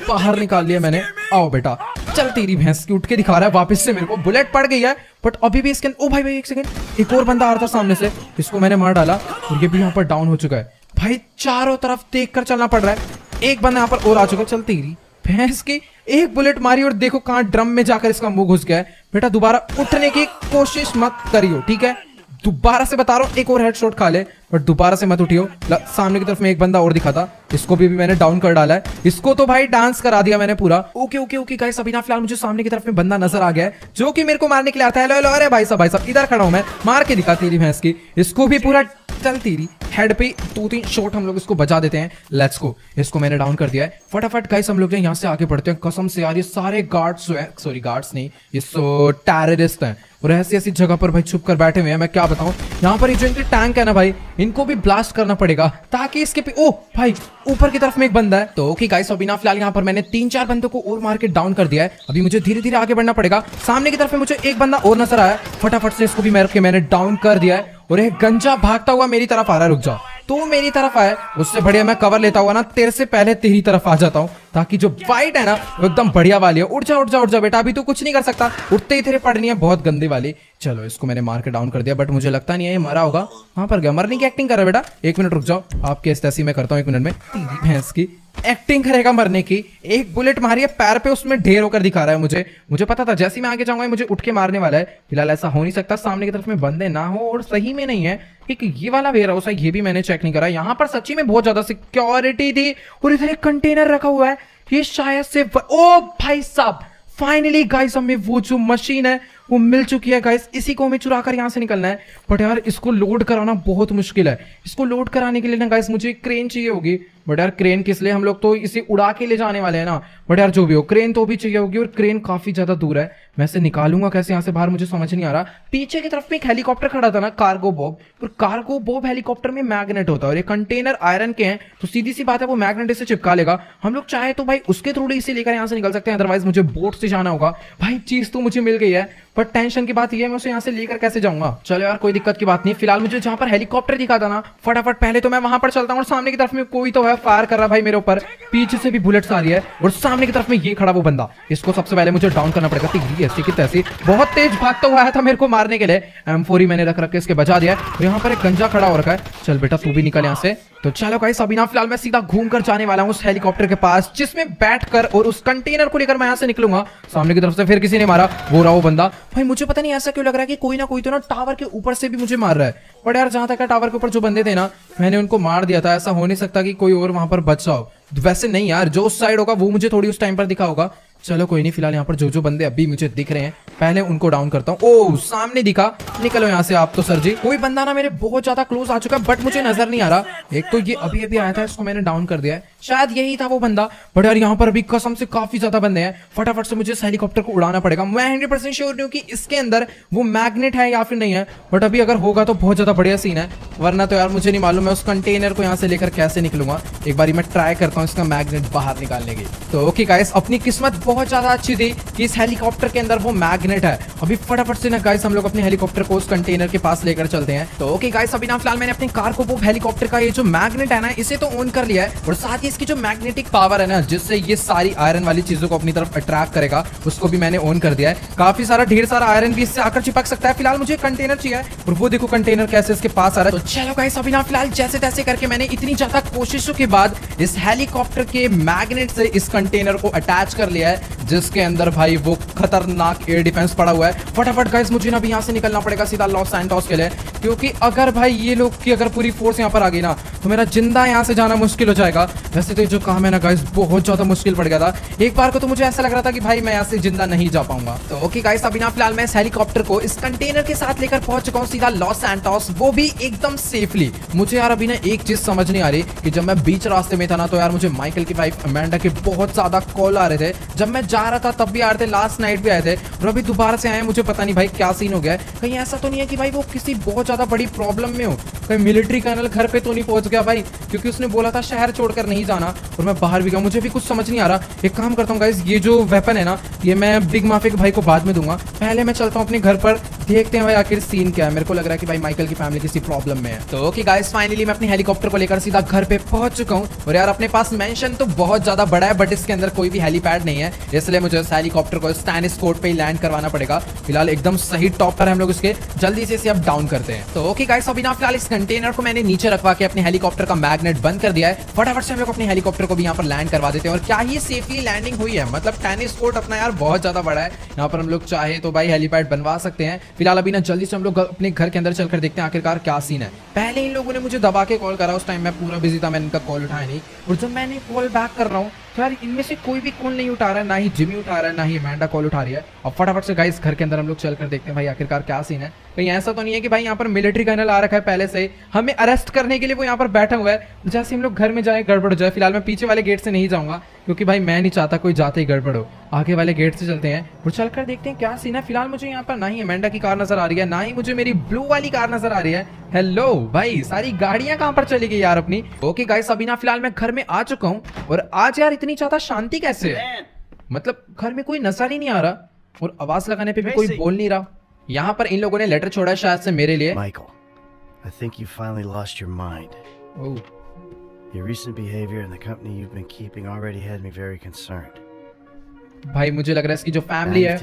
बाहर निकाल लिया मैंने। आओ बेटा, चल तेरी भैंस की उठ के दिखा रहा है, वापस से मेरे को बुलेट पड़ गई है। बट अभी भी इसके अंदर ओ भाई भाई, एक सेकंड एक और बंदा आ रहा था सामने से, इसको मैंने मार डाला, और ये भी यहाँ पर डाउन हो चुका है। भाई, चारों तरफ़ देख कर चलना पड़ रहा है। एक बंदा यहाँ पर और आ चुका है। चल तेरी भैंस की एक बुलेट मारी, और देखो कहाँ ड्रम में जाकर इसका मुँह घुस गया है। बेटा, दोबारा उठने की कोशिश मत करियो, ठीक है? दोबारा से बता रहा हूँ एक और हेडशॉट खा ले बट दोबारा से मत उठियो। सामने की तरफ़ में एक बंदा और दिखा था इसको भी, भी मैंने डाउन कर डाला है। इसको तो भाई डांस करा दिया मैंने पूरा। ओके ओके ओके गाइस अभी ना फ़िलहाल मुझे सामने की तरफ़ में बंदा नज़र आ गया है जो कि मेरे को मारने के लिए आता है अरे भाई साहब भाई साहब इधर खड़ा हूँ मैं मार के दिखा तेरी भैंस की। इसको भी पूरा चल तेरी हेड पे दो तीन शॉट हम लोग इसको बचा देते हैं। लेट्स को इसको मैंने डाउन कर दिया है। फटाफट गाइस हम लोग यहाँ से आगे बढ़ते हैं। कसम से यार ये सारे गार्ड्स सॉरी गार्ड्स नहीं ये सो टेररिस्ट हैं। और ऐसी ऐसी जगह पर भाई छुप कर बैठे हुए हैं, मैं क्या बताऊँ? यहाँ पर ये जो इनके टैंक है ना भाई, इनको भी ब्लास्ट करना पड़ेगा, ताकि इसके पे ओ भाई, ऊपर की तरफ़ में एक बंदा है। तो ओके गाइस अभी ना फ़िलहाल यहाँ पर मैंने तीन चार बंदों को और मार के डाउन कर दिया है। अभी मुझे धीरे धीरे आगे बढ़ना पड़ेगा। सामने की तरफ़ में मुझे एक बंदा और नज़र आया फटाफट से इसको भी मैं मैंने डाउन कर दिया है। और एक गंजा भागता हुआ मेरी तरफ़ आ रहा है, रुक जाओ। तो मेरी तरफ़ आए, उससे बढ़िया मैं कवर लेता हुआ ना, तेरे से पहले तेरी तरफ़ आ जाता हूँ, ताकि जो फाइट है ना, वो एकदम बढ़िया वाली है। उठ जा उठ जा उठ जा बेटा, अभी तो कुछ नहीं कर सकता। उठते ही तेरे पढ़नी है, बहुत गंदी वाली। चलो, इसको मैंने मार के डाउन कर दिया बट मुझे लगता नहीं है ये मरा होगा। वहाँ पर गया? मरने की एक्टिंग कर रहा बेटा। एक मिनट रुक जाओ। आपके इस तैसी में करता हूँ? एक मिनट में। भैंस की एक्टिंग करेगा मरने की। एक बुलेट मारी है, पैर पे उसमें ढेर होकर दिखा रहा है मुझे। मुझे पता था, जैसे मैं आगे जाऊँगा मुझे उठ के मारने वाला है। फ़िलहाल ऐसा हो नहीं सकता, सामने की तरफ़ में बंदे ना हो, और सही में नहीं है कि ये वाला वेयर हाउस है, ये भी मैंने चेक नहीं करा। यहाँ पर सच्ची में बहुत ज़्यादा सिक्योरिटी थी, और इधर एक कंटेनर रखा हुआ है। ये शायद से ओ भाई साहब! फाइनली गाइस हमें वो जो मशीन है वो मिल चुकी है गाइस इसी को हमें चुरा कर यहाँ से निकलना है. बट यार, इसको लोड कराना बहुत मुश्किल है. इसको लोड कराने के लिए ना गाइस मुझे क्रेन चाहिए होगी. बट यार क्रेन किस लिए हम लोग तो इसे उड़ा के ले जाने वाले हैं ना? बट यार, जो भी हो क्रेन तो भी चाहिए होगी और क्रेन काफ़ी ज़्यादा दूर है। मैं इसे निकालूँगा कैसे यहाँ से बाहर, मुझे समझ नहीं आ रहा। पीछे की तरफ़ में एक हेलीकॉप्टर खड़ा था ना कार्गो बॉब और कार्गो बॉब हेलीकॉप्टर में मैग्नेट होता है और ये कंटेनर आयरन के हैं तो सीधी सी बात है, वो मैग्नेट इसे चिपका लेगा। हम लोग चाहे तो भाई उसके थ्रू इसे लेकर यहाँ से निकल सकते हैं अदरवाइज़ मुझे बोट से जाना होगा। भाई, चीज़ तो मुझे मिल गई है पर टेंशन की बात यह है, मैं उसे यहाँ से लेकर कैसे जाऊँगा? चलो यार, कोई दिक्कत की बात नहीं। फ़िलहाल मुझे जहाँ पर हेलीकॉप्टर दिखा था ना, फटाफट, पहले तो मैं वहाँ पर चलता हूँ और सामने की तरफ़ में कोई तो फायर कर रहा भाई मेरे ऊपर। पीछे से भी बुलेट्स आ रही है और सामने की तरफ़ में ये खड़ा वो बंदा। इसको सबसे पहले मुझे डाउन करना पड़ेगा। तीसरी ऐसी की तैसी। बहुत तेज भागता हुआ आया था मेरे को मारने के लिए। एम फोर मैंने रख रख के इसके बचा दिया और यहाँ पर एक गंजा खड़ा हो रखा है। चल बेटा, तू भी निकल यहाँ से। तो चलो गाइस अभी ना फ़िलहाल मैं सीधा घूम कर जाने वाला हूँ उस हेलीकॉप्टर के पास, जिसमें बैठकर और उस कंटेनर को लेकर मैं यहाँ से निकलूँगा। सामने की तरफ़ से फिर किसी ने मारा। वो रहा वो बंदा। भाई मुझे पता नहीं ऐसा क्यों लग रहा है कि कोई ना कोई तो ना टावर के ऊपर से भी मुझे मार रहा है। बट यार, जहाँ तक टावर के ऊपर जो बंदे थे ना, मैंने उनको मार दिया था। ऐसा हो नहीं सकता कि कोई और वहाँ पर बचा हो। वैसे नहीं यार, जो उस साइड होगा, वो मुझे थोड़ी उस टाइम पर दिखा होगा चलो कोई नहीं, फ़िलहाल यहाँ पर जो जो बंदे अभी मुझे दिख रहे हैं, पहले उनको डाउन करता हूँ। ओ सामने दिखा। निकलो यहाँ से आप तो सर जी। कोई बंदा ना मेरे बहुत ज़्यादा क्लोज आ चुका है बट मुझे नज़र नहीं आ रहा। एक तो ये अभी अभी आया था, इसको मैंने डाउन कर दिया है। शायद यही था वो बंदा। बट यार, यहाँ पर अभी कसम से काफ़ी ज़्यादा बंदे हैं। फटाफट से मुझे इस हेलीकॉप्टर को उड़ाना पड़ेगा। मैं हंड्रेड परसेंट श्योर नहीं हूँ कि इसके अंदर वो मैग्नेट है या फिर नहीं है। बट अभी अगर होगा तो बहुत ज़्यादा बढ़िया सीन है। वरना तो यार, मुझे नहीं मालूम मैं उस कंटेनर को यहाँ से लेकर कैसे निकलूँगा। एक बार मैं ट्राई करता हूँ इसका मैग्नेट बाहर निकालने की तो ओके गाइस अपनी किस्मत बहुत ज़्यादा अच्छी थी। कि इस हेलीकॉप्टर के अंदर वो मैग्नेट है। अभी फटाफट से ना गाइस हम लोग अपने हेलीकॉप्टर को उस कंटेनर के पास लेकर चलते हैं। तो ओके गाइस अभी ना, फ़िलहाल मैंने अपनी कार को वो हेलीकॉप्टर का ये जो मैग्नेट है ना, इसे तो ऑन कर लिया है। और साथ ही इसकी जो मैग्नेटिक पावर है ना, जिससे ये सारी आयरन वाली चीज़ों को अपनी तरफ़ अट्रैक्ट करेगा, उसको भी मैंने ऑन कर दिया है। काफ़ी सारा, ढेर सारा आयरन भी इससे आकर चिपक सकता है। फ़िलहाल मुझे कंटेनर चाहिए और वो देखो कंटेनर कैसे इसके पास आ रहा है। तो चलो गाइस अभी ना, फ़िलहाल जैसे तैसे करके मैंने इतनी ज़्यादा कोशिशों के बाद इस हेलीकॉप्टर के मैग्नेट से इस कंटेनर को अटैच कर लिया है। जिसके अंदर भाई वो खतरनाक एयर डिफेंस पड़ा हुआ है। फटाफट गाइस मुझे ना अभी यहाँ से निकलना पड़ेगा सीधा लॉस सैंटोस के लिए। क्योंकि अगर भाई ये लोग की अगर पूरी फोर्स यहाँ पर आ गई ना तो मेरा ज़िंदा यहाँ से जाना मुश्किल हो जाएगा। वैसे तो ये जो काम है ना गाइस बहुत ज़्यादा मुश्किल पड़ गया था। एक बार को तो मुझे ऐसा लग रहा था कि भाई मैं यहाँ से ज़िंदा नहीं जा पाऊँगा। तो ओके गाइस अभी ना फ़िलहाल मैं इस हेलीकॉप्टर को इस कंटेनर के साथ लेकर पहुँच चुका हूँ, सीधा लॉस सैंटोस वो भी एकदम सेफली मुझे यार अभी ना एक चीज़ समझ नहीं आ रही कि जब मैं बीच रास्ते में था ना तो यार मुझे माइकल की वाइफ अमेंडा के बहुत ज़्यादा कॉल आ रहे थे। जब मैं जा रहा था, तब भी आ रहे थे लास्ट नाइट भी आए थे। और अभी दोबारा से आए मुझे पता नहीं भाई क्या सीन हो गया कहीं ऐसा तो नहीं है कि भाई वो किसी बहुत ज़्यादा बड़ी प्रॉब्लम में हो। कहीं मिलिट्री कर्नल घर पे तो नहीं पहुँच गया भाई, क्योंकि उसने बोला था शहर छोड़कर नहीं जाना और मैं बाहर भी गया। मुझे भी कुछ समझ नहीं आ रहा। एक काम करता हूँ गाइस ये जो वेपन है ना, ये मैं बिग माफ़ी के भाई को बाद में दूँगा। पहले मैं चलता हूँ अपने घर पर, देखते हैं भाई आखिर सीन क्या है। मेरे को लग रहा है कि भाई माइकल की फैमिली किसी प्रॉब्लम में है। तो ओके गाइस फाइनली मैं अपनी हेलीकॉप्टर को लेकर सीधा घर पे पहुँच चुका हूँ। और यार, अपने पास मेंशन तो बहुत ज़्यादा बड़ा है बट इसके अंदर कोई भी हेलीपैड नहीं है। इसलिए मुझे इस हेलीकॉप्टर को स्टैनिस कोर्ट पे लैंड करवाना पड़ेगा। फ़िलहाल एकदम सही टॉप पर हम लोग इसके। जल्दी से इसे अब डाउन करते हैं। तो ओके गाइस अभी ना फ़िलहाल इस कंटेनर को मैंने नीचे रखवा के अपने हेलीकॉप्टर का मैग्नेट बंद कर दिया है। फटाफट से हम लोग अपने हेलीकॉप्टर को भी यहाँ पर लैंड करवा देते हैं। और क्या ही सेफली लैंडिंग हुई है। मतलब टेनिस कोर्ट अपना यार बहुत ज़्यादा बड़ा है। यहाँ पर हम लोग चाहे तो भाई हेलीपैड बनवा सकते हैं। फ़िलहाल अभी ना जल्दी से हम लोग अपने घर के अंदर चलकर देखते हैं आखिरकार क्या सीन है। पहले इन लोगों ने मुझे दबा के कॉल करा, उस टाइम मैं पूरा बिज़ी था, मैंने इनका कॉल उठाया नहीं। और जब मैंने कॉल बैक कर रहा हूँ तो यार इनमें से कोई भी कॉल नहीं उठा रहा है ना ही जिमी उठा रहा है, ना ही अमेंडा कॉल उठा रही है। अब फटाफट से गाइस घर के अंदर हम लोग चल कर देखते हैं भाई आखिरकार क्या सीन है। कहीं ऐसा तो नहीं है कि भाई यहाँ पर मिलिट्री कर्नल आ रखा है पहले से हमें अरेस्ट करने के लिए वो यहाँ पर बैठा हुआ है। जैसे हम लोग घर में जाए गड़बड़ हो जाए। फ़िलहाल मैं पीछे वाले गेट से नहीं जाऊँगा क्योंकि भाई मैं नहीं चाहता कोई जाते ही गड़बड़ हो। आगे वाले गेट से चलते हैं। और चलकर देखते हैं क्या सीन है। फ़िलहाल मुझे यहाँ पर ना ही अमेंडा की कार नज़र आ रही है ना ही मुझे मेरी ब्लू वाली कार नज़र आ रही है। हेलो भाई सारी गाड़ियाँ कहाँ पर चली गई यार अपनी? ओके गाइस अभी ना फ़िलहाल मैं घर में आ चुका हूँ। और आज यार इतनी ज़्यादा शांति कैसे है? मतलब घर में कोई नज़र ही नहीं आ रहा। और आवाज़ लगाने पे भी कोई बोल नहीं रहा। यहाँ पर इन लोगों ने लेटर छोड़ा शायद से मेरे लिए Michael, I think you finally lost your mind. Oh, Your recent behavior and the company you've been keeping already had me very concerned. भाई मुझे लग रहा है इसकी जो फैमिली है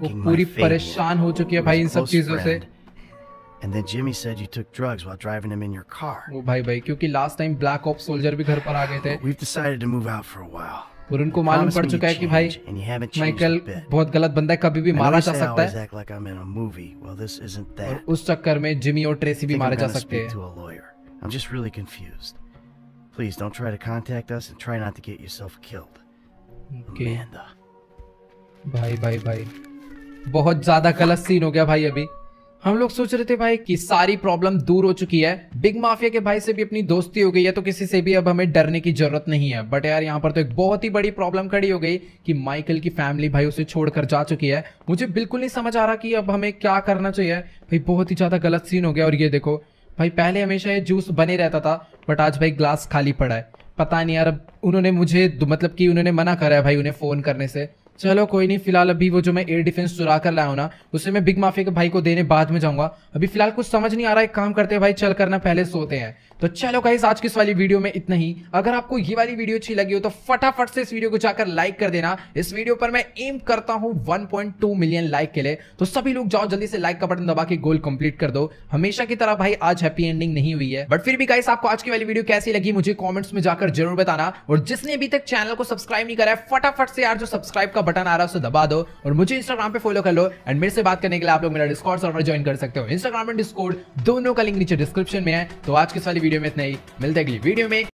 वो पूरी परेशान हो चुकी है भाई इन सब चीज़ों से. And then Jimmy said you took drugs while driving him in your car. वो भाई भाई क्योंकि last time black op soldier भी घर पर आ गए थे We've decided to move out for a while. और उनको मालूम पड़ चुका है कि भाई माइकल बहुत गलत बंदा है कभी भी मारा जा सकता है और उस चक्कर में जिमी और ट्रेसी भी मारे जा सकते हैं to a lawyer. I'm just really confused. Please don't try to contact us and try not to get yourself killed. Okay Amanda. भाई भाई भाई बहुत ज़्यादा गलत सीन हो गया भाई अभी हम लोग सोच रहे थे भाई कि सारी प्रॉब्लम दूर हो चुकी है। बिग माफिया के भाई से भी अपनी दोस्ती हो गई है तो किसी से भी अब हमें डरने की ज़रूरत नहीं है। बट यार, यहाँ पर तो एक बहुत ही बड़ी प्रॉब्लम खड़ी हो गई कि माइकल की फैमिली भाई उसे छोड़कर जा चुकी है। मुझे बिल्कुल नहीं समझ आ रहा कि अब हमें क्या करना चाहिए। भाई, बहुत ही ज़्यादा गलत सीन हो गया। और ये देखो, भाई, पहले हमेशा ये जूस बने रहता था बट आज भाई ग्लास खाली पड़ा है। पता नहीं यार, अब उन्होंने मुझे मतलब कि उन्होंने मना करा है भाई उन्हें फ़ोन करने से। चलो कोई नहीं, फ़िलहाल अभी वो जो मैं एयर डिफेंस चुरा कर लाया हूँ ना, उसे मैं बिग माफिया के भाई को देने बाद में जाऊँगा। अभी फ़िलहाल कुछ समझ नहीं आ रहा है काम करते हैं भाई, चल करना, पहले सोते हैं। तो चलो गाइस आज की इस वाली वीडियो में इतना ही। अगर आपको ये वाली वीडियो अच्छी लगी हो तो फटाफट से इस वीडियो को जाकर लाइक कर देना। इस वीडियो पर मैं एम करता हूँ 1.2 मिलियन लाइक के लिए। तो सभी लोग जाओ, जल्दी से लाइक का बटन दबा के गोल कंप्लीट कर दो। हमेशा की तरह भाई, आज हैप्पी एंडिंग नहीं हुई है। बट फिर भी गाइस आपको आज की वाली वीडियो कैसी लगी, मुझे कॉमेंट्स में जाकर ज़रूर बताना। और जिसने अभी तक चैनल को सब्सक्राइब नहीं करा है, फटाफट से यार जो सब्सक्राइब का बटन आ रहा है, उसको दबा दो और मुझे इंस्टाग्राम पे फॉलो कर लो एंड मेरे से बात करने के लिए आप लोग मेरा डिस्कॉर्ड सर्वर ज्वाइन कर सकते हो। इंस्टाग्राम एंड डिस्कॉर्ड दोनों का लिंक नीचे डिस्क्रिप्शन में है। तो आज के इस वाली वीडियो में इतना ही। मिलते अगली वीडियो में।